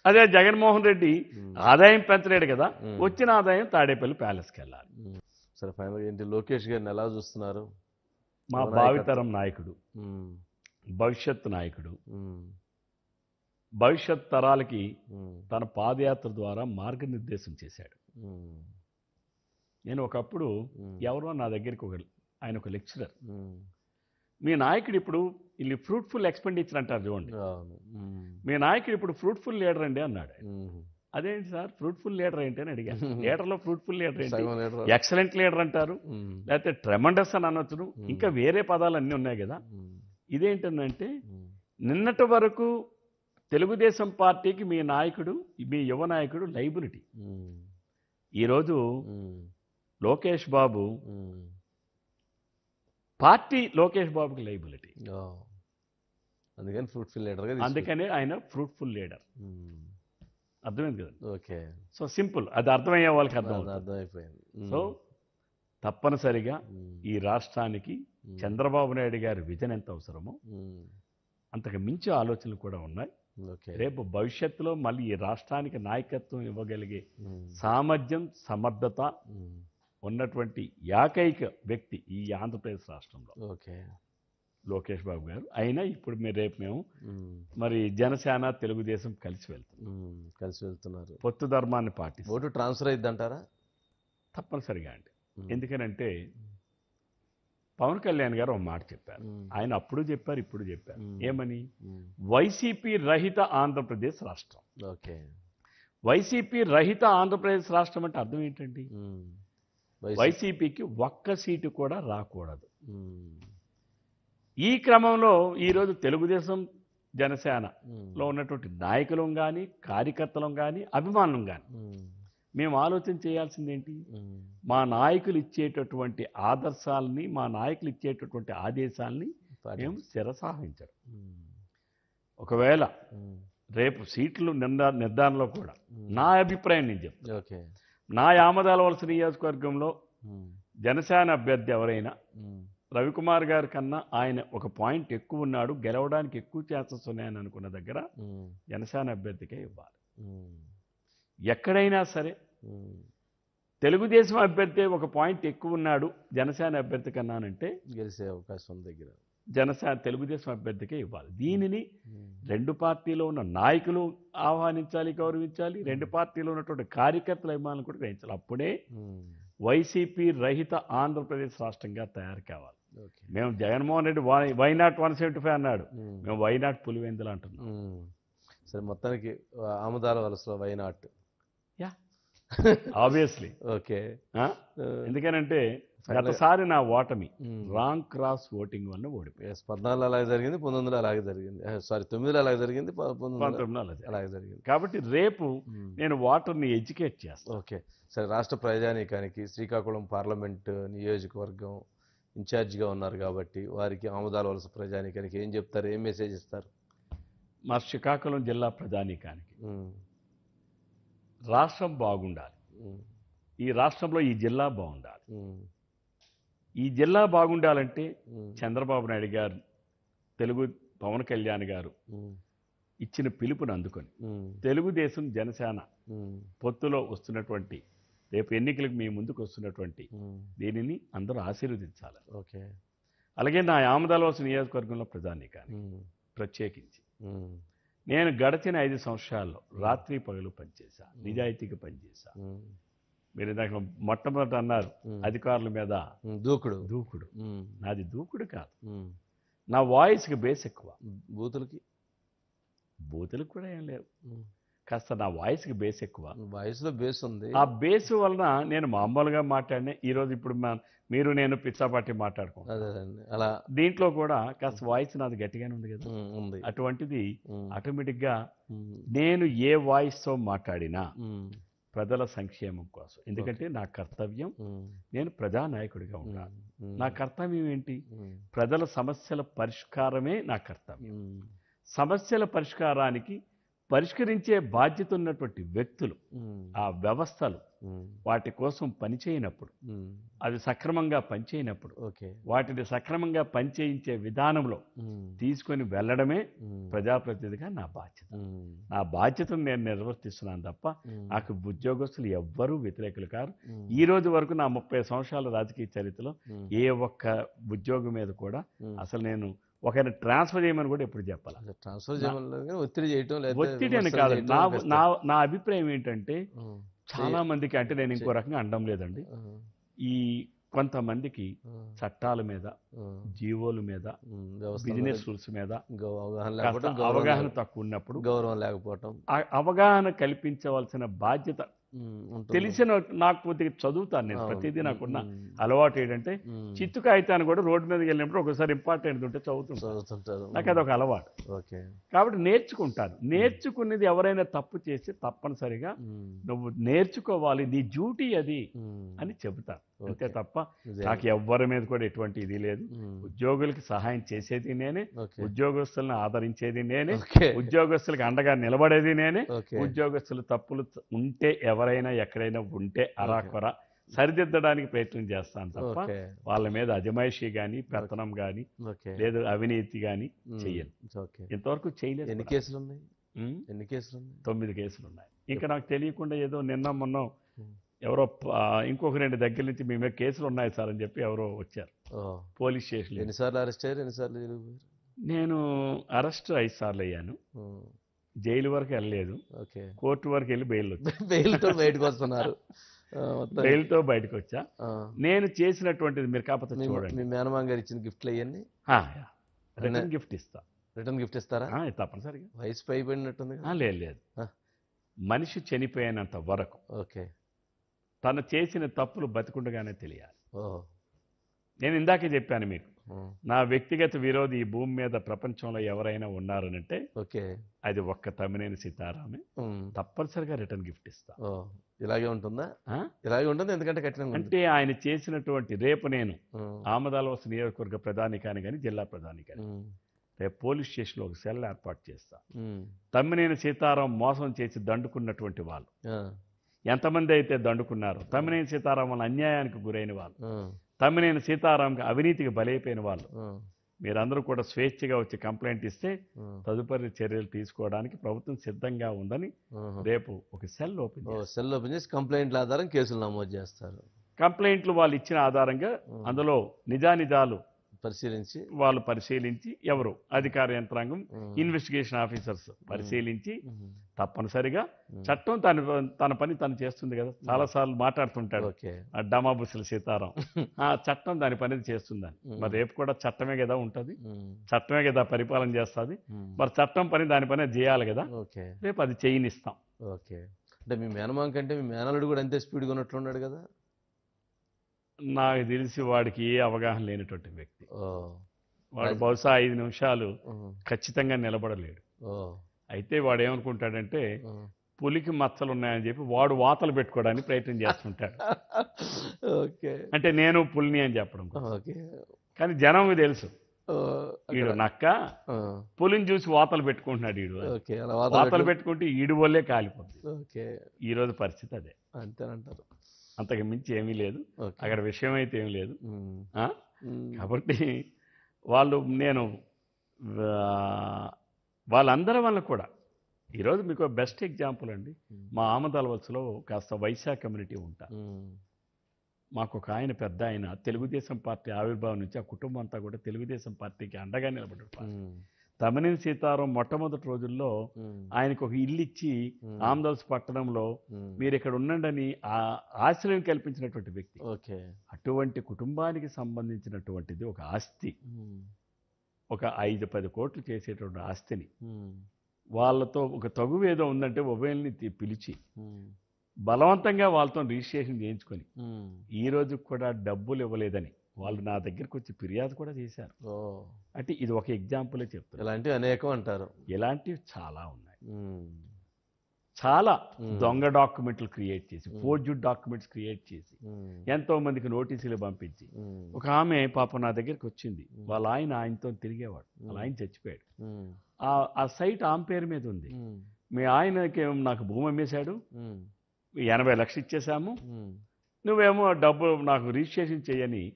అదే జగన్మోహన్ రెడ్డి. ఆదాయం పెంచలేడు కదా. వచ్చిన ఆదాయం తాడేపల్లి ప్యాలెస్కి వెళ్ళాలి. సరే ఫైనల్గా ఏంటి? లోకేష్ గారిని ఎలా చూస్తున్నారు? మా. భావితరం నాయకుడు. ఉమ్, భవిష్యత్తు నాయకుడు. భవిష్యత్ తరాలకి తన పాదయాత్ర ద్వారా మార్గనిర్దేశం చేశాడు. నేను ఒకప్పుడు ఎవరో నా దగ్గరికి ఒక ఆయన ఒక లెక్చరర్. మీ నాయకుడు ఇప్పుడు వీళ్ళు ఫ్రూట్ఫుల్ ఎక్స్పెండిచర్ అంటారు చూడండి. మీ నాయకుడు ఇప్పుడు ఫ్రూట్ఫుల్ లీడర్ అండి అన్నాడు అదేంటి సార్? ఫ్రూట్ఫుల్ లీడర్ ఏంటి అని అడిగాను లీడర్లో ఫ్రూట్ఫుల్ లీడర్ ఏంటి? ఎక్సలెంట్ లీడర్ అంటారు. లేకపోతే ట్రెమండస్ అని అనొచ్చును. ఇంకా వేరే పదాలు అన్నీ ఉన్నాయి కదా. ఇదేంటంటే నిన్నటి వరకు తెలుగుదేశం పార్టీకి మీ నాయకుడు మీ యువ నాయకుడు లైబిలిటీ. ఈరోజు లోకేష్ బాబు పార్టీ లోకేష్ బాబుకి లైబిలిటీ. అందుకని ఫ్రూట్ఫుల్ లీటర్గా అందుకనే ఆయన ఫ్రూట్ఫుల్ లీడర్ అర్థమైంది కదా? ఓకే సో సింపుల్ అది అర్థమయ్యే వాళ్ళకి అర్థం. అర్థమైపోయింది. సో తప్పనిసరిగా ఉమ్, ఈ రాష్ట్రానికి చంద్రబాబు నాయుడు గారి విజన్ ఎంత అవసరమో అంతకు మించి ఆలోచనలు కూడా ఉన్నాయి. రేపు భవిష్యత్తులో మళ్ళీ ఈ రాష్ట్రానికి నాయకత్వం ఇవ్వగలిగే సామర్థ్యం సమర్థత ఉన్నటువంటి ఏకైక వ్యక్తి ఈ ఆంధ్రప్రదేశ్ రాష్ట్రంలో. ఓకే లోకేష్ బాబు గారు. అయినా ఇప్పుడు మీరు రేపు మేము మరి జనసేన తెలుగుదేశం కలిసి వెళ్తాం. ఉమ్, కలిసి వెళ్తున్నారు. పొత్తు ధర్మాన్ని పాటిస్తాం. ఓటు ట్రాన్స్ఫర్ అయింది అంటారా తప్పనిసరిగా అండి. ఎందుకనంటే పవన్ కళ్యాణ్ గారు ఒక మాట చెప్పారు. ఆయన అప్పుడు చెప్పారు ఇప్పుడు చెప్పారు. ఏమని? వైసీపీ రహిత ఆంధ్రప్రదేశ్ రాష్ట్రం. ఓకే. వైసీపీ రహిత ఆంధ్రప్రదేశ్ రాష్ట్రం అంటే అర్థం ఏంటండి? వైసీపీకి ఒక్క సీటు కూడా రాకూడదు. ఈ క్రమంలో ఈరోజు తెలుగుదేశం జనసేన ఉమ్, లో ఉన్నటువంటి నాయకులం కానీ కార్యకర్తలం కానీ అభిమానులం కానీ మేము. ఆలోచన చేయాల్సింది ఏంటి? మా నాయకులు ఇచ్చేటటువంటి ఆదర్శాలని మా నాయకులు ఇచ్చేటటువంటి ఆదేశాలని మేము శిరసాహించడం ఒకవేళ రేపు సీట్లు నిర్ధారణలో కూడా నా అభిప్రాయం నేను చెప్తాను ఓకే. నా యామదాల వలస నియోజకవర్గంలో జనసేన అభ్యర్థి ఎవరైనా రవికుమార్ గారి కన్నా ఆయన ఒక పాయింట్ ఎక్కువ ఉన్నాడు గెలవడానికి ఎక్కువ ఛాన్సెస్ ఉన్నాయని అనుకున్న దగ్గర జనసేన అభ్యర్థికే ఇవ్వాలి. ఎక్కడైనా సరే తెలుగుదేశం అభ్యర్థి ఒక పాయింట్ ఎక్కువ ఉన్నాడు జనసేన అభ్యర్థి కన్నానంటే గెలిచే అవకాశం దగ్గర. జనసేన తెలుగుదేశం అభ్యర్థికే ఇవ్వాలి. దీనిని రెండు పార్టీలో ఉన్న నాయకులు ఆహ్వానించాలి గౌరవించాలి రెండు పార్టీలో ఉన్నటువంటి కార్యకర్తల అభిమానులు కూడా గ్రహించాలి. అప్పుడే వైసీపీ రహిత ఆంధ్రప్రదేశ్ రాష్ట్రంగా తయారు కావాలి. మేము Jaganmohan Reddy why why not one seventy five అన్నాడు. ఉమ్, మేము వై నాట్ పులివెందులు అంటున్నాం. ఉమ్. సరే మొత్తానికి ఆముదాల వలసలో why not yeah. Obviously okay. ఎందుకనంటే గతసారి నా ఓటమి ఉమ్. రాంగ్ క్రాస్ ఓటింగ్ వల్ల ఓడిపోయాను. ఎస్ పద్నాలుగులో అలాగే జరిగింది పంతొమ్మిదిలో అలాగే జరిగింది. సారీ తొమ్మిదిలో అలాగే జరిగింది పంతొమ్మిదిలో పంతొమ్మిది అలాగే. జరిగింది. కాబట్టి రేపు. నేను ఓటర్ని ఎడ్యుకేట్ చేస్తాను. ఓకే. సరే రాష్ట్ర ప్రజానీకానికి శ్రీకాకుళం పార్లమెంట్ నియోజకవర్గం ఇన్ఛార్జిగా ఉన్నారు కాబట్టి వారికి ఆముదాల వలస ప్రజానీకానికి ఏం చెప్తారు? ఏం మెసేజ్ ఇస్తారు? మా శ్రీకాకుళం జిల్లా ప్రధానికానికి రాష్ట్రం బాగుండాలి. ఈ రాష్ట్రంలో ఈ జిల్లా బాగుండాలి. ఈ జిల్లా బాగుండాలంటే చంద్రబాబు నాయుడు గారు తెలుగు పవన్ కళ్యాణ్ గారు ఇచ్చిన పిలుపుని అందుకొని తెలుగుదేశం జనసేన పొత్తులో వస్తున్నటువంటి రేపు ఎన్నికలకు మీ ముందుకు వస్తున్నటువంటి దీనిని అందరూ ఆశీర్వదించాలి. ఓకే. అలాగే నా ఆమదాలవలస నియోజకవర్గంలో ప్రధానికాన్ని ఉమ్, ప్రత్యేకించి నేను గడిచిన ఐదు సంవత్సరాల్లో రాత్రి పగలు పనిచేశా నిజాయితీగా పనిచేశా. మీరు ఇందాక మొట్టమొదట అన్నారు. అధికారుల మీద దూకుడు. దూకుడు. నాది దూకుడు కాదు. నా వాయిస్కి బేస్ ఎక్కువ. బూతులకి. బూతులకు కూడా ఏం లేవు. కాస్త నా వాయిస్కి బేస్ ఎక్కువ. వాయిస్లో బేస్ ఉంది. ఆ బేస్ వలన నేను మామూలుగా మాట్లాడినా ఈరోజు ఇప్పుడు మీరు నేను పిచ్చాపాటి మాట్లాడుకోండి అలా దీంట్లో కూడా కాస్త వాయిస్ నాది గట్టిగానే ఉంది కదా. ఉంది. అటువంటిది ఆటోమేటిక్గా నేను ఏ వాయిస్తో మాట్లాడినా ప్రజల సంక్షేమం కోసం. ఎందుకంటే నా కర్తవ్యం నేను ప్రజానాయకుడిగా ఉమ్, నా కర్తవ్యం ఏంటి? ప్రజల సమస్యల పరిష్కారమే నా కర్తవ్యం. సమస్యల పరిష్కారానికి పరిష్కరించే బాధ్యత ఉన్నటువంటి వ్యక్తులు ఆ వ్యవస్థలు వాటి కోసం పనిచేయనప్పుడు అవి సక్రమంగా పనిచేయనప్పుడు ఓకే. వాటిని సక్రమంగా పనిచేయించే విధానంలో తీసుకొని వెళ్ళడమే ప్రజాప్రతినిధిగా నా బాధ్యత. నా బాధ్యతను నేను నిర్వర్తిస్తున్నాను తప్ప నాకు ఉద్యోగస్తులు ఎవ్వరూ వ్యతిరేకులు కారు. ఈ రోజు వరకు నా ముప్పై సంవత్సరాల రాజకీయ చరిత్రలో ఏ ఒక్క ఉద్యోగం మీద కూడా. అసలు నేను ఒకరిని ట్రాన్స్ఫర్ చేయమని కూడా ఎప్పుడు చెప్పాలి? ట్రాన్స్ఫర్ కానీ ఒత్తిడి చేయటం లేదా ఒత్తిడి అని కాదు. నా నా నా అభిప్రాయం ఏంటంటే చాలా మందికి అంటే నేను ఇంకో రకంగా అనడం లేదండి. ఈ కొంతమందికి చట్టాల మీద జీవోల మీద బిజినెస్ రూల్స్ మీద అవగాహన తక్కువ ఉన్నప్పుడు గౌరవం లేకపోవటం. అవగాహన కల్పించవలసిన బాధ్యత. తెలిసిన నాకు కొద్దిగా చదువుతాను నేను. ప్రతిదీ నాకున్న అలవాటు ఏంటంటే చిత్తు కాగితాన్ని కూడా రోడ్డు మీదకి వెళ్ళినప్పుడు ఒకసారి ఇంపార్టెంట్ ఉంటే చదువుతుంటాను. చదువుతుంటారు. నాకు అదొక అలవాటు. ఓకే. కాబట్టి నేర్చుకుంటాను. నేర్చుకునేది ఎవరైనా తప్పు చేస్తే తప్పనిసరిగా నువ్వు నేర్చుకోవాలి. నీ డ్యూటీ అది అని చెబుతాను. అంతే. తప్ప. నాకు ఎవ్వరి మీద కూడా ఎటువంటి ఇది లేదు. ఉద్యోగులకి సహాయం చేసేది నేనే ఉద్యోగస్తులను ఆదరించేది నేనే ఉద్యోగస్తులకు అండగా నిలబడేది నేనే. ఉద్యోగస్తులు తప్పులు ఉంటే ఎవరైనా ఎక్కడైనా ఉంటే అరాకొర సరిదిద్దడానికి ప్రయత్నం చేస్తాను తప్ప వాళ్ళ మీద అజమాయిషీ కానీ పెత్తనం కానీ ఓకే. లేదు అవినీతి కానీ ఉమ్, చెయ్యను. ఇంతవరకు చేయలేదు ఎన్ని. కేసులు ఉన్నాయి ఎన్ని కేసులు ఉన్నాయి తొమ్మిది కేసులు ఉన్నాయి ఇంకా నాకు తెలియకుండా ఏదో నిన్న మొన్న. ఎవరో ఇంకొక రెండు దగ్గర నుంచి మీ మీద కేసులు ఉన్నాయి సార్ అని చెప్పి ఎవరో వచ్చారు. పోలీస్ స్టేషన్ ఎన్నిసార్లు అరెస్ట్ అయ్యారు? ఎన్నిసార్లు పోయారు? నేను అరెస్ట్ ఐదు సార్లు అయ్యాను. జైలు వరకు వెళ్ళలేదు. ఓకే. కోర్టు వరకు వెళ్ళి బెయిల్ బెయిల్తో బయటకు వస్తున్నారు. బెయిల్తో బయటకు వచ్చా. నేను చేసినటువంటిది మీరు కాకపోతే చూడండి. మీ మేనమామ గారు ఇచ్చిన గిఫ్ట్లు అవన్నీ రిటర్న్ గిఫ్ట్ ఇస్తా. రిటర్న్ గిఫ్ట్ ఇస్తారా? తప్పనిసరిగా. వయసు పైబడినట్టుంది లేదు లేదు. మనిషి చనిపోయినంత వరకు ఓకే. తను చేసిన తప్పులు బతికుండగానే తెలియాలి. ఓ నేను ఇందాకే చెప్పాను మీకు. నా వ్యక్తిగత విరోధి ఈ భూమి మీద ప్రపంచంలో ఎవరైనా ఉన్నారనంటే ఓకే. అది ఒక్క తమ్మినేని సీతారామే తప్పనిసరిగా రిటర్న్ గిఫ్ట్ ఇస్తా. ఓ. ఇలాగే ఉంటుందా? ఇలాగే ఉంటుంది ఎందుకంటే కఠినంగా అంటే ఆయన చేసినటువంటి రేపు నేను ఉమ్, ఆమదాలవలస నియోజకవర్గ ప్రధాని కాని కానీ జిల్లా ప్రధాని కానీ రేపు పోలీస్ స్టేషన్లో ఒక సెల్ ఏర్పాటు చేస్తా. తమ్మినేని సీతారాం మోసం చేసి దండుకున్నటువంటి వాళ్ళు. ఎంతమంది అయితే దండుకున్నారు తమ్మినేని సీతారాం వల్ల అన్యాయానికి గురైన వాళ్ళు తమ్మినేని సీతారాంకి అవినీతికి బలైపోయిన వాళ్ళు మీరందరూ కూడా స్వేచ్ఛగా వచ్చి కంప్లైంట్ ఇస్తే తదుపరి చర్యలు తీసుకోవడానికి ప్రభుత్వం సిద్ధంగా ఉందని. రేపు ఒక సెల్ ఓపెన్ సెల్ ఓపెన్ చేసి కంప్లైంట్ల ఆధారం కేసులు నమోదు చేస్తారు. కంప్లైంట్లు వాళ్ళు ఇచ్చిన ఆధారంగా అందులో నిజానిజాలు పరిశీలించి. వాళ్ళు పరిశీలించి ఎవరు? అధికార యంత్రాంగం ఇన్వెస్టిగేషన్ ఆఫీసర్స్ పరిశీలించి తప్పనిసరిగా. చట్టం తన తన పని తను చేస్తుంది కదా. చాలాసార్లు మాట్లాడుతుంటాడు. డమాబుసుల సీతారాం. ఆ చట్టం దాని పని చేస్తుందని. మరి రేపు కూడా చట్టమే కదా ఉంటుంది. చట్టమే కదా పరిపాలన చేస్తుంది. మరి చట్టం పని దాని పని చేయాలి కదా. రేపు అది చేయనిస్తాం. ఓకే. అంటే మీ మేనమామ కంటే మీ మేనలుడు కూడా అంతే స్పీడ్గా ఉన్నట్లున్నాడు కదా. నాకు తెలిసి వాడికి ఏ అవగాహన లేనటువంటి వ్యక్తి. వాడు బహుశా ఐదు నిమిషాలు ఖచ్చితంగా నిలబడలేడు. అయితే వాడు ఏమనుకుంటాడంటే. పులికి మచ్చలు ఉన్నాయని చెప్పి వాడు వాతలు పెట్టుకోవడానికి ప్రయత్నం చేస్తుంటాడు. ఓకే. అంటే నేను పులిని అని చెప్పడం. ఓకే. కానీ జనం తెలుసు. ఈడు నక్క పులిని చూసి వాతలు పెట్టుకుంటున్నాడు ఈడు వాతలు పెట్టు- పెట్టుకుంటే ఈడు వల్లే కాలిపోతుంది ఓకే. ఈ రోజు పరిస్థితి అదే. అంతేనంటారు అంతకు మించి ఏమీ లేదు. అక్కడ విషయం అయితే ఏమీ లేదు. కాబట్టి వాళ్ళు నేను వాళ్ళందరి వల్ల కూడా. ఈరోజు మీకు బెస్ట్ ఎగ్జాంపుల్ అండి. మా ఆమదాలవలసలో కాస్త వైశాఖ కమ్యూనిటీ ఉంటా. మాకు ఒక ఆయన పెద్ద ఆయన తెలుగుదేశం పార్టీ ఆవిర్భావం నుంచి ఆ కుటుంబం అంతా కూడా తెలుగుదేశం పార్టీకి అండగా నిలబడ్డారు ఉమ్, తమిళ సీతారాం మొట్టమొదటి రోజుల్లో ఆయనకు ఒక ఇల్లు ఇచ్చి ఆమదాల్స్ పట్టణంలో మీరు ఇక్కడ ఉండండి అని ఆ- ఆశ్రయం కల్పించినటువంటి వ్యక్తి. ఓకే. అటువంటి కుటుంబానికి సంబంధించినటువంటిది ఒక ఆస్తి. ఒక ఐదు పది కోట్లు చేసేటువంటి ఆస్తిని వాళ్ళతో ఒక తగువ ఏదో ఉందంటే ఉభయల్ని పిలిచి బలవంతంగా వాళ్ళతో రిజిస్ట్రేషన్ చేయించుకొని ఈ రోజు కూడా డబ్బులు ఇవ్వలేదని వాళ్ళు నా దగ్గరికి వచ్చి ఫిర్యాదు కూడా చేశారు. అంటే ఇది ఒక ఎగ్జాంపులే చెప్తాను ఇలాంటివి అనేకం అంటారు. ఇలాంటివి చాలా ఉన్నాయి. చాలా. దొంగ డాక్యుమెంట్లు క్రియేట్ చేసి. ఫోర్జుడ్ డాక్యుమెంట్స్ క్రియేట్ చేసి ఎంతో మందికి నోటీసులు పంపించి. ఒక ఆమె పాప నా దగ్గరికి వచ్చింది. వాళ్ళ ఆయన ఆయనతో తిరిగేవాడు. వాళ్ళ. ఆయన చచ్చిపోయాడు. ఆ ఆ సైట్ ఆమె పేరు మీద ఉంది. మీ ఆయనకి నాకు భూమి అమ్మేశాడు? ఎనభై లక్షలు ఇచ్చేసాము నువ్వేమో డబ్బు నాకు రిజిస్ట్రేషన్ చేయని.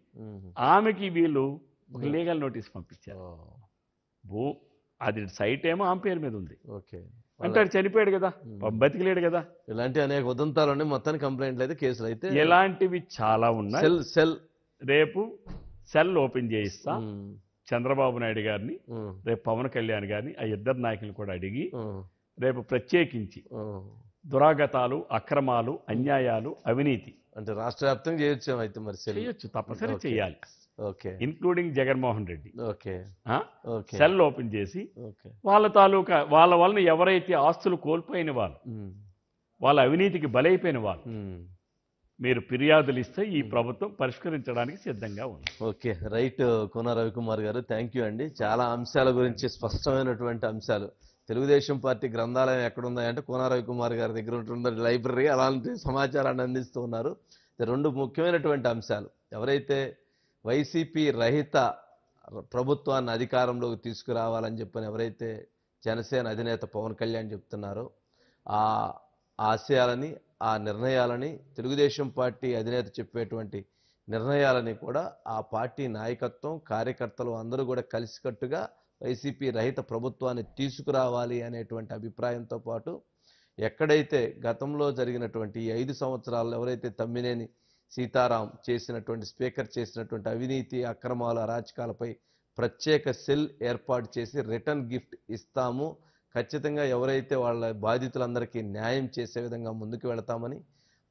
ఆమెకి వీళ్ళు ఒక లీగల్ నోటీస్ పంపించారు. భూ అది సైట్ ఏమో ఆమె పేరు మీద ఉంది. ఓకే. అంటే ఆడు చనిపోయాడు కదా. బతికిలేడు కదా. ఇలాంటి అనేక ఉదంతాలు ఉన్నాయి మొత్తానికి కంప్లైంట్లు అయితే కేసులు అయితే ఇలాంటివి చాలా ఉన్నాయి. Cell cell. రేపు సెల్ ఓపెన్ చేయిస్తా. చంద్రబాబు నాయుడు గారిని రేపు పవన్ కళ్యాణ్ గారిని ఆ ఇద్దరు నాయకులు కూడా అడిగి రేపు ప్రత్యేకించి. దురాగతాలు అక్రమాలు అన్యాయాలు అవినీతి అంటే రాష్ట్ర వ్యాప్తంగా చేయొచ్చు అయితే మరి చేయొచ్చు తప్పనిసరి. చేయాలి. Okay. Including Jaganmohan Reddy. Okay. Cell open చేసి వాళ్ళ తాలూకా వాళ్ళ వలన ఎవరైతే ఆస్తులు కోల్పోయిన వాళ్ళు వాళ్ళ అవినీతికి బలైపోయిన వాళ్ళు. మీరు ఫిర్యాదులు ఇస్తే ఈ ప్రభుత్వం పరిష్కరించడానికి సిద్ధంగా ఉంది. ఓకే. రైట్ కోన రవికుమార్ గారు థ్యాంక్ యూ అండి. చాలా అంశాల గురించి స్పష్టమైనటువంటి అంశాలు. తెలుగుదేశం పార్టీ గ్రంథాలయం ఎక్కడుందంటే కోన రవికుమార్ గారి దగ్గర ఉంటున్న లైబ్రరీ అలాంటి సమాచారాన్ని అందిస్తూ ఉన్నారు. రెండు ముఖ్యమైనటువంటి అంశాలు. ఎవరైతే వైసీపీ రహిత ప్రభుత్వాన్ని అధికారంలోకి తీసుకురావాలని చెప్పని ఎవరైతే జనసేన అధినేత పవన్ కళ్యాణ్ చెప్తున్నారో ఆ ఆశయాలని ఆ నిర్ణయాలని తెలుగుదేశం పార్టీ అధినేత చెప్పేటువంటి నిర్ణయాలని కూడా ఆ పార్టీ నాయకత్వం కార్యకర్తలు అందరూ కూడా కలిసికట్టుగా వైసీపీ రహిత ప్రభుత్వాన్ని తీసుకురావాలి అనేటువంటి అభిప్రాయంతో పాటు ఎక్కడైతే గతంలో జరిగినటువంటి ఈ ఐదు సంవత్సరాల్లో ఎవరైతే తమ్మినేని సీతారాం చేసినటువంటి స్పీకర్ చేసినటువంటి అవినీతి అక్రమాలు అరాచకాలపై ప్రత్యేక సెల్ ఏర్పాటు చేసి రిటర్న్ గిఫ్ట్ ఇస్తాము. ఖచ్చితంగా ఎవరైతే వాళ్ళ బాధితులందరికీ న్యాయం చేసే విధంగా ముందుకు వెళతామని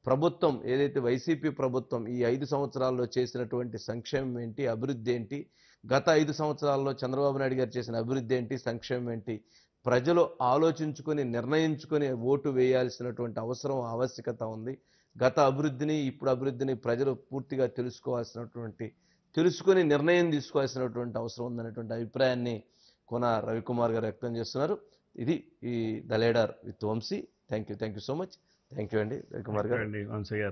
ప్రభుత్వం ఏదైతే వైసీపీ ప్రభుత్వం ఈ ఐదు సంవత్సరాల్లో చేసినటువంటి సంక్షేమం ఏంటి అభివృద్ధి ఏంటి గత ఐదు సంవత్సరాల్లో చంద్రబాబు నాయుడు గారు చేసిన అభివృద్ధి ఏంటి సంక్షేమం ఏంటి ప్రజలు ఆలోచించుకొని నిర్ణయించుకొని ఓటు వేయాల్సినటువంటి అవసరం ఆవశ్యకత ఉంది. గత అభివృద్ధిని ఇప్పుడు అభివృద్ధిని ప్రజలు పూర్తిగా తెలుసుకోవాల్సినటువంటి తెలుసుకొని నిర్ణయం తీసుకోవాల్సినటువంటి అవసరం ఉందనేటువంటి అభిప్రాయాన్ని కొన రవికుమార్ గారు వ్యక్తం చేస్తున్నారు. ఇది ఈ the leader with Vamshi. Thank you thank you so much. Thank you అండి రవికుమార్ గారు. గారు.